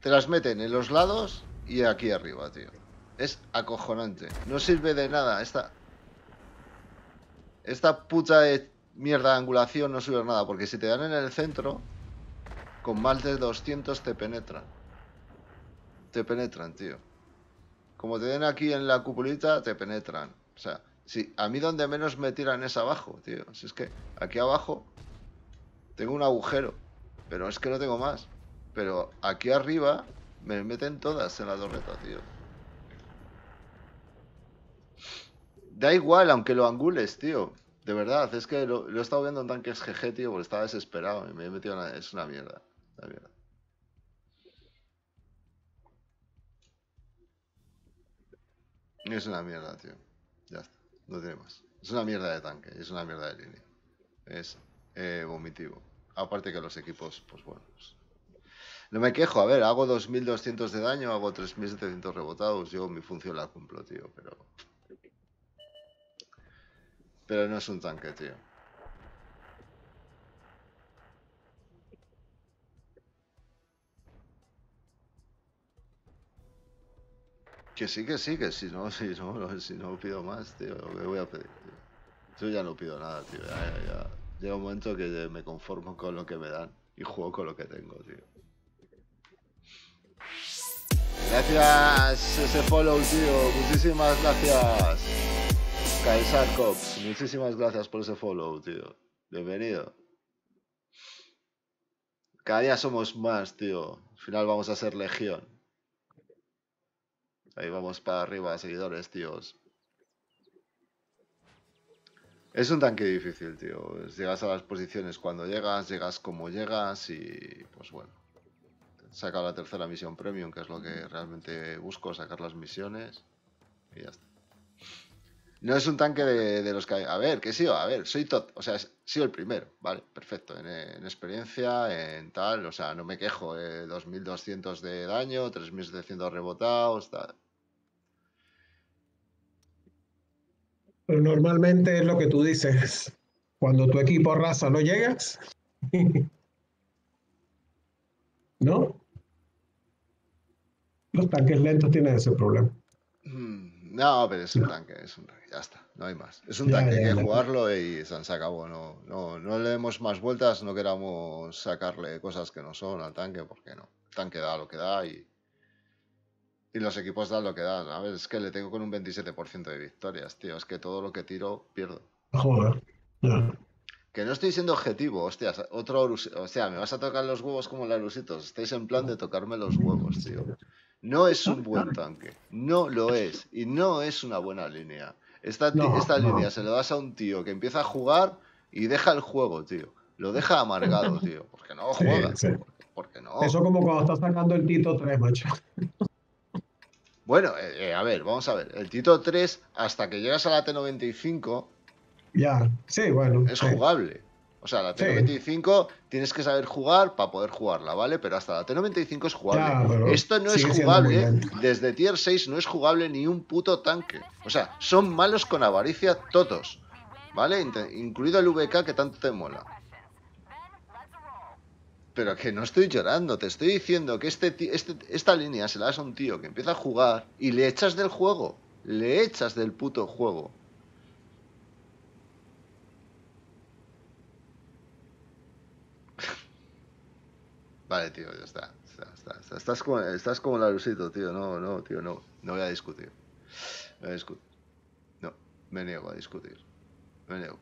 te las meten en los lados y aquí arriba, tío. Es acojonante. No sirve de nada. Esta... Esta puta mierda de angulación no sirve de nada. Porque si te dan en el centro, con más de 200 te penetran. Te penetran, tío. Como te den aquí en la cupulita, te penetran. O sea, si a mí donde menos me tiran es abajo, tío. Si es que aquí abajo tengo un agujero. Pero es que no tengo más. Pero aquí arriba me meten todas en la torreta, tío. Da igual, aunque lo angules, tío. De verdad, es que lo, he estado viendo en tanques GG, tío, porque estaba desesperado y me he metido Es una mierda. Es una mierda, tío. Ya está. No tiene más. Es una mierda de tanque. Es una mierda de línea. Es eh, vomitivo. Aparte que los equipos, pues bueno. pues, No me quejo, a ver, hago 2200 de daño, hago 3700 rebotados. Yo mi función la cumplo, tío, pero. Pero no es un tanque, tío. Que sí, que sí, que si no, si no, si no pido más, tío, ¿qué voy a pedir, tío? Yo ya no pido nada, tío. Llega un momento que me conformo con lo que me dan y juego con lo que tengo, tío. Gracias, ese follow, tío. Muchísimas gracias. Kaisar Cox, muchísimas gracias por ese follow, tío. Bienvenido. Cada día somos más, tío. Al final vamos a ser legión. Ahí vamos para arriba, seguidores, tíos. Es un tanque difícil, tío. Llegas a las posiciones cuando llegas, llegas como llegas y pues bueno. Saca la tercera misión premium, que es lo que realmente busco, sacar las misiones. Y ya está. No es un tanque de, de los que hay. A ver, que sí, a ver, soy tot. O sea, he sido el primero, vale, perfecto. En, en experiencia, en tal, o sea, no me quejo. Eh, 2200 de daño, 3700 rebotados, tal. Pero normalmente es lo que tú dices. Cuando tu equipo raza no llegas. ¿No? Los tanques lentos tienen ese problema. Mm, No, pero es un tanque, es un tanque, ya está, no hay más. Es un tanque, hay que jugarlo y se acabó. No, no, no le demos más vueltas, no queramos sacarle cosas que no son al tanque, porque no. El tanque da lo que da y, y los equipos dan lo que dan. A ver, es que le tengo con un 27% de victorias, tío. Es que todo lo que tiro, pierdo. Joder. Que no estoy siendo objetivo, hostias. Otro O sea, me vas a tocar los huevos como larusitos. Estáis en plan de tocarme los huevos, tío. No es un buen tanque. No lo es. Y no es una buena línea. Esta, No, esta no. línea se le das a un tío que empieza a jugar y deja el juego, tío. Lo deja amargado, tío. Porque no Sí, juega. sí. Porque no. Eso como cuando estás sacando el Tito 3, macho. Bueno, eh, eh, a ver, vamos a ver. El Tito 3, hasta que llegas a la T95, Ya. Sí, bueno. es sí. jugable. O sea, la Sí. T95 tienes que saber jugar para poder jugarla, ¿vale? Pero hasta la T95 es jugable. Ya, Esto no es jugable. Desde tier 6 no es jugable ni un puto tanque. O sea, son malos con avaricia todos. ¿Vale? Incluido el VK que tanto te mola. Pero que no estoy llorando, te estoy diciendo que este, este- esta línea se la das a un tío que empieza a jugar y le echas del juego. Le echas del puto juego. Vale, tío, ya está. está, está, está. Estás, como, estás como tío. No, no, tío, no. No voy a discutir. No voy a discutir. No, me niego a discutir. Me niego.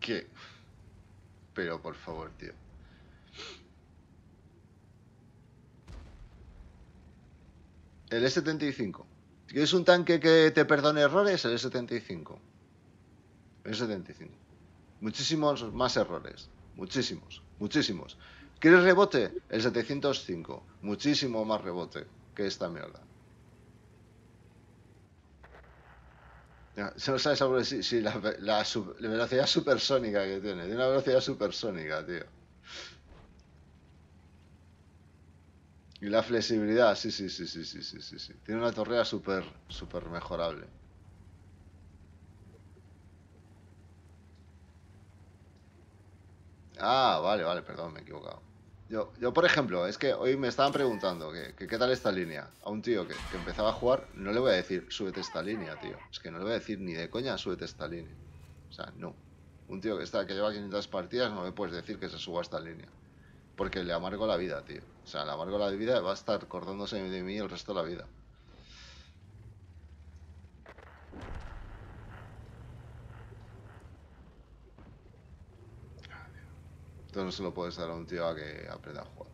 ¿Qué? Pero por favor, tío. El E75. ¿Quieres un tanque que te perdone errores? El E75. El E75. Muchísimos más errores. Muchísimos. Muchísimos. ¿Quieres rebote? El 705. Muchísimo más rebote que esta mierda. Ya, No sabes si, si la, la la velocidad supersónica que tiene. Tiene una velocidad supersónica, tío. Y la flexibilidad, sí, sí, sí, sí, sí, sí, sí. sí. Tiene una torrea súper, súper mejorable. Ah, vale, vale, perdón, me he equivocado. Yo, yo por ejemplo, es que hoy me estaban preguntando que, qué tal esta línea. A un tío que, empezaba a jugar, no le voy a decir, súbete esta línea, tío. Es que no le voy a decir ni de coña, súbete esta línea. O sea, no. Un tío que lleva 500 partidas, no me puedes decir que se suba a esta línea. Porque le amargo la vida, tío. O sea, le amargo la vida va a estar acordándose de mí el resto de la vida. Esto no se lo puedes dar a un tío a que aprenda a jugar.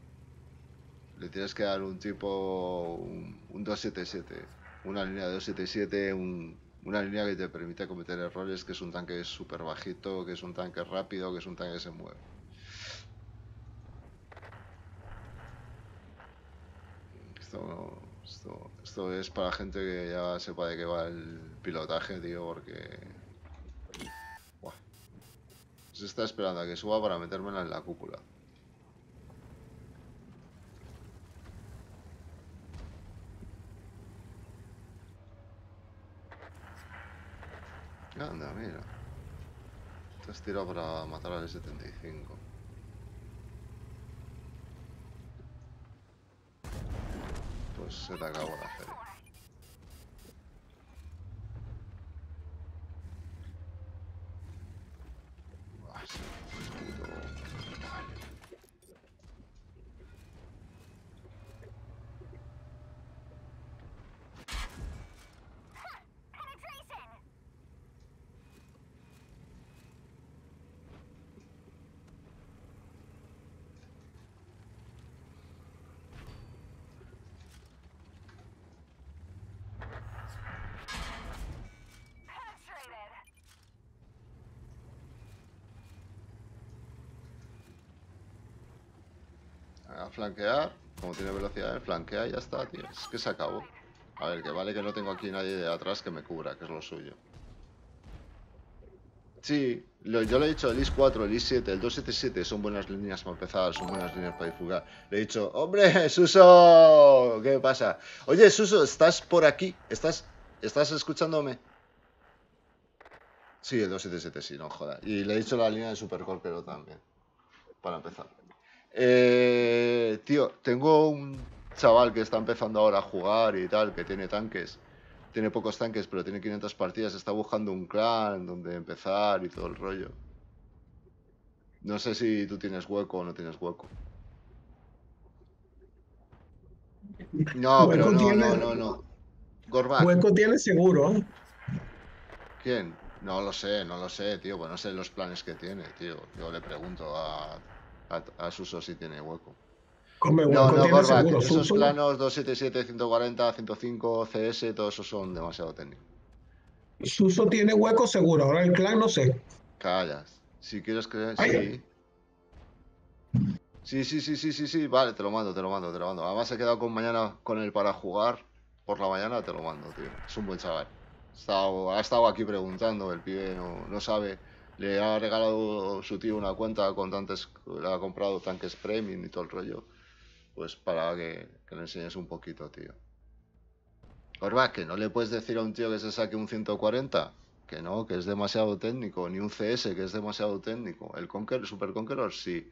Le tienes que dar un tipo, un, un 277, una línea de 277, un, una línea que te permite cometer errores, que es un tanque súper bajito, que es un tanque rápido, que es un tanque que se mueve. Esto, esto, es para gente que ya sepa de qué va el pilotaje, tío, porque... Buah. Se está esperando a que suba para metérmela en la cúpula. Anda, mira. Te has tirado para matar al 75. 是大哥我的。分 flanquear. Como tiene velocidad, flanquea y ya está, tío. Es que se acabó. A ver, que vale que no tengo aquí nadie de atrás que me cubra, que es lo suyo. Sí, yo le he dicho el IS 4, el IS 7, el 277 son buenas líneas para empezar, son buenas líneas para difugar. Le he dicho, hombre, Suso, ¿qué pasa? Oye, Suso, ¿estás por aquí? ¿Estás, estás escuchándome? Sí, el 277, sí, no joda. Y le he dicho la línea de Supercorpero también, para empezar. Eh, tío, tengo un chaval que está empezando ahora a jugar y tal, que tiene tanques. Tiene pocos tanques, pero tiene 500 partidas. Está buscando un clan donde empezar y todo el rollo. No sé si tú tienes hueco o no tienes hueco. No, pero no, tiene- no, no, no. Hueco tiene seguro. ¿quién? No lo sé, no lo sé, tío. Pues no sé los planes que tiene, tío. Yo le pregunto a, a, a Suso si tiene hueco. Come No, hueco no, tiene Gorbac, seguro. esos Suso- planos 277, 140, 105, CS, todos esos son demasiado técnicos. Suso tiene hueco seguro. Ahora el clan no sé. Callas. Si quieres que... Sí. Sí, sí, sí, sí, sí, sí. Vale, te lo mando, te lo mando, te lo mando. Además he quedado con mañana con él para jugar. Por la mañana te lo mando, tío. Es un buen chaval. Ha estado, ha estado aquí preguntando, el pibe no, no sabe. Le ha regalado su tío una cuenta con tanques, le ha comprado tanques premium y todo el rollo. Pues para que, que le enseñes un poquito, tío. Orba, que no le puedes decir a un tío que se saque un 140. Que no, que es demasiado técnico. Ni un CS, que es demasiado técnico. El Conqueror, Super Conqueror, sí.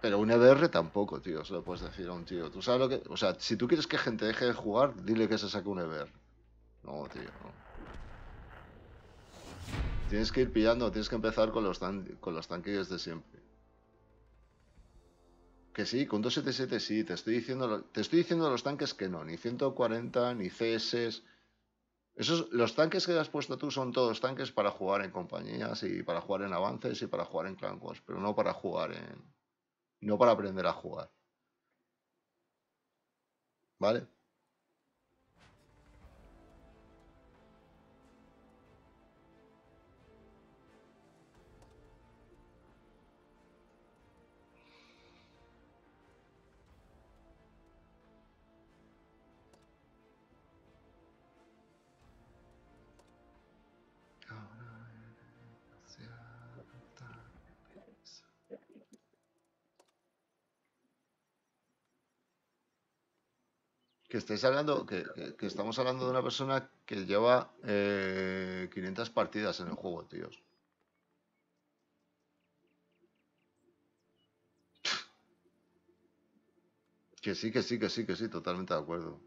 Pero un EBR tampoco, tío. Se lo puedes decir a un tío. ¿Tú sabes lo que.? O sea, si tú quieres que gente deje de jugar, dile que se saque un EBR. No, tío, no. Tienes que ir pillando, tienes que empezar con los, con los tanques de siempre. Que sí, con 277 sí, te estoy diciendo, te estoy diciendo los tanques que no, ni 140, ni CS. Esos, los tanques que has puesto tú son todos tanques para jugar en compañías y para jugar en avances y para jugar en clan pero no para jugar en. No para aprender a jugar. ¿Vale? Que hablando, que, estamos hablando de una persona que lleva eh, 500 partidas en el juego, tíos. Que sí, que sí, que sí, que sí, totalmente de acuerdo.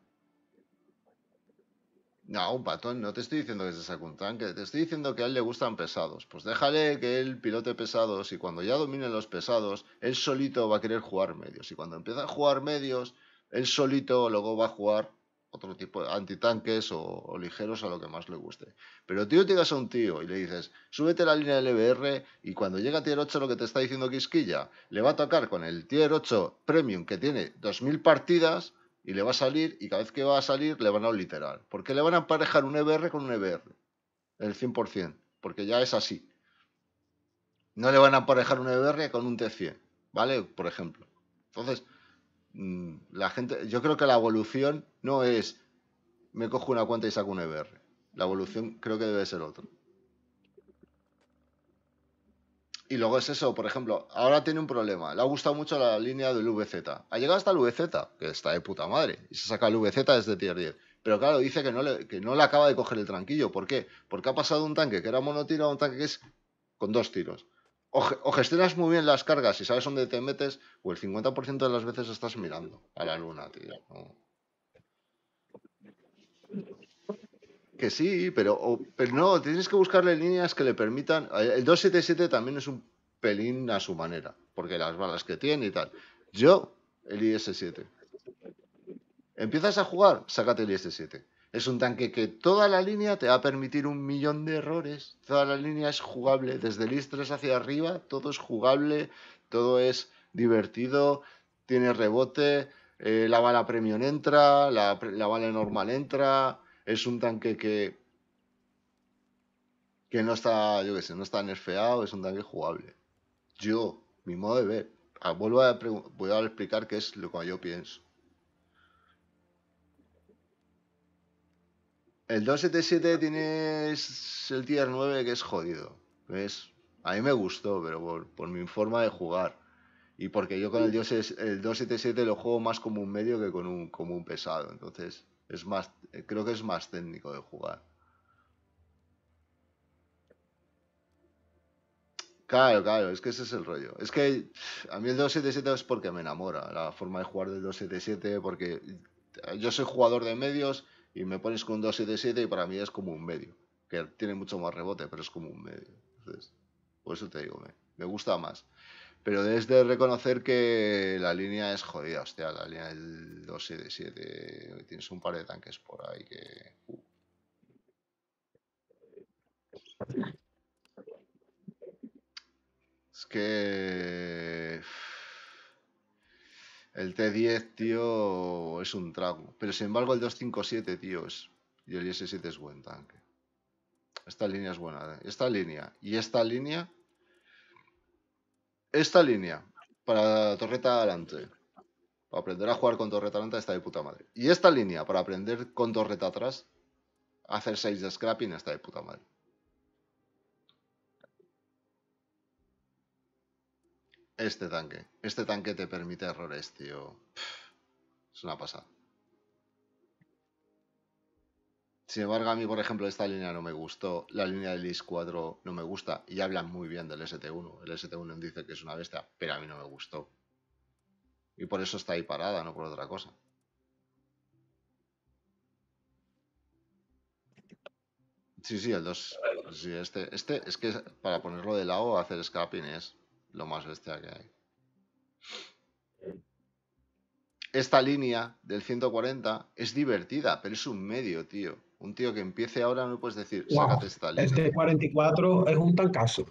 No, un patón, no te estoy diciendo que se saque un tanque, te estoy diciendo que a él le gustan pesados. Pues déjale que él pilote pesados y cuando ya domine los pesados, él solito va a querer jugar medios. Y cuando empieza a jugar medios, él solito luego va a jugar otro tipo de antitanques o, ligeros a lo que más le guste. Pero tío, te digas a un tío y le dices, súbete la línea del EBR y cuando llega a tier 8 lo que te está diciendo Quisquilla, le va a tocar con el tier 8 premium que tiene 2000 partidas y le va a salir y cada vez que va a salir le van a literal. Porque le van a emparejar un EBR con un EBR. El 100%. Porque ya es así. No le van a emparejar un EBR con un T100. ¿Vale? Por ejemplo. Entonces, la gente, yo creo que la evolución no es me cojo una cuenta y saco un EBR. La evolución creo que debe ser otra. Y luego es eso, por ejemplo, ahora tiene un problema. Le ha gustado mucho la línea del VZ. Ha llegado hasta el VZ, que está de puta madre. Y se saca el VZ desde tier 10. Pero claro, dice que no, le, que no le acaba de coger el tranquillo. ¿Por qué? Porque ha pasado un tanque que era monotiro a un tanque que es con dos tiros. O, o gestionas muy bien las cargas y sabes dónde te metes, o el 50% de las veces estás mirando a la luna, tío. ¿no? Que sí, pero, o- pero no, tienes que buscarle líneas que le permitan. eh, El 277 también es un pelín a su manera, porque las balas que tiene y tal. Yo, el IS-7. Empiezas a jugar, sácate el IS-7. Es un tanque que toda la línea te va a permitir un millón de errores. Toda la línea es jugable, desde el IS-3 hacia arriba, todo es jugable, todo es divertido, tiene rebote, eh, la bala premium entra, la, bala normal entra. Es un tanque que, que no está, yo qué sé, no está nerfeado, es un tanque jugable. Yo, mi modo de ver. Ah, vuelvo a, voy a explicar qué es lo que yo pienso. El 277 tienes el tier 9 que es jodido. ¿Ves? A mí me gustó, pero por, por mi forma de jugar. Y porque yo con el, 2, el 277 lo juego más como un medio que con un, como un pesado. Entonces, es más, creo que es más técnico de jugar. Claro, claro, es que ese es el rollo. Es que a mí el 277 es porque me enamora la forma de jugar del 277, porque yo soy jugador de medios y me pones con un 277 y para mí es como un medio, que tiene mucho más rebote, pero es como un medio. Entonces, por eso te digo, me, me gusta más. Pero debes de reconocer que la línea es jodida, hostia, la línea del 277, tienes un par de tanques por ahí que... uh. Es que... El T10, tío, es un trago. Pero sin embargo el 257, tío, es... Y el IS-7 es buen tanque. Esta línea es buena. ¿eh? Esta línea y esta línea... Esta línea para torreta adelante. Para aprender a jugar con torreta adelante está de puta madre. Y esta línea para aprender con torreta atrás, hacer 6 de scrapping está de puta madre. Este tanque. Este tanque te permite errores, tío. Es una pasada. Sin embargo, a mí, por ejemplo, esta línea no me gustó. La línea del IS-4 no me gusta. Y hablan muy bien del ST1. El ST1 dice que es una bestia, pero a mí no me gustó. Y por eso está ahí parada, no por otra cosa. Sí, sí, el 2. Sí, este, este es que para ponerlo de lado, hacer scrapping es lo más bestia que hay. Esta línea del 140 es divertida, pero es un medio, tío. Un tío que empiece ahora no puedes decir, Wow, sácate esta línea. Este 44 es un tancazo.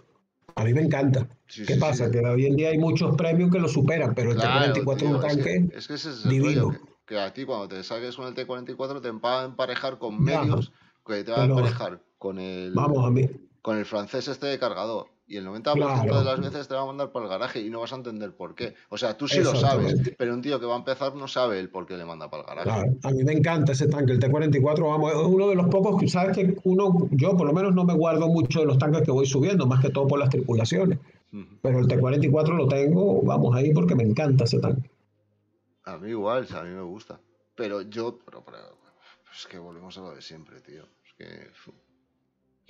A mí me encanta. Sí, ¿Qué sí, pasa? sí. Que hoy en día hay muchos premios que lo superan, pero el Claro, T44 es tío, un es que- tanque es que ese es el divino. que, que a ti cuando te saques con el T44 te va a emparejar con medios que te va a emparejar con el, Vamos, a mí. con el francés este de cargador. Y el 90% Claro. de las veces te va a mandar para el garaje y no vas a entender por qué. O sea, tú sí lo sabes, pero un tío que va a empezar no sabe el por qué le manda para el garaje. Claro, a mí me encanta ese tanque, el T-44, vamos, es uno de los pocos que, sabes que uno, yo por lo menos no me guardo mucho de los tanques que voy subiendo, más que todo por las tripulaciones. Pero el T-44 lo tengo, vamos ahí porque me encanta ese tanque. A mí igual, o sea, a mí me gusta. Pero yo, pero, pero, es que volvemos a lo de siempre, tío. Es que.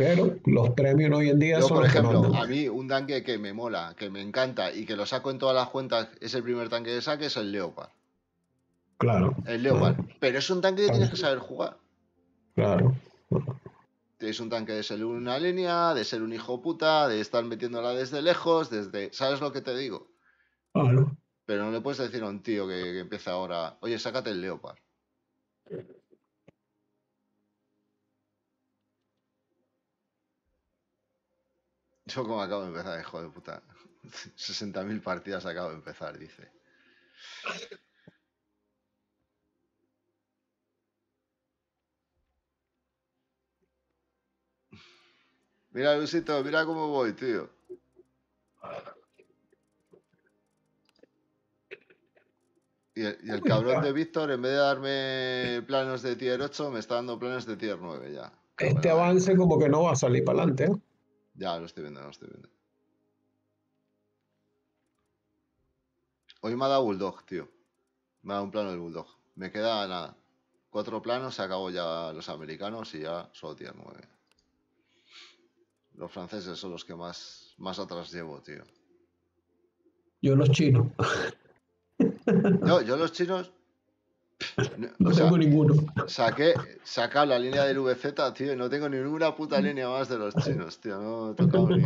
Pero los premios hoy en día Yo, son por los que ejemplo, a mí un tanque que me mola, que me encanta y que lo saco en todas las cuentas, es el primer tanque que saque, es el Leopard. Claro, El Leopard. Pero es un tanque que tienes que saber jugar. claro. Es un tanque de ser una línea, de ser un hijo puta, de estar metiéndola desde lejos, desde... ¿Sabes lo que te digo? Claro. Pero no le puedes decir a un tío que, que empieza ahora, oye, sácate el Leopard. Yo como acabo de empezar, hijo de puta. 60.000 partidas acabo de empezar, dice. Mira, Luisito, mira cómo voy, tío. Y el, y el cabrón de Víctor, en vez de darme planos de tier 8, me está dando planos de tier 9 ya. Este avance como que no va a salir para adelante. ¿eh? Ya, lo estoy viendo, lo estoy viendo. Hoy me ha dado Bulldog, tío. Me ha dado un plano del Bulldog. Me queda nada. Cuatro planos, se acabó ya los americanos y ya solo tier 9. Los franceses son los que más, más atrás llevo, tío. Yo los chinos, Yo, yo los chinos. No o sea, tengo ninguno. Saqué, saca la línea del VZ, tío, y no tengo ninguna puta línea más de los chinos, tío. No he tocado ni.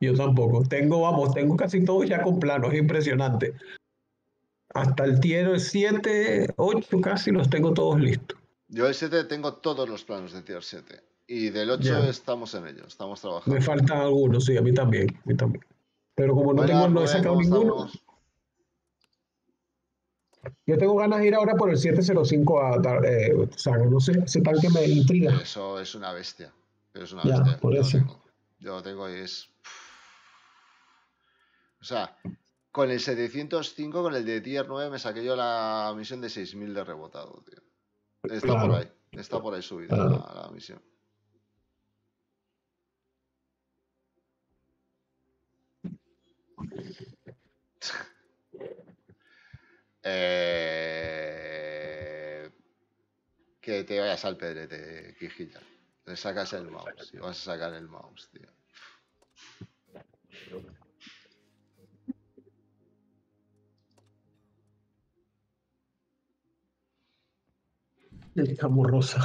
Yo tampoco. Tengo, vamos, tengo casi todos ya con planos, es impresionante. Hasta el tier 7, 8 casi los tengo todos listos. Yo el 7 tengo todos los planos de tier 7. Y del 8 Ya. estamos en ello, estamos trabajando. Me faltan algunos, sí, a mí también, a mí también. Pero como no, Bueno, tengo, no he sacado ¿cómo ninguno, estamos? Yo tengo ganas de ir ahora por el 705 a eh, saga, no sé, ese tanque me intriga. Eso es una bestia. Es una Ya, bestia. por yo eso. Lo tengo. Yo lo tengo y es. sea, con el 705, con el de tier 9, me saqué yo la misión de 6000 de rebotado, tío. Está por Claro. ahí. Está por ahí subida Claro. la, la misión. Eh, que te vayas al pedrete, Quijilla. Le sacas el mouse. Y vas a sacar el mouse, tío. El camo rosa.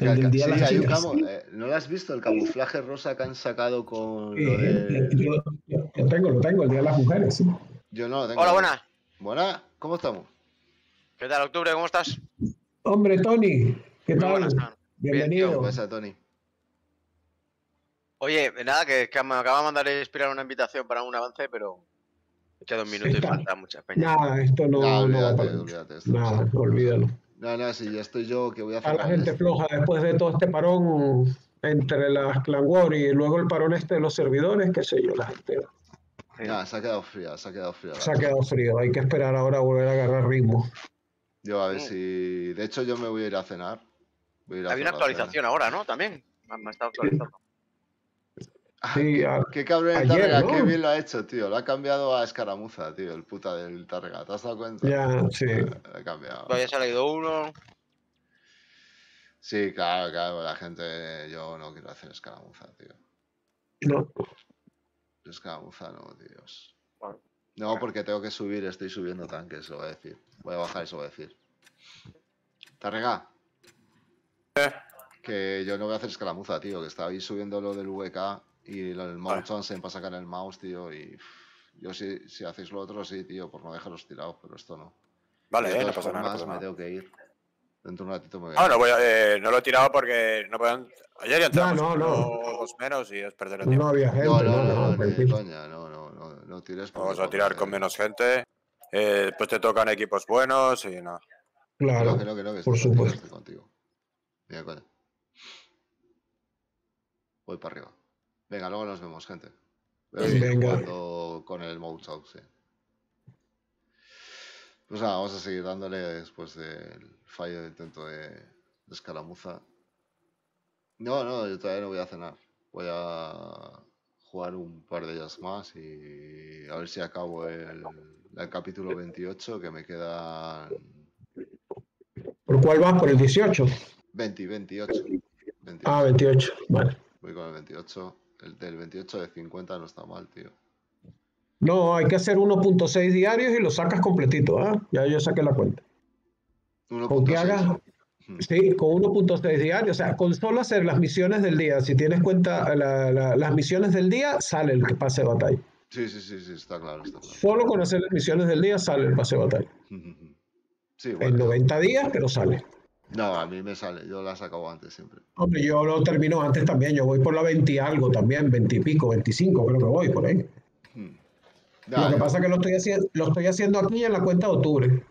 El el del ca- día de sí, las hay un chicas. camo- eh, ¿No lo has visto? El camuflaje rosa que han sacado con Eh, lo de... yo, yo- yo tengo, lo tengo, el día de las mujeres. sí. Yo no lo tengo. Hola, buenas. Buena, ¿cómo estamos? ¿Qué tal, Octubre? ¿Cómo estás? Hombre, Tony, ¿qué tal? buenas. Bienvenido. ¿Qué pasa, Tony? Oye, nada, que, que me acaba de mandar Espiral una invitación para un avance, pero queda un minuto y falta mucha peña. Nada, esto no, No, no va olvídate, olvídate. esto no Nada, se- olvídalo. No, no, si ya estoy yo, que voy a hacer? Está la gente esto? floja después de todo este parón entre las Clan War y luego el parón este de los servidores, qué sé yo, la gente Se ha quedado fría, se ha quedado fría. se ha quedado frío. Hay que esperar ahora a volver a agarrar ritmo. Yo a ver si... De hecho, yo me voy a ir a cenar. Voy a ir a Había una actualización ahora, ¿no? También. Me ha estado actualizando. Sí, a- Qué cabrón el Tárrega, ¿no? qué bien lo ha hecho, tío. Lo ha cambiado a escaramuza, tío, el puta del Tárrega. ¿Te has dado cuenta? Ya, sí. Lo ha cambiado. Todavía se ha leído uno. Sí, claro, claro, la gente... Yo no quiero hacer escaramuza, tío. No. Escaramuza no, tíos. No, porque tengo que subir, estoy subiendo tanques, lo voy a decir. Voy a bajar eso, voy a decir. Tárrega. Que yo no voy a hacer escaramuza, tío, que estaba ahí subiendo lo del VK y lo del mouse Johnson para sacar el mouse, tío, y yo si, si hacéis lo otro, sí, tío, por no dejaros tirados, pero esto no. Vale, eh, no pasa nada, no pasa me nada. tengo que ir. Dentro de un ratito me voy a Ah, no, voy a- eh, no lo he tirado porque no puedo. Ayer ya entramos no, no. uno, dos menos y es perder el tiempo. No había gente, No, no, no, no, no, no, ni coña, no, no, no, no tires Vamos a tirar con menos gente. eh, después te tocan equipos buenos y nada. Claro, que no, que no, que por estoy contigo, supuesto. contigo. Mira. Voy para arriba. Venga, luego nos vemos, gente. Voy a Venga. con el Mode Out, sí. Pues nada, vamos a seguir dándole después del fallo de intento de, de escaramuza. No, no, yo todavía no voy a cenar. Voy a jugar un par de ellas más y a ver si acabo el, el capítulo 28, que me quedan ¿Por cuál vas? ¿Por el 18? 20, 28. 28. Ah, 28. Vale. Voy con el 28. El del 28 de 50 no está mal, tío. No, hay que hacer 1.6 diarios y lo sacas completito, ¿ah? Ya yo saqué la cuenta. Con que 1.6. hagas, sí, con 1.6 diarios, o sea, con solo hacer las misiones del día, si tienes cuenta la- la- las misiones del día, sale el pase de batalla. Sí, sí, sí, sí, está claro, está claro. Solo con hacer las misiones del día sale el pase de batalla. Sí, En bueno. 90 días, pero sale. No, a mí me sale. Yo la he sacado antes siempre. Hombre, yo lo termino antes también, yo voy por la 20 y algo también, 20 y pico, 25 creo que voy por ahí. Ya, lo que yo- pasa es que lo estoy, haciendo, lo estoy haciendo aquí en la cuenta de octubre.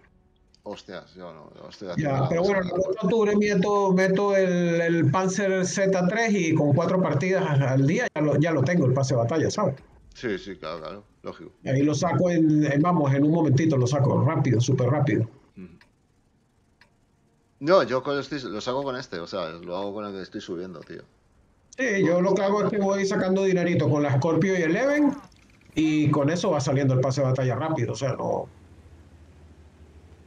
Hostias, yo no, yo estoy haciendo Ya, pero bueno, en la cuenta de octubre meto, meto el, el Panzer Z3 y con cuatro partidas al día ya lo, ya lo tengo, el pase de batalla, ¿sabes? Sí, sí, claro, claro, lógico. Y ahí lo saco en, en- vamos, en un momentito lo saco rápido, súper rápido. No, yo con lo saco con este, o sea, lo hago con el que estoy subiendo, tío. Sí, yo lo que hago es que voy sacando dinerito con la Scorpio y el Eleven y con eso va saliendo el pase de batalla rápido, o sea, no,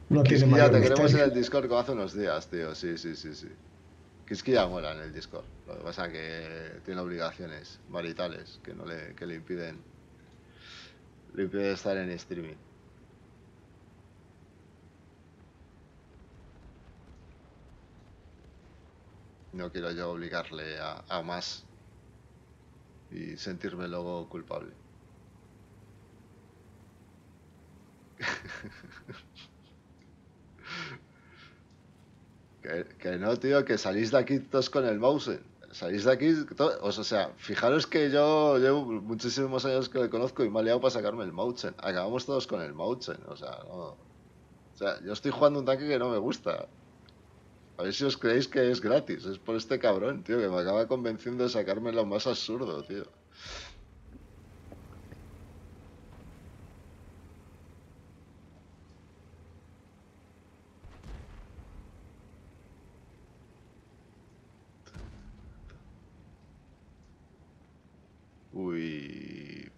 no tiene mayor te queremos en el Discord como hace unos días, tío. Sí, sí, sí, sí. Quisquilla mola en el Discord. Lo que pasa que tiene obligaciones maritales que no le, que le impiden le impiden estar en streaming. No quiero yo obligarle a, a más y sentirme luego culpable. Que, no, tío, que salís de aquí todos con el mouse. Salís de aquí, to- o sea, fijaros que yo llevo muchísimos años que le conozco y me ha liado para sacarme el Mauchen. Acabamos todos con el Mauchen, o sea, no. O sea, yo estoy jugando un tanque que no me gusta. A ver si os creéis que es gratis. Es por este cabrón, tío, que me acaba convenciendo de sacarme lo más absurdo, tío.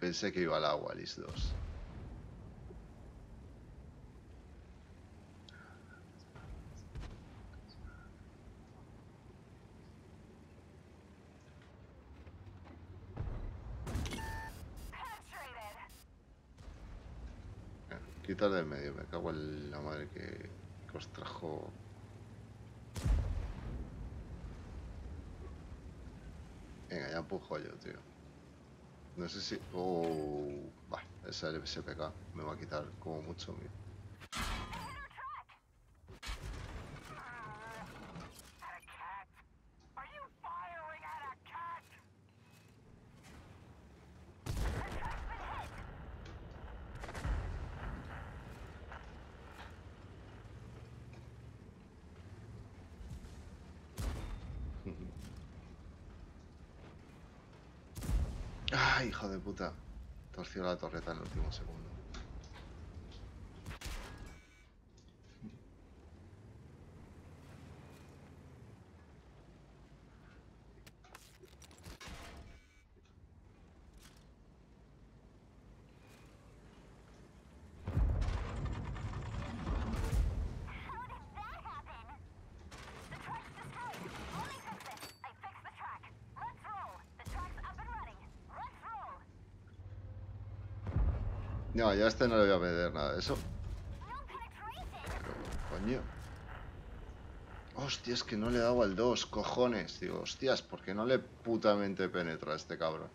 Pensé que iba al agua, Lis 2. Quitar del medio, me cago en la madre que, que os trajo. Venga, ya empujo yo, tío. No sé si... Oh, bah, esa SPK me va a quitar como mucho. mi- ¡Ay, hijo de Torció la torreta en el último segundo. No, ya a este no le voy a pedir nada de eso. Coño. Hostia, que no le he dado al 2, cojones. Digo, hostias, ¿por qué no le putamente penetra a este cabrón?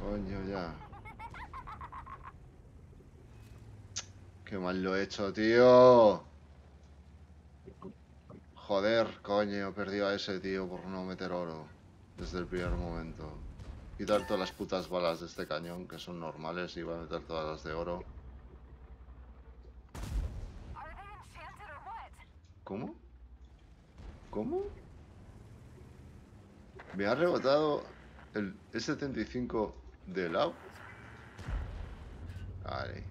Coño, ya. Qué mal lo he hecho, tío. Joder, coño, perdido a ese tío por no meter oro desde el primer momento. Quitar todas las putas balas de este cañón, que son normales, y voy a meter todas las de oro. ¿Cómo? ¿Cómo? Me ha rebotado el E75 de lado. Vale.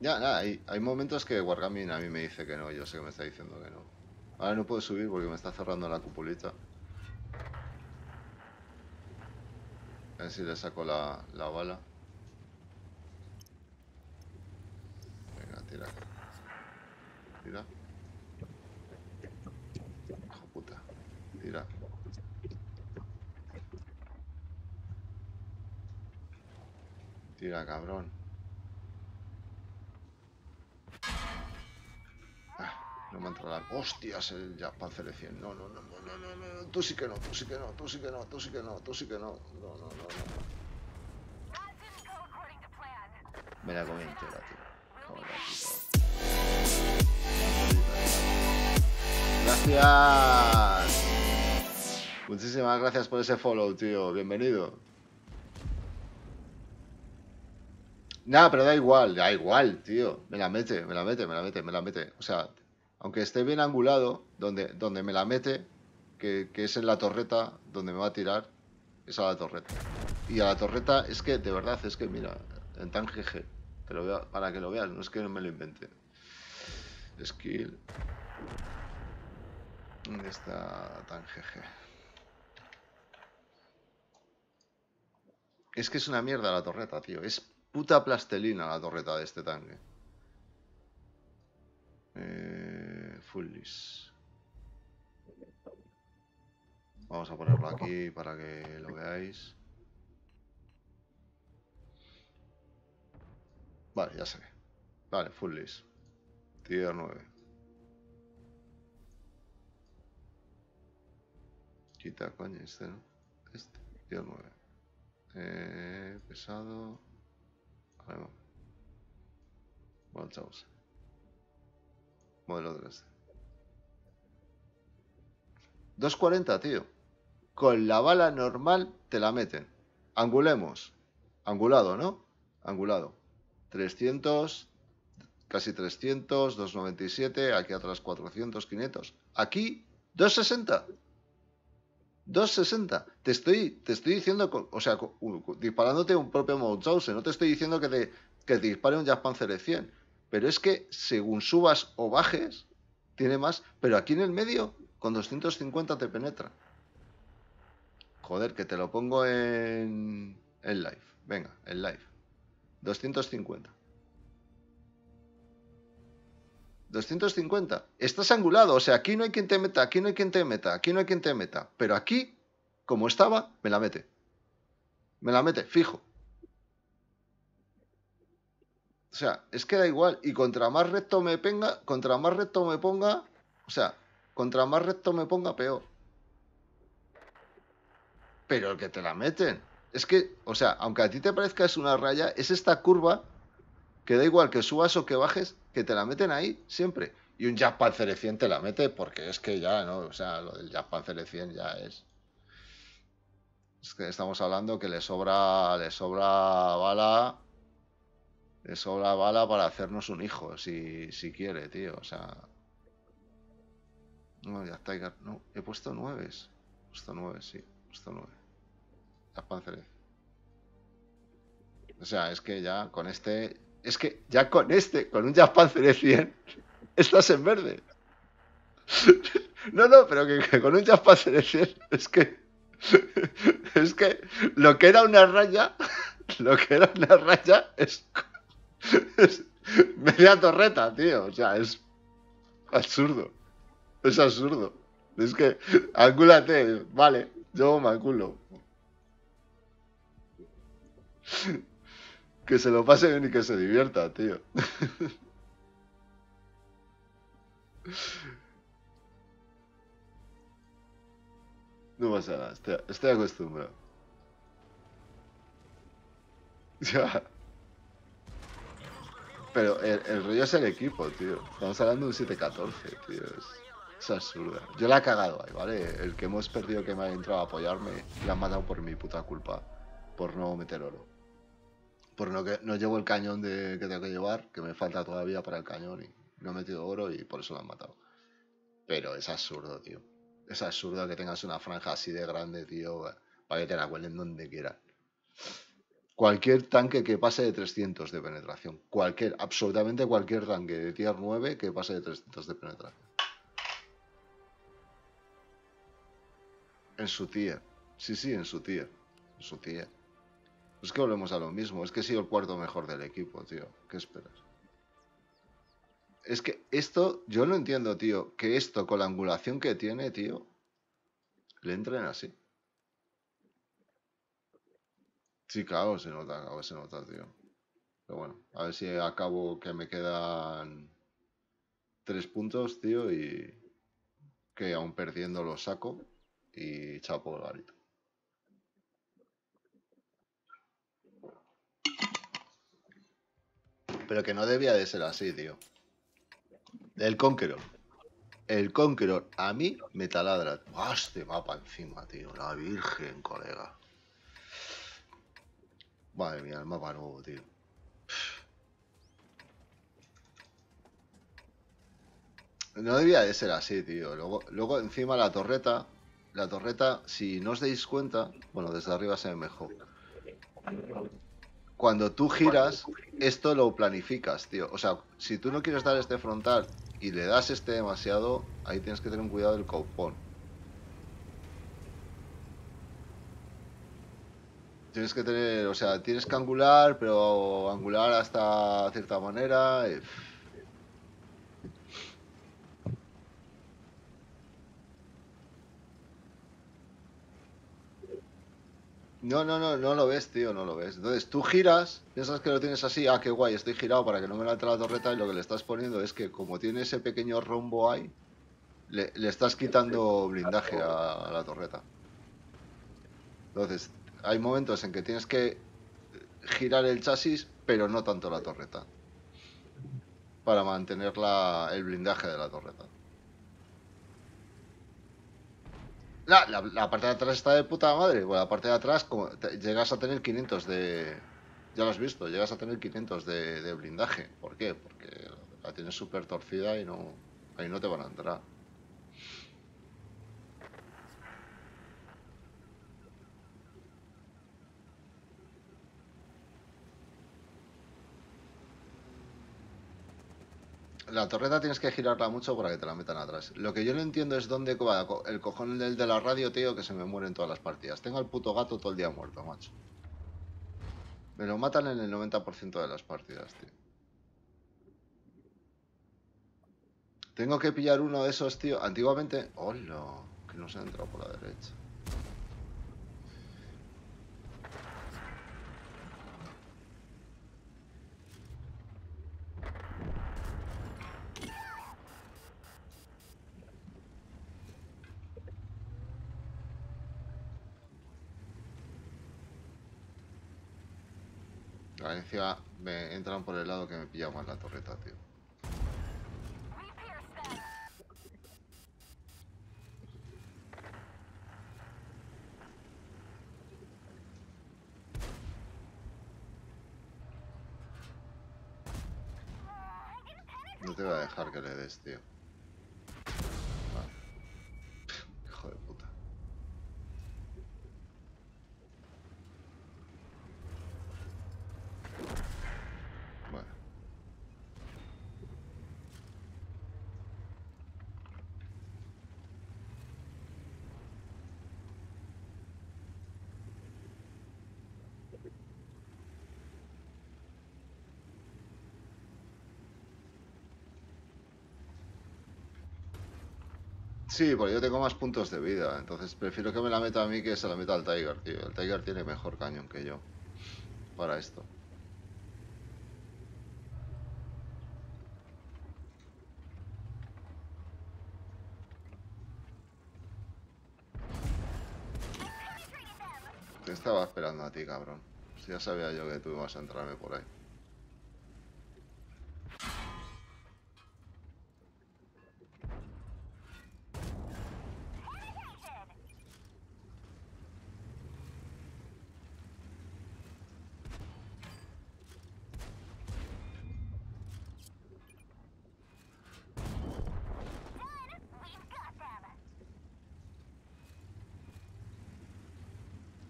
Ya, nada, hay, hay momentos que Wargaming a mí me dice que no, yo sé que me está diciendo que no. Ahora no puedo subir porque me está cerrando la cupulita. A ver si le saco la, la bala. Venga, tira. Tira. Hijo puta. Tira. Tira, cabrón. No me entra la... ¡Hostias! El Panzer 100. No, no, no, no, no, no, no. Tú sí que no, tú sí que no, tú sí que no, tú sí que no, tú sí que no. No, no, no, no. Me la comí entera, tío. Gracias. Muchísimas gracias por ese follow, tío. Bienvenido. Nada, pero da igual, da igual, tío. Me la mete, me la mete, me la mete, me la mete. O sea, aunque esté bien angulado, donde, donde me la mete, que, que es en la torreta donde me va a tirar, es a la torreta. Y a la torreta es que, de verdad, es que, mira, en tan te lo veo, para que lo veas, no es que no me lo invente. Skill. ¿Dónde está tan GG? Es que es una mierda la torreta, tío. Es puta plastelina la torreta de este tanque. Eh, fullis. Vamos a ponerlo aquí para que lo veáis. Vale, ya ve. Vale, full list. Tier 9. Quita, coño, este, ¿no? Este, tier 9. Eh, pesado. Vale, va. Bueno, chavos. Modelo 3. 240, tío. Con la bala normal te la meten. Angulemos. Angulado, ¿no? Angulado. 300, casi 300, 297, aquí atrás 400, 500. Aquí, 260. 260. Te estoy, te estoy diciendo, o sea, disparándote un propio Mauthausen. No te estoy diciendo que te, que te dispare un Jazz Panzer de 100. Pero es que según subas o bajes, tiene más. Pero aquí en el medio, con 250 te penetra. Joder, que te lo pongo en, en live. Venga, en live. 250. 250. Estás angulado, o sea, aquí no hay quien te meta, aquí no hay quien te meta, aquí no hay quien te meta. Pero aquí, como estaba, me la mete. Me la mete, fijo. O sea, es que da igual. Y contra más recto me ponga, contra más recto me ponga, o sea, contra más recto me ponga, peor. Pero el que te la meten. Es que, o sea, aunque a ti te parezca es una raya, es esta curva que da igual que subas o que bajes, que te la meten ahí siempre. Y un Jazz Panzer 100 te la mete porque es que ya, ¿no? O sea, lo del Jazz Panzer 100 ya es. Es que estamos hablando que le sobra, le sobra bala. Le sobra bala para hacernos un hijo, si, si quiere, tío. O sea. No, ya está. No, he puesto nueves. He puesto nueve, sí. He puesto nueve. Jazz Panzer. O sea, es que ya con este. Es que ya con este, con un Jazz Panzer 100, estás en verde. No, no, pero que, que con un Jazz Panzer 100 es que. Es que lo que era una raya. Lo que era una raya es. Media torreta, tío. O sea, es. Absurdo. Es absurdo. Es que. Angúlate, vale. Yo me angulo. Que se lo pase bien y que se divierta, tío. No pasa nada, estoy, estoy acostumbrado. Ya. Pero el, rollo es el equipo, tío. Estamos hablando de un 7-14, tío. Es, es absurda. Yo la he cagado ahí, ¿vale? El que hemos perdido que me ha entrado a apoyarme, le han matado por mi puta culpa. Por no meter oro. Por no que no llevo el cañón de, que tengo que llevar, que me falta todavía para el cañón y no he metido oro y por eso lo han matado. Pero es absurdo, tío. Es absurdo que tengas una franja así de grande, tío, para que te la cuelen donde quieran. Cualquier tanque que pase de 300 de penetración. Cualquier, absolutamente cualquier tanque de tier 9 que pase de 300 de penetración. En su tier. Sí, sí, en su tier. En su tier. Es que volvemos a lo mismo. Es que he sido el cuarto mejor del equipo, tío. ¿Qué esperas? Es que esto, yo no entiendo, tío, que esto con la angulación que tiene, tío, le entren así. Sí, claro, se nota, claro, se nota, tío. Pero bueno, a ver si acabo que me quedan tres puntos, tío, y que aún perdiendo lo saco y chapo el garito. Pero que no debía de ser así, tío. El Conqueror. El Conqueror a mí me taladra. ¡Ah, este mapa encima, tío! La virgen, colega. Madre mía, el mapa nuevo, tío. No debía de ser así, tío. Luego, luego encima la torreta. La torreta, si no os dais cuenta, bueno, desde arriba se ve mejor. Cuando tú giras, esto lo planificas, tío. O sea, si tú no quieres dar este frontal y le das este demasiado, ahí tienes que tener un cuidado del copón. Tienes que tener, o sea, tienes que angular, pero angular hasta cierta manera. y- No, no, no, no lo ves, tío, no lo ves. Entonces tú giras, piensas que lo tienes así, ah, qué guay, estoy girado para que no me lance la torreta y lo que le estás poniendo es que como tiene ese pequeño rombo ahí, le, estás quitando blindaje a la torreta. Entonces, hay momentos en que tienes que girar el chasis, pero no tanto la torreta. Para mantener la- el blindaje de la torreta. La, parte de atrás está de puta madre. Bueno, la parte de atrás como llegas a tener 500 de... Ya lo has visto, llegas a tener 500 de, de blindaje. ¿Por qué? Porque la tienes súper torcida y no... Ahí no te van a entrar. La torreta tienes que girarla mucho para que te la metan atrás. Lo que yo no entiendo es dónde va el cojón del de la radio, tío, que se me muere en todas las partidas. Tengo al puto gato todo el día muerto, macho. Me lo matan en el 90% de las partidas, tío. Tengo que pillar uno de esos, tío. Antiguamente... ¡Hola! Que no se ha entrado por la derecha. A ver, me entran por el lado que me pilla más la torreta, tío. No te voy a dejar que le des, tío. Vale. Hijo de puta. Bueno. Sí, porque yo tengo más puntos de vida, entonces prefiero que me la meta a mí que se la meta al Tiger, tío. El Tiger tiene mejor cañón que yo para esto. Te estaba esperando a ti, cabrón. Ya sabía yo que tú ibas a entrarme por ahí.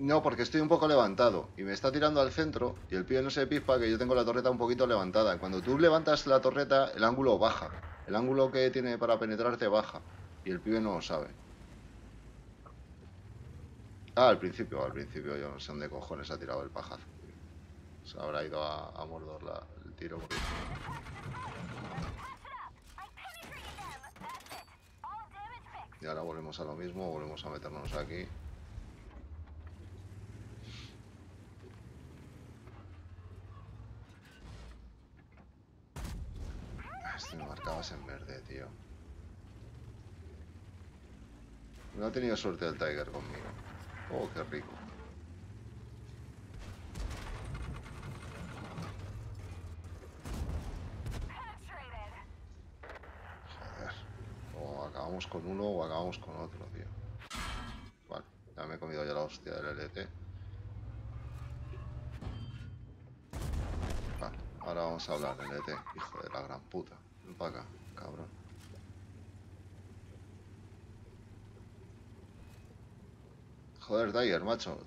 No, porque estoy un poco levantado y me está tirando al centro y el pibe no se pispa que yo tengo la torreta un poquito levantada. Cuando tú levantas la torreta, el ángulo baja. El ángulo que tiene para penetrarte baja. Y el pibe no lo sabe. Ah, al principio, al principio yo no sé dónde cojones ha tirado el pajazo. Se habrá ido a, a Mordor el tiro. Y ahora volvemos a lo mismo, volvemos a meternos aquí. Me marcabas en verde, tío. No ha tenido suerte el Tiger conmigo. Oh, qué rico. Joder. O acabamos con uno o acabamos con otro, tío. Vale, ya me he comido ya la hostia del LT. Vale, ahora vamos a hablar del LT. Hijo de la gran puta. Ven cabrón. Joder, Tiger, macho.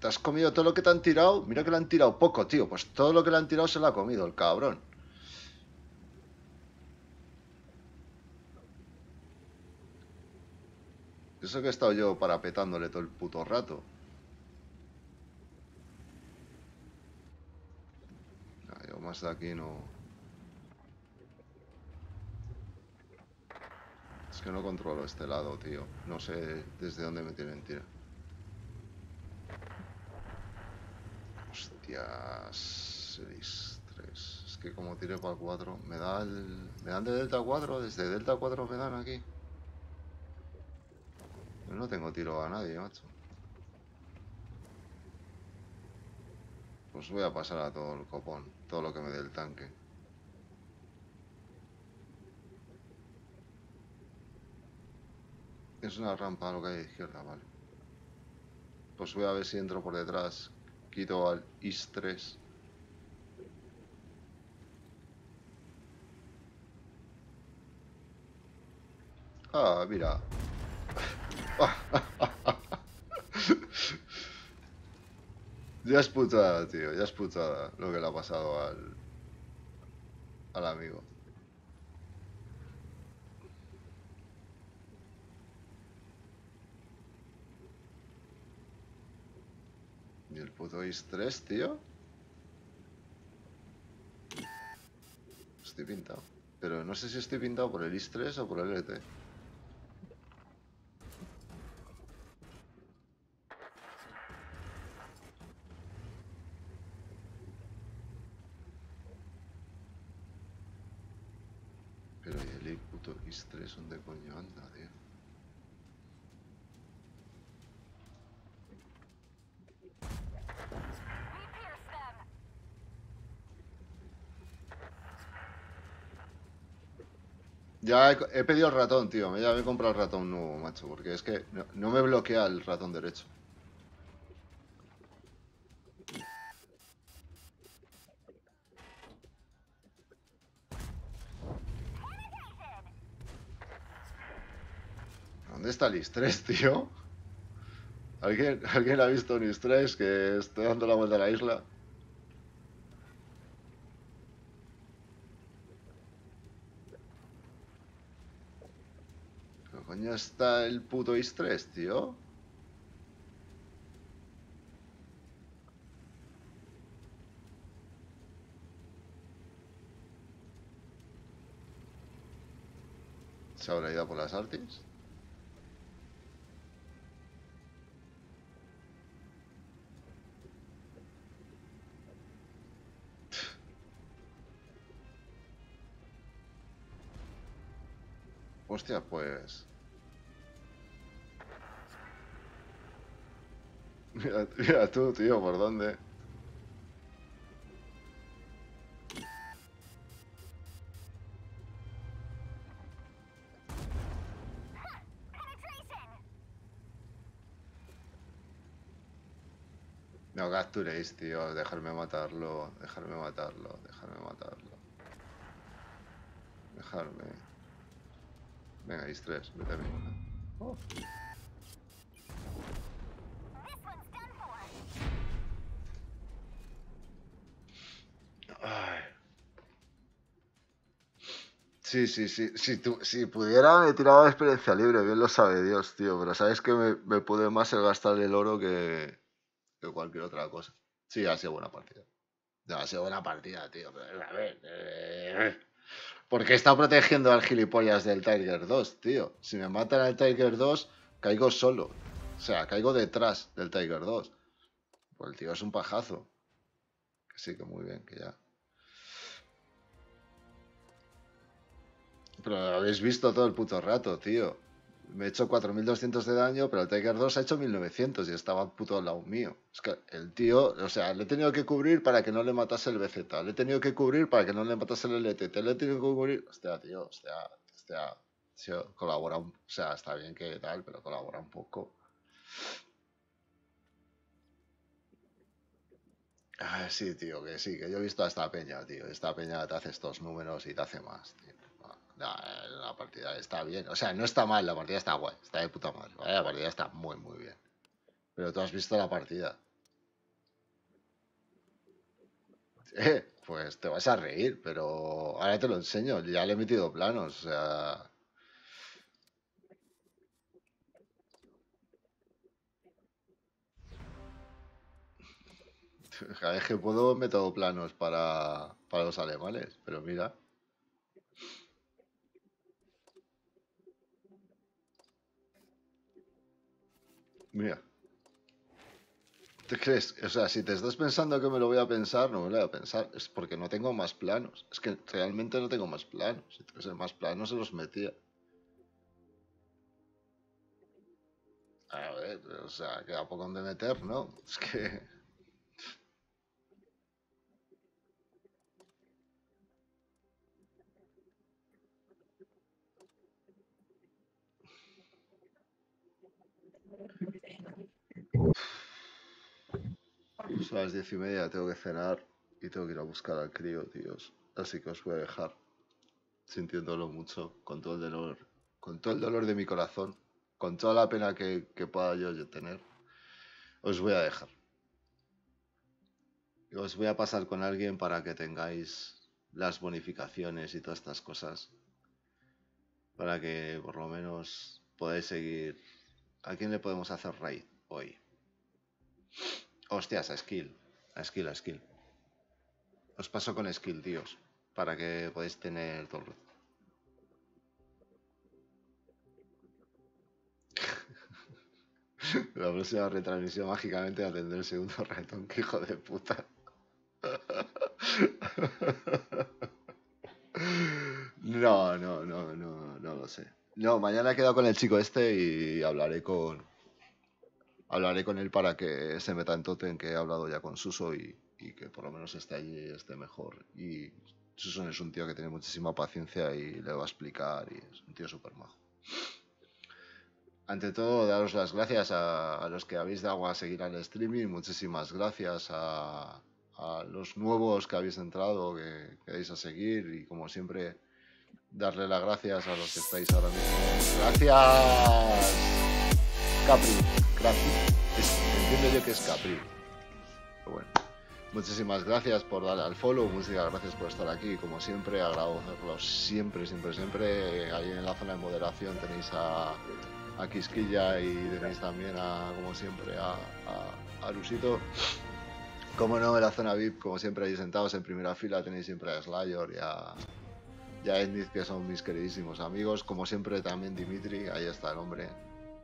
Te, has comido todo lo que te han tirado. Mira que le han tirado poco, tío. Pues todo lo que le han tirado se lo ha comido el cabrón. Eso que he estado yo parapetándole todo el puto rato. Yo más de aquí no... Es que no controlo este lado, tío. No sé desde dónde me tienen tira. Hostias. 6, 3. Es que como tiré para el 4, me da el... ¿Me dan de Delta 4? Desde Delta 4 me dan aquí. No tengo tiro a nadie, macho. Pues voy a pasar a todo el copón, todo lo que me dé el tanque. Es una rampa lo que hay a izquierda, vale. Pues voy a ver si entro por detrás. Quito al IS 3. Ah, mira. Ya es putada, tío, ya es putada lo que le ha pasado al, al amigo. ¿Y el puto Is-3, tío? Estoy pintado. Pero no sé si estoy pintado por el Is-3 o por el E LT. Pero ¿y el puto Is-3 dónde coño anda, tío? Ya he, pedido el ratón, tío. Ya me he comprado el ratón nuevo, macho. Porque es que no, me bloquea el ratón derecho. ¿Dónde está el Is-3, tío? ¿Alguien, ¿Alguien ha visto un Is-3 que esté dando la vuelta a la isla? ¿Pero coño está el puto Is-3, tío? ¿Se habrá ido por las artes? Hostia, pues... Mira, mira tú, tío, ¿por dónde? No capturéis, tío, dejarme matarlo, dejarme matarlo, dejarme matarlo. Dejarme. Venga, Is-3, vete a mí. Oh. Sí, sí, sí. Si, tu- si pudiera, me tiraba de experiencia libre, bien lo sabe Dios, tío. Pero sabes que me, me pude más el gastar el oro que, cualquier otra cosa. Sí, ha sido buena partida. Ha sido buena partida, tío. A ver. eh, ¿Por qué está protegiendo al gilipollas del Tiger 2, tío? Si me matan al Tiger 2, caigo solo. O sea, caigo detrás del Tiger 2. Pues el tío es un pajazo. Que sí, que muy bien, que ya. Pero lo habéis visto todo el puto rato, tío. Me he hecho 4200 de daño, pero el Tiger 2 ha hecho 1900 y estaba puto al lado mío. Es que el tío, o sea, le he tenido que cubrir para que no le matase el BZ. Le he tenido que cubrir para que no le matase el LTT. Le he tenido que cubrir. Hostia, tío, hostia, hostia. Tío, colabora. O sea, está bien que tal, pero colabora un poco. Ah, sí, tío, que sí, que yo he visto a esta peña, tío. Esta peña te hace estos números y te hace más, tío. No, eh, la partida está bien. O sea, no está mal, la partida está guay. Está de puta madre. ¿vale? La partida está muy, muy bien. Pero tú has visto la partida. Eh, pues te vas a reír, pero ahora te lo enseño. Ya le he metido planos. O sea. Cada que puedo meto planos para, para los alemanes, pero mira. Mira. ¿Te crees? O sea, si te estás pensando que me lo voy a pensar, no me lo voy a pensar. Es porque no tengo más planos. Es que realmente no tengo más planos. Si tuviese más planos, se los metía. A ver, o sea, queda poco donde meter, ¿no? Es que... Son las diez y media, tengo que cenar y tengo que ir a buscar al crío, tíos. Así que os voy a dejar, sintiéndolo mucho, con todo el dolor, con todo el dolor de mi corazón, con toda la pena que, que pueda yo, tener. Os voy a dejar. Os voy a pasar con alguien para que tengáis las bonificaciones y todas estas cosas. Para que por lo menos podáis seguir. ¿A quién le podemos hacer raid hoy? Hostias, a skill. A skill, a skill. Os paso con skill, tíos. Para que podáis tener todo el. La próxima retransmisión mágicamente atender el segundo ratón, que hijo de puta. No, no, no, no, no lo sé. No, mañana he quedado con el chico este y hablaré con. Hablaré con él para que se meta en Totem, que he hablado ya con Suso y, y que por lo menos esté allí y esté mejor. Y Susan es un tío que tiene muchísima paciencia y le va a explicar y es un tío súper majo. Ante todo, daros las gracias a, los que habéis dado a seguir al streaming. Muchísimas gracias a, a los nuevos que habéis entrado, que queréis a seguir y como siempre, darle las gracias a los que estáis ahora mismo. Gracias, Capri. Gracias. Es- entiendo yo que es Capri. Pero bueno. Muchísimas gracias por darle al follow, muchísimas gracias por estar aquí, como siempre, agradecerlo siempre, siempre, siempre. Ahí en la zona de moderación tenéis a, a Quisquilla y tenéis también a, como siempre, a, a, a Lusito. Como no, en la zona VIP, como siempre, ahí sentados en primera fila tenéis siempre a Slayer y a, y que son mis queridísimos amigos. Como siempre, también Dimitri, ahí está el hombre.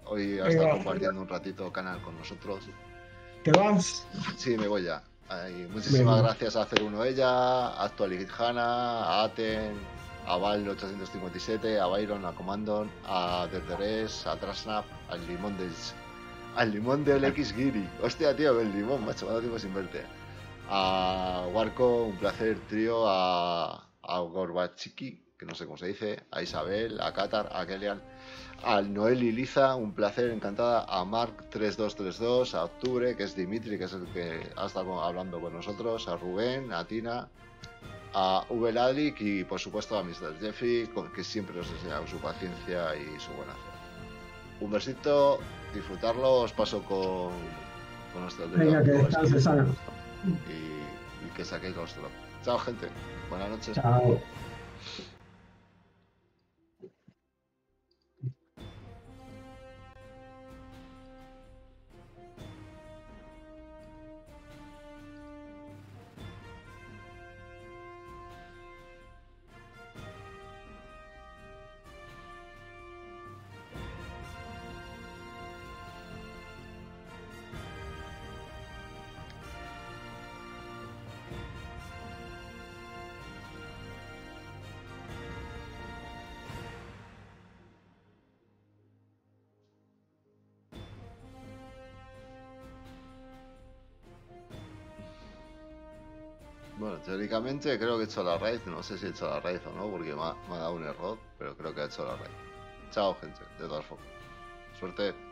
Hoy ha estado compartiendo un ratito canal con nosotros. ¿Te vas? Sí, me voy ya. Muchísimas Venga. gracias a 01 Ella, a Actualijana, a Aten, a Val857, a Byron, a Commandon, a Derderes, a Trasnap, al limón del. Al limón del X Giri. Hostia, tío, el limón, macho, dado tiempo sin verte. A Warco, un placer, trío, a, a Gorbachiki, que no sé cómo se dice, a Isabel, a Qatar, a Kelian, al Noel y Liza, un placer, encantada, a Mark3232, a Octubre, que es Dimitri, que es el que ha estado hablando con nosotros, a Rubén, a Tina, a V. Lalic y por supuesto a Mr. Jeffy, que siempre nos enseña su paciencia y su buena fe. Un besito, disfrutarlo, os paso con, con nuestro Venga, que y, y que saquéis los. Chao, gente. Buenas noches. Chao. Creo que he hecho la raid, no sé si he hecho la raid o no, porque me ha, ha dado un error, pero creo que he hecho la raid. Chao, gente, de todas formas. Suerte.